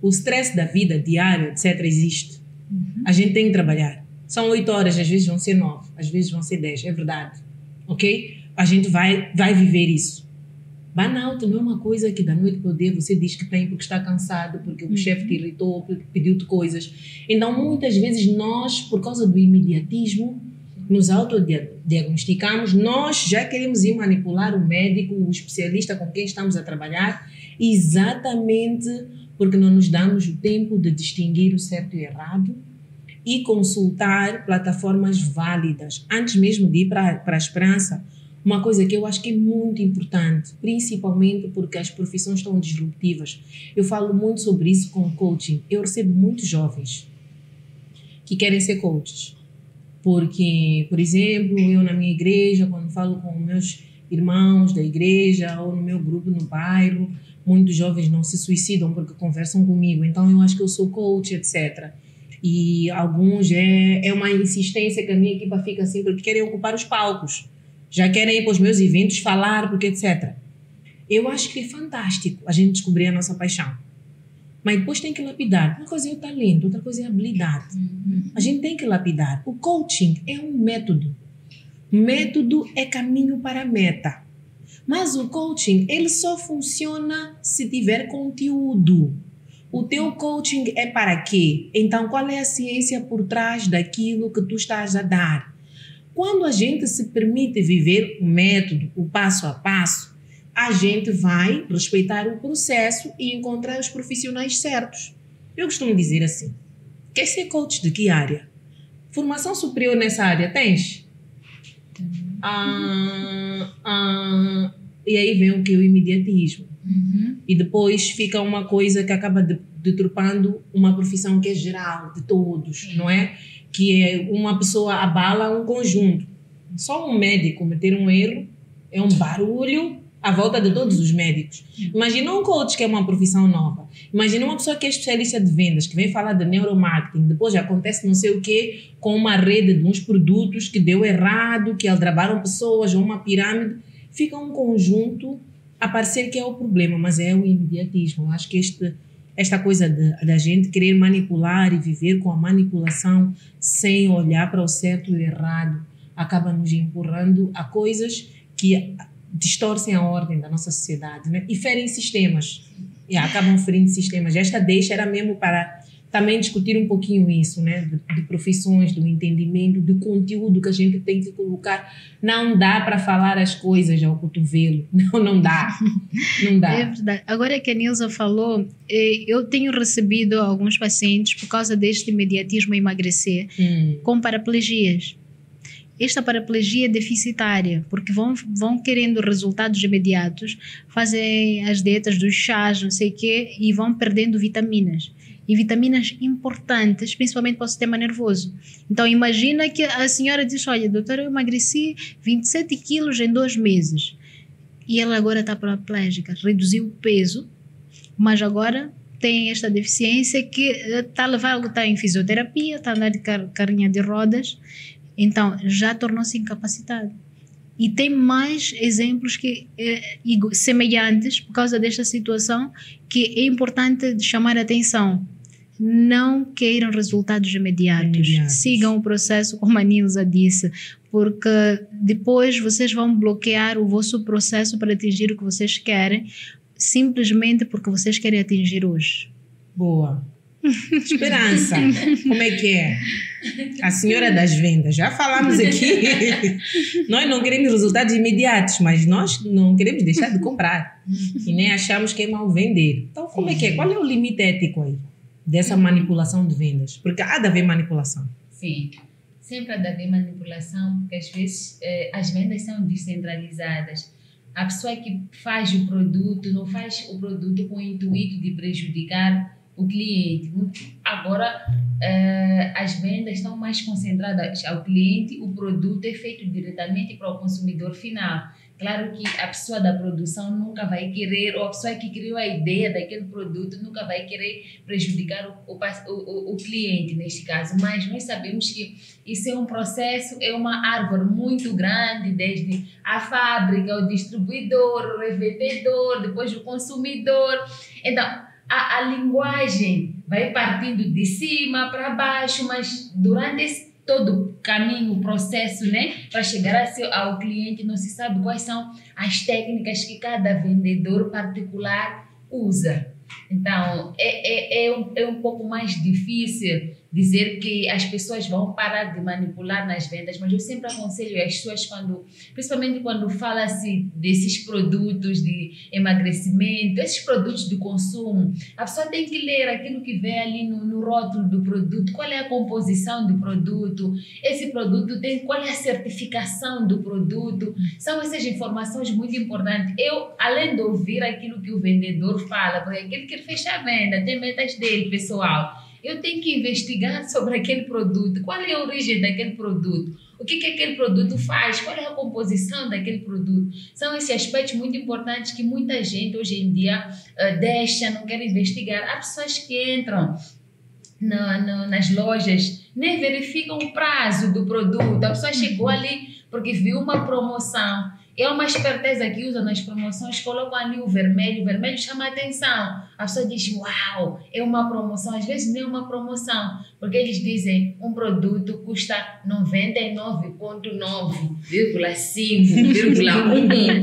Speaker 1: o stress da vida diária, etc., existe. Uhum. A gente tem que trabalhar. São oito horas, às vezes vão ser nove, às vezes vão ser dez, é verdade. Ok? A gente vai, vai viver isso. Burnout não é uma coisa que da noite para o dia você diz que tem porque está cansado, porque o uhum. chefe te irritou, porque pediu-te coisas. Então, muitas vezes nós, por causa do imediatismo, nos autodiagnosticamos, nós já queremos ir manipular o médico, o especialista com quem estamos a trabalhar, exatamente porque não nos damos o tempo de distinguir o certo e o errado e consultar plataformas válidas. Antes mesmo de ir para, para a esperança, uma coisa que eu acho que é muito importante, principalmente porque as profissões estão disruptivas. Eu falo muito sobre isso com coaching. Eu recebo muitos jovens que querem ser coaches. Porque, por exemplo, eu na minha igreja, quando falo com meus irmãos da igreja ou no meu grupo no bairro, muitos jovens não se suicidam porque conversam comigo. Então eu acho que eu sou coach, etc. E alguns é, é uma insistência que a minha equipa fica assim porque querem ocupar os palcos. Já querem ir para os meus eventos falar, porque etc. Eu acho que é fantástico a gente descobrir a nossa paixão. Mas depois tem que lapidar. Uma coisa é o talento, outra coisa é a habilidade. Uhum. A gente tem que lapidar. O coaching é um método. Método é caminho para a meta. Mas o coaching, ele só funciona se tiver conteúdo. O teu coaching é para quê? Então, qual é a ciência por trás daquilo que tu estás a dar? Quando a gente se permite viver o método, o passo a passo, a gente vai respeitar o processo e encontrar os profissionais certos. Eu costumo dizer assim: quer ser coach de que área? Formação superior nessa área tens? Ah, ah, e aí vem o que? O imediatismo. Uhum. E depois fica uma coisa que acaba deturpando uma profissão que é geral, de todos, não é? Que é uma pessoa abala um conjunto. Só um médico cometer um erro é um barulho à volta de todos os médicos. Imagina um coach que é uma profissão nova. Imagina uma pessoa que é especialista de vendas, que vem falar de neuromarketing, depois acontece não sei o quê com uma rede de uns produtos que deu errado, que aldrabaram pessoas, ou uma pirâmide. Fica um conjunto a parecer que é o problema, mas é o imediatismo. Eu acho que este, esta coisa da gente querer manipular e viver com a manipulação sem olhar para o certo e o errado acaba nos empurrando a coisas que distorcem a ordem da nossa sociedade né? e ferem sistemas. E acabam ferindo sistemas. Esta deixa era mesmo para também discutir um pouquinho isso, né? De, de, profissões, do entendimento, do conteúdo que a gente tem que colocar. Não dá para falar as coisas ao cotovelo. Não, não dá. Não dá.
Speaker 2: É verdade. Agora que a Nilza falou, eh, eu tenho recebido alguns pacientes, por causa deste imediatismo emagrecer, hum. com paraplegias esta paraplegia deficitária, porque vão, vão querendo resultados imediatos, fazem as dietas dos chás, não sei o quê, e vão perdendo vitaminas. E vitaminas importantes, principalmente para o sistema nervoso. Então, imagina que a senhora diz: Olha, doutora, eu emagreci 27 quilos em dois meses. E ela agora está paraplégica, reduziu o peso, mas agora tem esta deficiência que está a levar, está em fisioterapia, está a andar de car carinha de rodas então, já tornou-se incapacitado. E tem mais exemplos que é, semelhantes por causa desta situação que é importante chamar a atenção. Não queiram resultados imediatos. imediatos. Sigam o processo, como a Nilza disse, porque depois vocês vão bloquear o vosso processo para atingir o que vocês querem, simplesmente porque vocês querem atingir hoje.
Speaker 1: Boa. Esperança, como é que é? A senhora das vendas, já falamos aqui. nós não queremos resultados imediatos, mas nós não queremos deixar de comprar. E nem achamos que é mal vender. Então, como é que é? Qual é o limite ético aí dessa manipulação de vendas? Porque há de haver manipulação.
Speaker 3: Sim, sempre há de haver manipulação, porque às vezes eh, as vendas são descentralizadas. A pessoa que faz o produto não faz o produto com o intuito de prejudicar o cliente. Agora, uh, as vendas estão mais concentradas ao cliente, o produto é feito diretamente para o consumidor final. Claro que a pessoa da produção nunca vai querer, ou a pessoa que criou a ideia daquele produto nunca vai querer prejudicar o, o, o, o cliente, neste caso. Mas nós sabemos que isso é um processo, é uma árvore muito grande, desde a fábrica, o distribuidor, o revendedor, depois o consumidor. Então, a, a linguagem vai partindo de cima para baixo, mas durante esse todo caminho, o processo, né, para chegar seu, ao cliente, não se sabe quais são as técnicas que cada vendedor particular usa. Então, é, é, é, um, é um pouco mais difícil dizer que as pessoas vão parar de manipular nas vendas, mas eu sempre aconselho as pessoas quando, principalmente quando fala-se desses produtos de emagrecimento, esses produtos de consumo, a pessoa tem que ler aquilo que vem ali no, no rótulo do produto, qual é a composição do produto, esse produto tem qual é a certificação do produto, são essas informações muito importantes. Eu, além de ouvir aquilo que o vendedor fala, porque aquele que fecha a venda tem metas dele, pessoal eu tenho que investigar sobre aquele produto, qual é a origem daquele produto, o que, que aquele produto faz, qual é a composição daquele produto. São esses aspectos muito importantes que muita gente hoje em dia uh, deixa, não quer investigar. Há pessoas que entram na, na, nas lojas, nem verificam o prazo do produto, a pessoa chegou ali porque viu uma promoção é uma esperteza que usa nas promoções, colocam ali o vermelho, o vermelho chama a atenção. A pessoa diz, uau, é uma promoção. Às vezes nem é uma promoção, porque eles dizem um produto custa 99,9,5,1.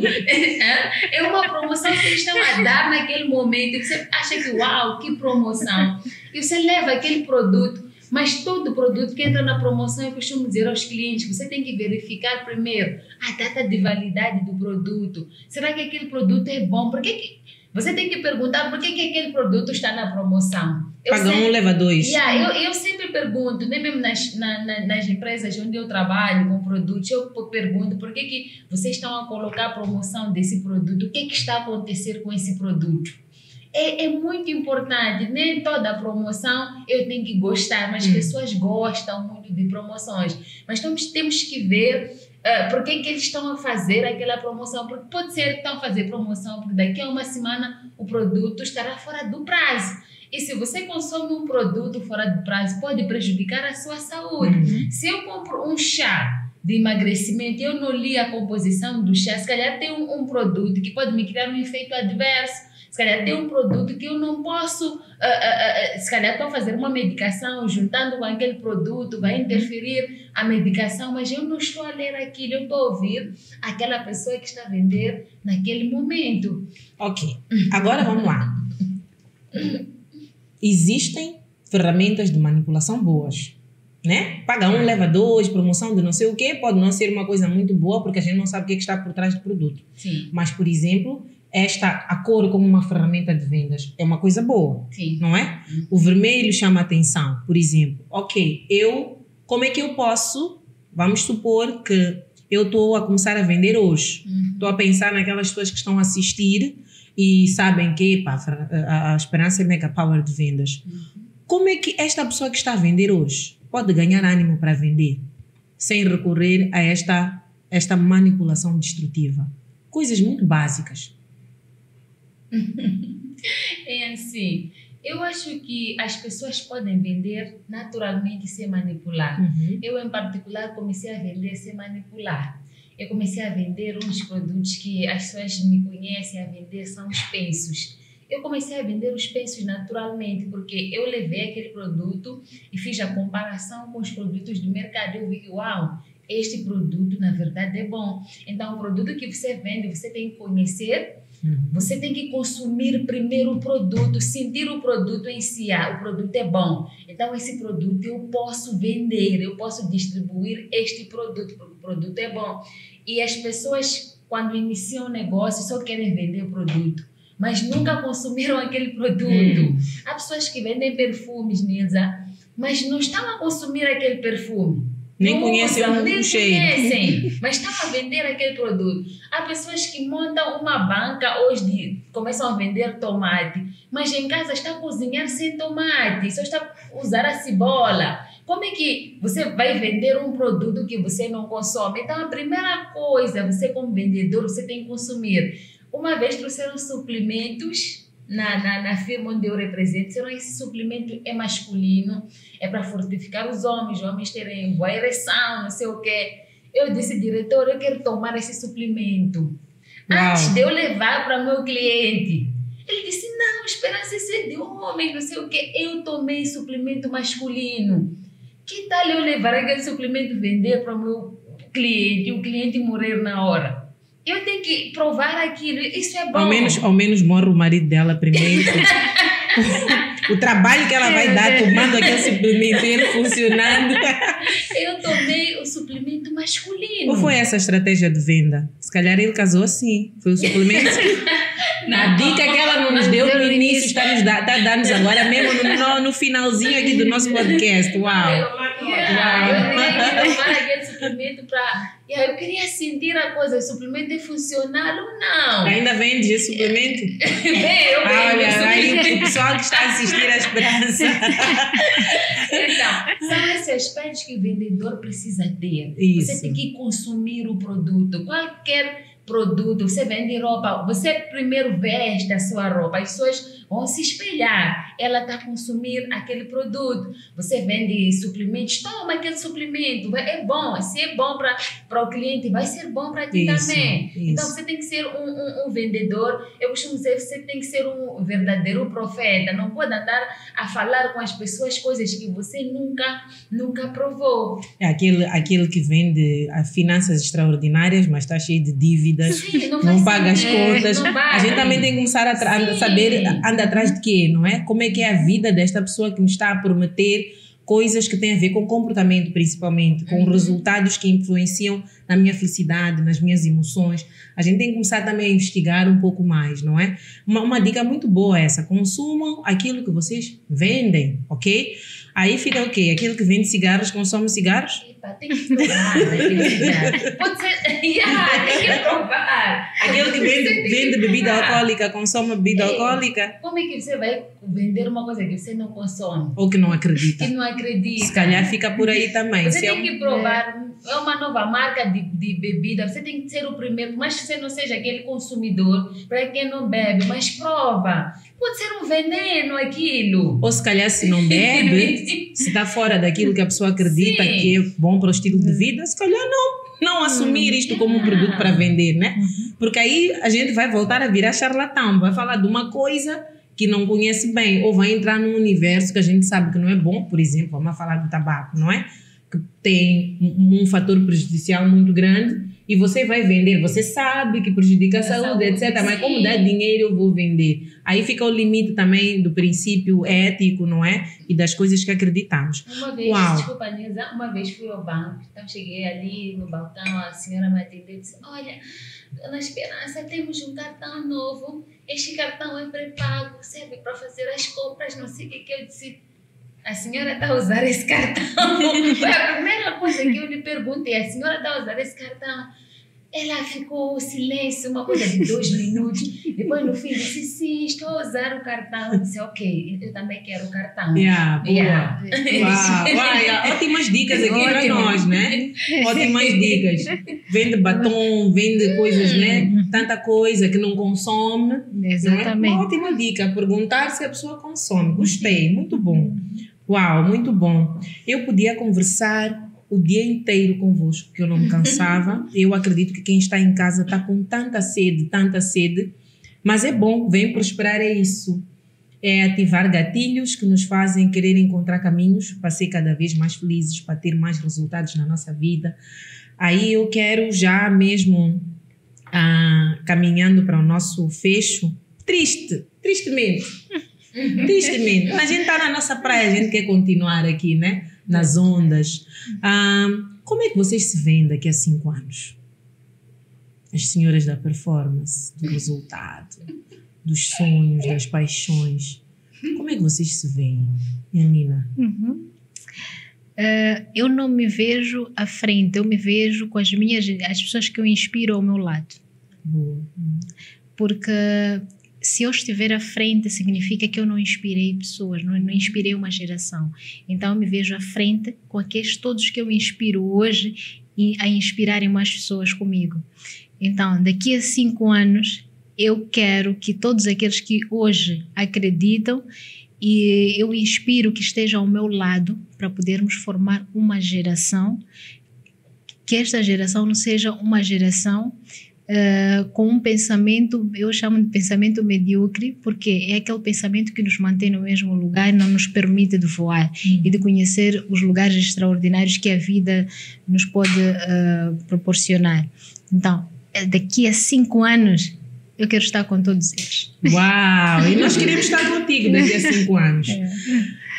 Speaker 3: é uma promoção que eles estão a dar naquele momento. E você acha que, uau, que promoção. E você leva aquele produto mas todo produto que entra na promoção, eu costumo dizer aos clientes, você tem que verificar primeiro a data de validade do produto. Será que aquele produto é bom? Por que, que... Você tem que perguntar por que, que aquele produto está na promoção.
Speaker 1: Paga um, leva dois.
Speaker 3: Yeah, eu, eu sempre pergunto, nem mesmo nas, na, na, nas empresas onde eu trabalho com produtos, eu pergunto por que, que vocês estão a colocar a promoção desse produto, o que, que está a acontecer com esse produto é, é muito importante. Nem toda promoção eu tenho que gostar, mas hum. pessoas gostam muito de promoções. Mas temos, temos que ver uh, por que, que eles estão a fazer aquela promoção. Porque pode ser que estão a fazer promoção, porque daqui a uma semana o produto estará fora do prazo. E se você consome um produto fora do prazo, pode prejudicar a sua saúde. Uhum. Se eu compro um chá de emagrecimento, eu não li a composição do chá, se calhar tem um, um produto que pode me criar um efeito adverso se calhar tem um produto que eu não posso, uh, uh, uh, se calhar estou a fazer uma medicação, juntando com aquele produto, vai interferir a medicação, mas eu não estou a ler aquilo, eu estou a ouvir aquela pessoa que está a vender naquele momento.
Speaker 1: Ok, agora vamos lá. Existem ferramentas de manipulação boas né? Paga um, leva dois, promoção de não sei o quê, pode não ser uma coisa muito boa porque a gente não sabe o que, é que está por trás do produto.
Speaker 3: Sim.
Speaker 1: Mas, por exemplo, esta a cor como uma ferramenta de vendas é uma coisa boa,
Speaker 3: Sim.
Speaker 1: não é? Uhum. O vermelho chama atenção, por exemplo. Ok, eu como é que eu posso? Vamos supor que eu estou a começar a vender hoje. Estou uhum. a pensar naquelas pessoas que estão a assistir e sabem que pá, a, a, esperança é mega power de vendas. Uhum. Como é que esta pessoa que está a vender hoje pode ganhar ânimo para vender sem recorrer a esta esta manipulação destrutiva? Coisas muito básicas.
Speaker 3: é assim. Eu acho que as pessoas podem vender naturalmente sem manipular.
Speaker 1: Uhum.
Speaker 3: Eu, em particular, comecei a vender sem manipular. Eu comecei a vender uns produtos que as pessoas me conhecem a vender, são os pensos. Eu comecei a vender os pensos naturalmente, porque eu levei aquele produto e fiz a comparação com os produtos do mercado. Eu vi que, uau, este produto na verdade é bom. Então, o produto que você vende, você tem que conhecer
Speaker 1: Uhum.
Speaker 3: Você tem que consumir primeiro o produto, sentir o produto em si. Ah, o produto é bom. Então, esse produto eu posso vender, eu posso distribuir este produto, porque o produto é bom. E as pessoas, quando iniciam um negócio, só querem vender o produto, mas nunca consumiram aquele produto.
Speaker 1: Hum.
Speaker 3: Há pessoas que vendem perfumes, Nilza, mas não estão a consumir aquele perfume.
Speaker 1: Nem conhecem o
Speaker 3: nem
Speaker 1: cheiro.
Speaker 3: conhecem, mas estão a vender aquele produto. Há pessoas que montam uma banca hoje de começam a vender tomate, mas em casa está a cozinhar sem tomate, só está a usar a cebola. Como é que você vai vender um produto que você não consome? Então, a primeira coisa, você como vendedor, você tem que consumir. Uma vez trouxeram suplementos na, na, na firma onde eu represento, disseram esse suplemento é masculino, é para fortificar os homens, os homens terem boa ereção, não sei o quê. Eu disse, diretor, eu quero tomar esse suplemento.
Speaker 1: Uau.
Speaker 3: Antes de eu levar para meu cliente. Ele disse, não, esperança esse é de homem, não sei o quê. Eu tomei suplemento masculino. Que tal eu levar aquele suplemento vender para o meu cliente e o cliente morrer na hora? Eu tenho que provar aquilo. Isso é bom.
Speaker 1: Ao menos, ao menos morre o marido dela primeiro. o trabalho que ela vai dar tomando aquele suplemento e ele funcionando.
Speaker 3: Eu tomei o suplemento masculino.
Speaker 1: Ou foi essa a estratégia de venda? Se calhar ele casou assim. Foi o suplemento. A dica que ela não nos deu no início está nos da, está a dar-nos agora, mesmo no, no, finalzinho aqui do nosso podcast. Uau!
Speaker 3: Yeah, eu tomar aquele suplemento para. Yeah, eu queria sentir a coisa, o suplemento é funcional ou não?
Speaker 1: Ainda vende esse suplemento?
Speaker 3: Bem, eu
Speaker 1: Ah,
Speaker 3: vendo
Speaker 1: olha, aí o pessoal que está a assistir a esperança.
Speaker 3: Então, são esses aspectos que o vendedor precisa ter.
Speaker 1: Isso.
Speaker 3: Você tem que consumir o produto. Qualquer produto, você vende roupa, você primeiro veste a sua roupa, as pessoas vão se espelhar. Ela está a consumir aquele produto. Você vende suplementos, toma aquele suplemento, é bom. Se é bom para o cliente, vai ser bom para ti
Speaker 1: Isso,
Speaker 3: também.
Speaker 1: isso.
Speaker 3: Então, você tem que ser um, um- um vendedor. Eu costumo dizer, você tem que ser um verdadeiro profeta. Não pode andar a falar com as pessoas coisas que você nunca, nunca provou.
Speaker 1: É aquele, aquele que vende a finanças extraordinárias, mas está cheio de dívidas.
Speaker 3: Sim, não,
Speaker 1: Não paga as contas.
Speaker 3: não
Speaker 1: A gente também tem que começar a, tra- a saber anda atrás de quê, não é? Como é que é a vida desta pessoa que me está a prometer coisas que têm a ver com comportamento, principalmente, com
Speaker 3: Uhum.
Speaker 1: resultados que influenciam na minha felicidade, nas minhas emoções. A gente tem que começar também a investigar um pouco mais, não é? Uma, uma dica muito boa essa: consumam aquilo que vocês vendem, ok? Aí fica o quê? Aquele que vende cigarros consome cigarros?
Speaker 3: Epa, tem que provar, tem que provar. Pode ser. Yeah, tem que provar.
Speaker 1: Aquele que
Speaker 3: Você
Speaker 1: vende,
Speaker 3: que
Speaker 1: vende bebida alcoólica consome bebida
Speaker 3: É.
Speaker 1: alcoólica
Speaker 3: Como é que você vai vender uma coisa que você não consome?
Speaker 1: ou que não acredita?
Speaker 3: Que não acredita.
Speaker 1: Se calhar fica por aí também.
Speaker 3: Você
Speaker 1: Se é
Speaker 3: tem
Speaker 1: um-
Speaker 3: que provar, é uma nova marca de, de bebida, você tem que ser o primeiro, mais que você não seja aquele consumidor, para quem não bebe, mas prova. Pode ser um veneno aquilo.
Speaker 1: Ou se calhar se não bebe, se está fora daquilo que a pessoa acredita
Speaker 3: Sim.
Speaker 1: que é bom para o estilo de vida, se calhar não, não assumir isto como um produto para vender, né? Porque aí a gente vai voltar a virar charlatão, vai falar de uma coisa que não conhece bem, ou vai entrar num universo que a gente sabe que não é bom, por exemplo, vamos falar do tabaco, não é? Que tem um, um fator prejudicial muito grande e você vai vender, você sabe que prejudica a
Speaker 3: A
Speaker 1: saúde,
Speaker 3: saúde,
Speaker 1: etc. Mas como
Speaker 3: sim.
Speaker 1: dá dinheiro, eu vou vender. Aí fica o limite também do princípio ético, não é? E das coisas que acreditamos.
Speaker 3: Uma vez,
Speaker 1: Uau.
Speaker 3: desculpa, Nisa, uma vez fui ao banco, então cheguei ali no balcão, a senhora me atendeu e disse: Olha, Dona Esperança, temos um cartão novo. Este cartão é pré-pago, serve para fazer as compras, não sei o que, que eu disse. A senhora está a usar esse cartão? Foi a primeira coisa que eu lhe perguntei. A senhora está a usar esse cartão? Ela ficou silêncio, uma coisa de dois minutos. Depois, no fim, disse: Sim, estou a usar o cartão. Eu disse: Ok, eu também quero o cartão.
Speaker 1: Yeah, boa.
Speaker 3: Yeah.
Speaker 1: Uau, uau, ótimas dicas aqui para nós, né? Ótimas dicas. Vende batom, vende coisas, né? Tanta coisa que não consome. É?
Speaker 2: Exatamente.
Speaker 1: Uma ótima dica. Perguntar se a pessoa consome. Gostei, muito bom. Uau, muito bom. Eu podia conversar o dia inteiro convosco, que eu não me cansava. Eu acredito que quem está em casa está com tanta sede, tanta sede. Mas é bom, vem prosperar é isso. É ativar gatilhos que nos fazem querer encontrar caminhos para ser cada vez mais felizes, para ter mais resultados na nossa vida. Aí eu quero já mesmo ah, caminhando para o nosso fecho. Triste, tristemente. tristemente. Mas a gente está na nossa praia, a gente quer continuar aqui, né? Nas ondas. Ah, como é que vocês se veem daqui a cinco anos? As senhoras da performance, do resultado, dos sonhos, das paixões. Como é que vocês se veem, Janina?
Speaker 2: Uhum. Uh, eu não me vejo à frente, eu me vejo com as minhas, as pessoas que eu inspiro ao meu lado.
Speaker 1: Boa.
Speaker 2: Porque se eu estiver à frente, significa que eu não inspirei pessoas, não, não inspirei uma geração. Então eu me vejo à frente com aqueles todos que eu inspiro hoje e a inspirarem mais pessoas comigo. Então, daqui a cinco anos, eu quero que todos aqueles que hoje acreditam e eu inspiro que estejam ao meu lado para podermos formar uma geração que esta geração não seja uma geração uh, com um pensamento, eu chamo de pensamento medíocre, porque é aquele pensamento que nos mantém no mesmo lugar e não nos permite de voar uhum. e de conhecer os lugares extraordinários que a vida nos pode uh, proporcionar. Então, daqui a cinco anos, eu quero estar com todos eles.
Speaker 1: Uau! E nós queremos estar contigo daqui a cinco anos.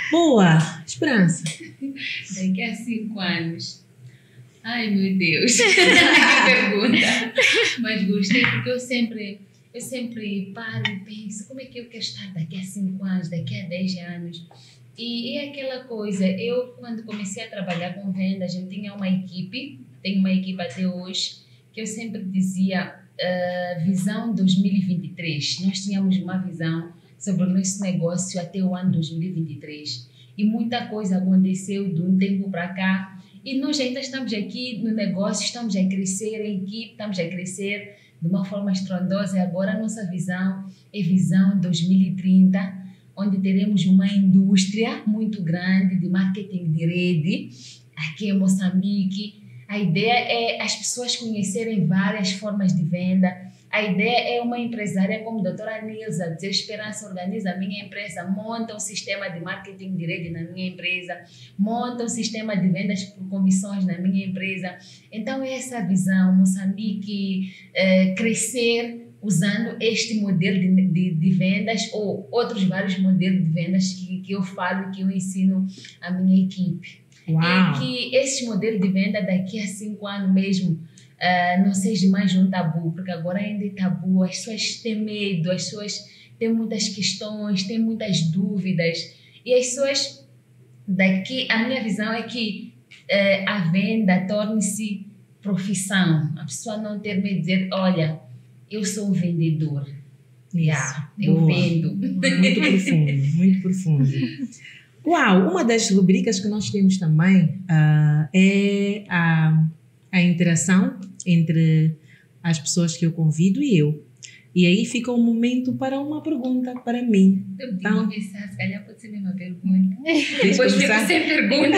Speaker 1: É. Boa! Esperança.
Speaker 3: Daqui a cinco anos. Ai, meu Deus. que pergunta. Mas gostei porque eu sempre, eu sempre paro e penso como é que eu quero estar daqui a cinco anos, daqui a dez anos. E é aquela coisa, eu quando comecei a trabalhar com vendas, eu tinha uma equipe, tenho uma equipe até hoje, que eu sempre dizia uh, visão 2023. Nós tínhamos uma visão sobre o nosso negócio até o ano 2023 e muita coisa aconteceu de um tempo para cá e nós ainda estamos aqui no negócio, estamos a crescer em equipe, estamos a crescer de uma forma estrondosa e agora a nossa visão é visão 2030 onde teremos uma indústria muito grande de marketing de rede aqui em Moçambique a ideia é as pessoas conhecerem várias formas de venda. A ideia é uma empresária como a doutora Nilza, dizer Esperança organiza a minha empresa, monta um sistema de marketing de rede na minha empresa, monta um sistema de vendas por comissões na minha empresa. Então, é essa visão, Moçambique é, crescer usando este modelo de, de, de, vendas ou outros vários modelos de vendas que, que eu falo e que eu ensino à minha equipe.
Speaker 1: Uau.
Speaker 3: E que esse modelo de venda daqui a cinco anos mesmo uh, não seja mais um tabu, porque agora ainda é tabu, as pessoas têm medo, as pessoas têm muitas questões, têm muitas dúvidas. E as pessoas daqui, a minha visão é que uh, a venda torne-se profissão. A pessoa não ter medo de dizer, olha, eu sou um vendedor. Yeah, eu vendo.
Speaker 1: Muito profundo, muito profundo. Uau! Uma das rubricas que nós temos também uh, é a, a interação entre as pessoas que eu convido e eu. E aí fica um momento para uma pergunta para mim.
Speaker 3: Eu então, pensar, se calhar pode ser uma pergunta. Depois fico sem pergunta.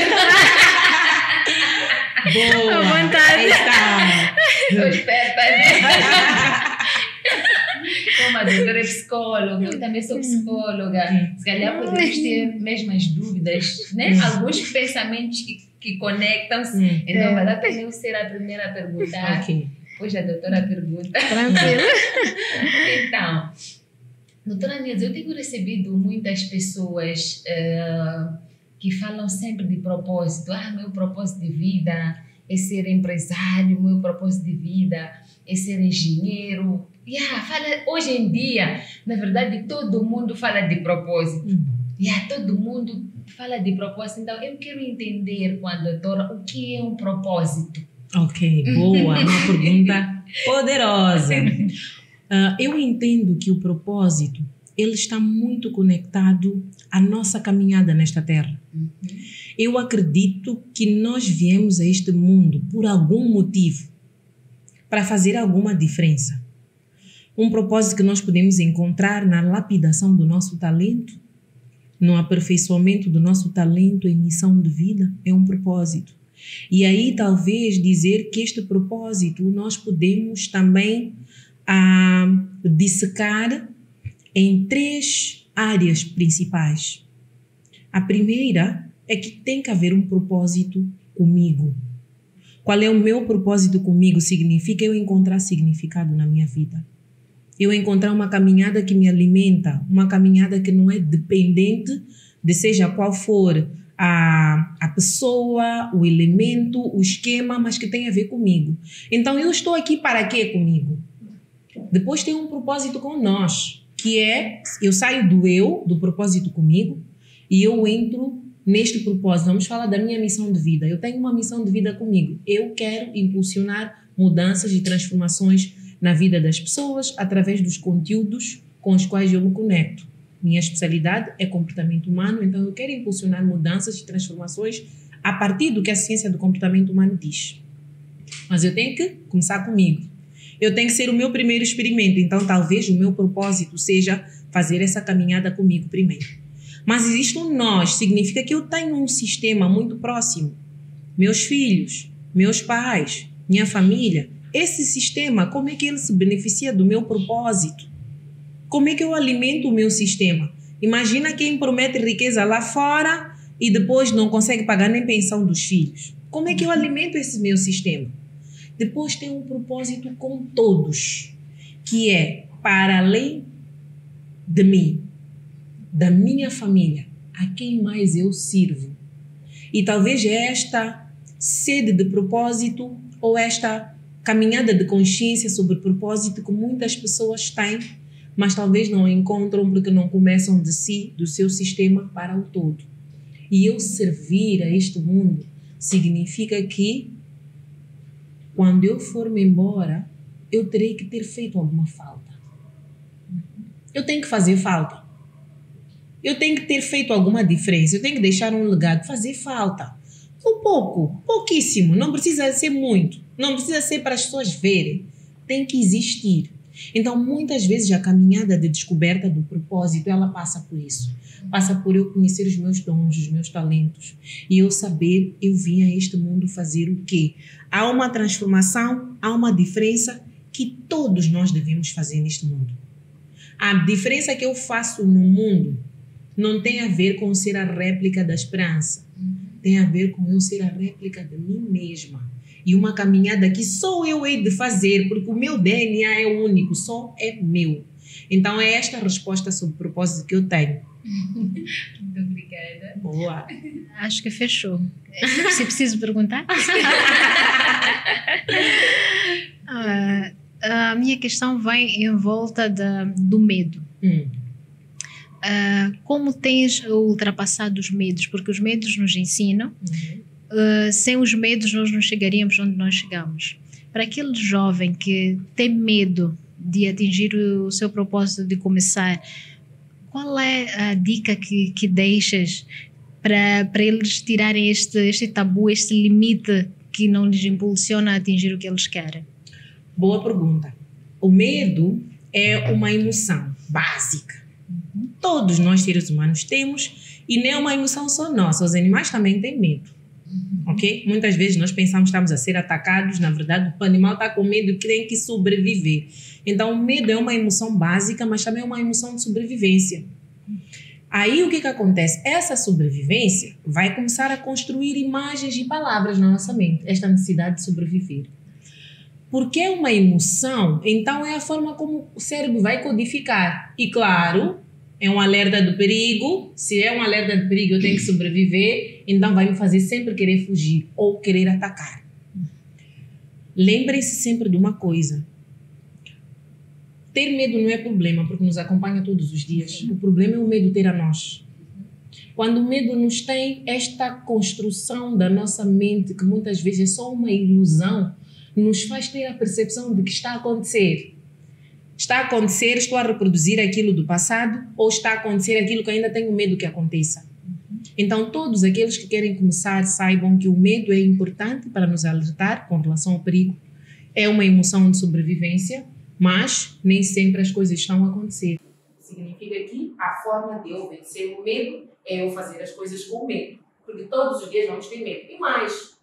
Speaker 1: Boa! À vontade. Aí está.
Speaker 3: Estou esperta. Como a doutora é psicóloga, eu também sou psicóloga. Se calhar podemos ter mesmas dúvidas, né? Alguns pensamentos que, que conectam-se. Então, vai dar para eu ser a primeira a perguntar.
Speaker 1: Ok.
Speaker 3: Hoje a doutora pergunta.
Speaker 2: Tranquilo.
Speaker 3: então, doutora Nilza, eu tenho recebido muitas pessoas uh, que falam sempre de propósito. Ah, meu propósito de vida é ser empresário, meu propósito de vida é ser engenheiro, Yeah, fala, hoje em dia, na verdade, todo mundo fala de propósito. Uhum. Yeah, todo mundo fala de propósito. Então, eu quero entender com a doutora o que é um propósito.
Speaker 1: Ok, boa. Uma pergunta poderosa. Uh, eu entendo que o propósito ele está muito conectado à nossa caminhada nesta terra. Uhum. Eu acredito que nós viemos a este mundo por algum motivo, para fazer alguma diferença um propósito que nós podemos encontrar na lapidação do nosso talento, no aperfeiçoamento do nosso talento em missão de vida, é um propósito. E aí, talvez, dizer que este propósito nós podemos também ah, dissecar em três áreas principais. A primeira é que tem que haver um propósito comigo. Qual é o meu propósito comigo? Significa eu encontrar significado na minha vida. Eu encontrar uma caminhada que me alimenta, uma caminhada que não é dependente de seja qual for a, a pessoa, o elemento, o esquema, mas que tem a ver comigo. Então eu estou aqui para quê comigo? Depois tem um propósito com nós, que é eu saio do eu, do propósito comigo, e eu entro neste propósito. Vamos falar da minha missão de vida. Eu tenho uma missão de vida comigo. Eu quero impulsionar mudanças e transformações na vida das pessoas através dos conteúdos com os quais eu me conecto. Minha especialidade é comportamento humano, então eu quero impulsionar mudanças e transformações a partir do que a ciência do comportamento humano diz. Mas eu tenho que começar comigo. Eu tenho que ser o meu primeiro experimento, então talvez o meu propósito seja fazer essa caminhada comigo primeiro. Mas existe um nós, significa que eu tenho um sistema muito próximo. Meus filhos, meus pais, minha família, esse sistema, como é que ele se beneficia do meu propósito? Como é que eu alimento o meu sistema? Imagina quem promete riqueza lá fora e depois não consegue pagar nem pensão dos filhos. Como é que eu alimento esse meu sistema? Depois tem um propósito com todos, que é para além de mim, da minha família, a quem mais eu sirvo. E talvez esta sede de propósito ou esta caminhada de consciência sobre propósito que muitas pessoas têm, mas talvez não encontram porque não começam de si, do seu sistema para o todo. E eu servir a este mundo significa que quando eu for-me embora, eu terei que ter feito alguma falta. Eu tenho que fazer falta. Eu tenho que ter feito alguma diferença. Eu tenho que deixar um legado, fazer falta. Um pouco, pouquíssimo. Não precisa ser muito. Não precisa ser para as pessoas verem. Tem que existir. Então, muitas vezes, a caminhada de descoberta do propósito, ela passa por isso. Passa por eu conhecer os meus dons, os meus talentos. E eu saber, eu vim a este mundo fazer o quê? Há uma transformação, há uma diferença que todos nós devemos fazer neste mundo. A diferença que eu faço no mundo não tem a ver com ser a réplica da esperança. Tem a ver com eu ser a réplica de mim mesma e uma caminhada que só eu hei de fazer, porque o meu DNA é único, só é meu. Então é esta a resposta sobre o propósito que eu tenho.
Speaker 3: Muito obrigada.
Speaker 1: Boa.
Speaker 2: Acho que fechou. Se preciso perguntar? Ah, a minha questão vai em volta da, do medo.
Speaker 1: Hum.
Speaker 2: Uh, como tens ultrapassado os medos? Porque os medos nos ensinam
Speaker 1: Uhum.
Speaker 2: Uh, sem os medos nós não chegaríamos onde nós chegamos. Para aquele jovem que tem medo de atingir o seu propósito de começar, qual é a dica que, que deixas para, para eles tirarem este, este tabu, este limite que não lhes impulsiona a atingir o que eles querem?
Speaker 1: Boa pergunta. O medo é uma emoção básica. Todos nós, seres humanos, temos, e nem é uma emoção só nossa, os animais também têm medo. Ok? Muitas vezes nós pensamos que estamos a ser atacados, na verdade, o animal está com medo que tem que sobreviver. Então, o medo é uma emoção básica, mas também é uma emoção de sobrevivência. Aí o que, que acontece? Essa sobrevivência vai começar a construir imagens e palavras na nossa mente, esta necessidade de sobreviver. Porque é uma emoção, então é a forma como o cérebro vai codificar. E claro, é um alerta do perigo. Se é um alerta do perigo, eu tenho que sobreviver, então vai me fazer sempre querer fugir ou querer atacar. Lembrem-se sempre de uma coisa: ter medo não é problema, porque nos acompanha todos os dias. O problema é o medo ter a nós. Quando o medo nos tem, esta construção da nossa mente, que muitas vezes é só uma ilusão, nos faz ter a percepção de que está a acontecer. Está a acontecer, estou a reproduzir aquilo do passado, ou está a acontecer aquilo que ainda tenho medo que aconteça. Então, todos aqueles que querem começar saibam que o medo é importante para nos alertar com relação ao perigo. É uma emoção de sobrevivência, mas nem sempre as coisas estão a acontecer. Significa que a forma de eu vencer o medo é eu fazer as coisas com medo. Porque todos os dias vamos ter medo. E mais,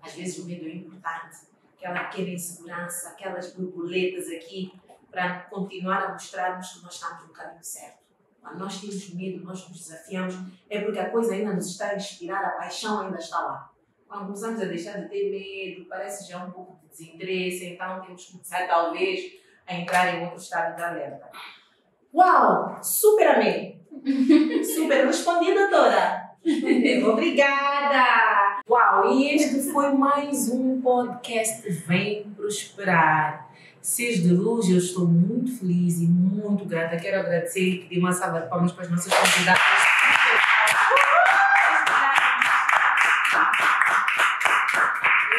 Speaker 1: às vezes o medo é importante. Aquela pequena insegurança, aquelas borboletas aqui, para continuar a mostrarmos que nós estamos no caminho certo. Quando nós temos medo, nós nos desafiamos, é porque a coisa ainda nos está a inspirar, a paixão ainda está lá. quando começamos a deixar de ter medo, parece já um pouco de desinteresse, então temos que começar talvez a entrar em outro estado de alerta. Uau! Super amei! Super respondi, doutora! Obrigada! Uau! E este foi mais um podcast Vem Prosperar. Seres de luz, eu estou muito feliz e muito grata. Quero agradecer e pedir uma salva de palmas para as nossas convidadas.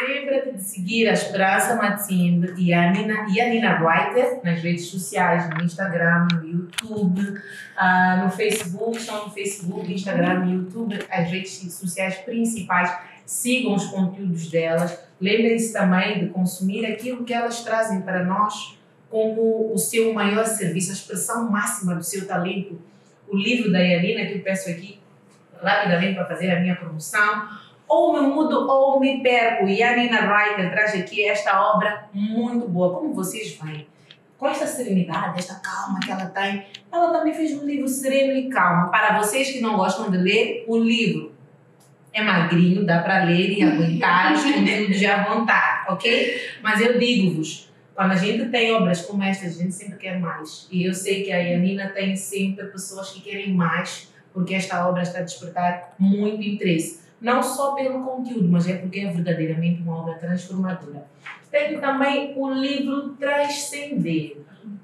Speaker 1: Lembra-te de seguir a Esperança Matimbe e a Nina, e a Nina Reiter nas redes sociais, no Instagram, no YouTube, uh, no Facebook, estão no Facebook, Instagram, YouTube, as redes sociais principais. Sigam os conteúdos delas. Lembrem-se também de consumir aquilo que elas trazem para nós como o seu maior serviço, a expressão máxima do seu talento. O livro da Yanina, que eu peço aqui rapidamente para fazer a minha promoção ou me mudo ou me perco. E a Nina Reiter traz aqui esta obra muito boa. Como vocês veem, com esta serenidade, esta calma que ela tem, ela também fez um livro sereno e calmo. Para vocês que não gostam de ler, o livro é magrinho, dá para ler e aguentar os conteúdos à vontade, ok? Mas eu digo-vos, quando a gente tem obras como estas, a gente sempre quer mais. E eu sei que a Yanina tem sempre pessoas que querem mais, porque esta obra está a despertar muito interesse não só pelo conteúdo, mas é porque é verdadeiramente uma obra transformadora. Tem também o livro Transcender,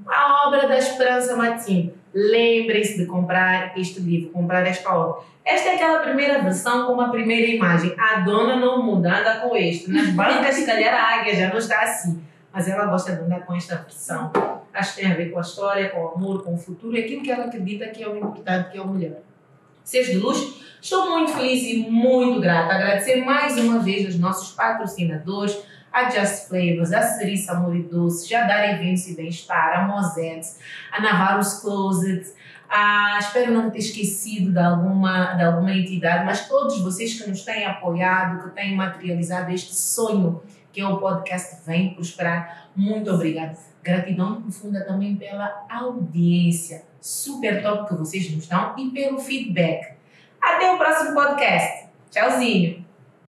Speaker 1: a obra da Esperança Matim. Lembrem-se de comprar este livro, comprar esta obra. Esta é aquela primeira versão com a primeira imagem. A dona não muda, anda com este. Nas bancas, se calhar, a águia já não está assim. Mas ela gosta de andar com esta versão. Acho que tem a ver com a história, com o amor, com o futuro e aquilo que ela acredita que é o importante, que é o melhor. Seja de luz, estou muito feliz e muito grata. Agradecer mais uma vez aos nossos patrocinadores, a Just Flavors, a Cerissa Amor e Doce, Jadar Eventos e Bem-Estar, a Mosettes, a Navarro's Closet, a, espero não ter esquecido de alguma, de alguma entidade, mas todos vocês que nos têm apoiado, que têm materializado este sonho que é o podcast Vem Prosperar, muito obrigada. Gratidão profunda também pela audiência super top que vocês nos dão e pelo feedback. Até o próximo podcast. Tchauzinho!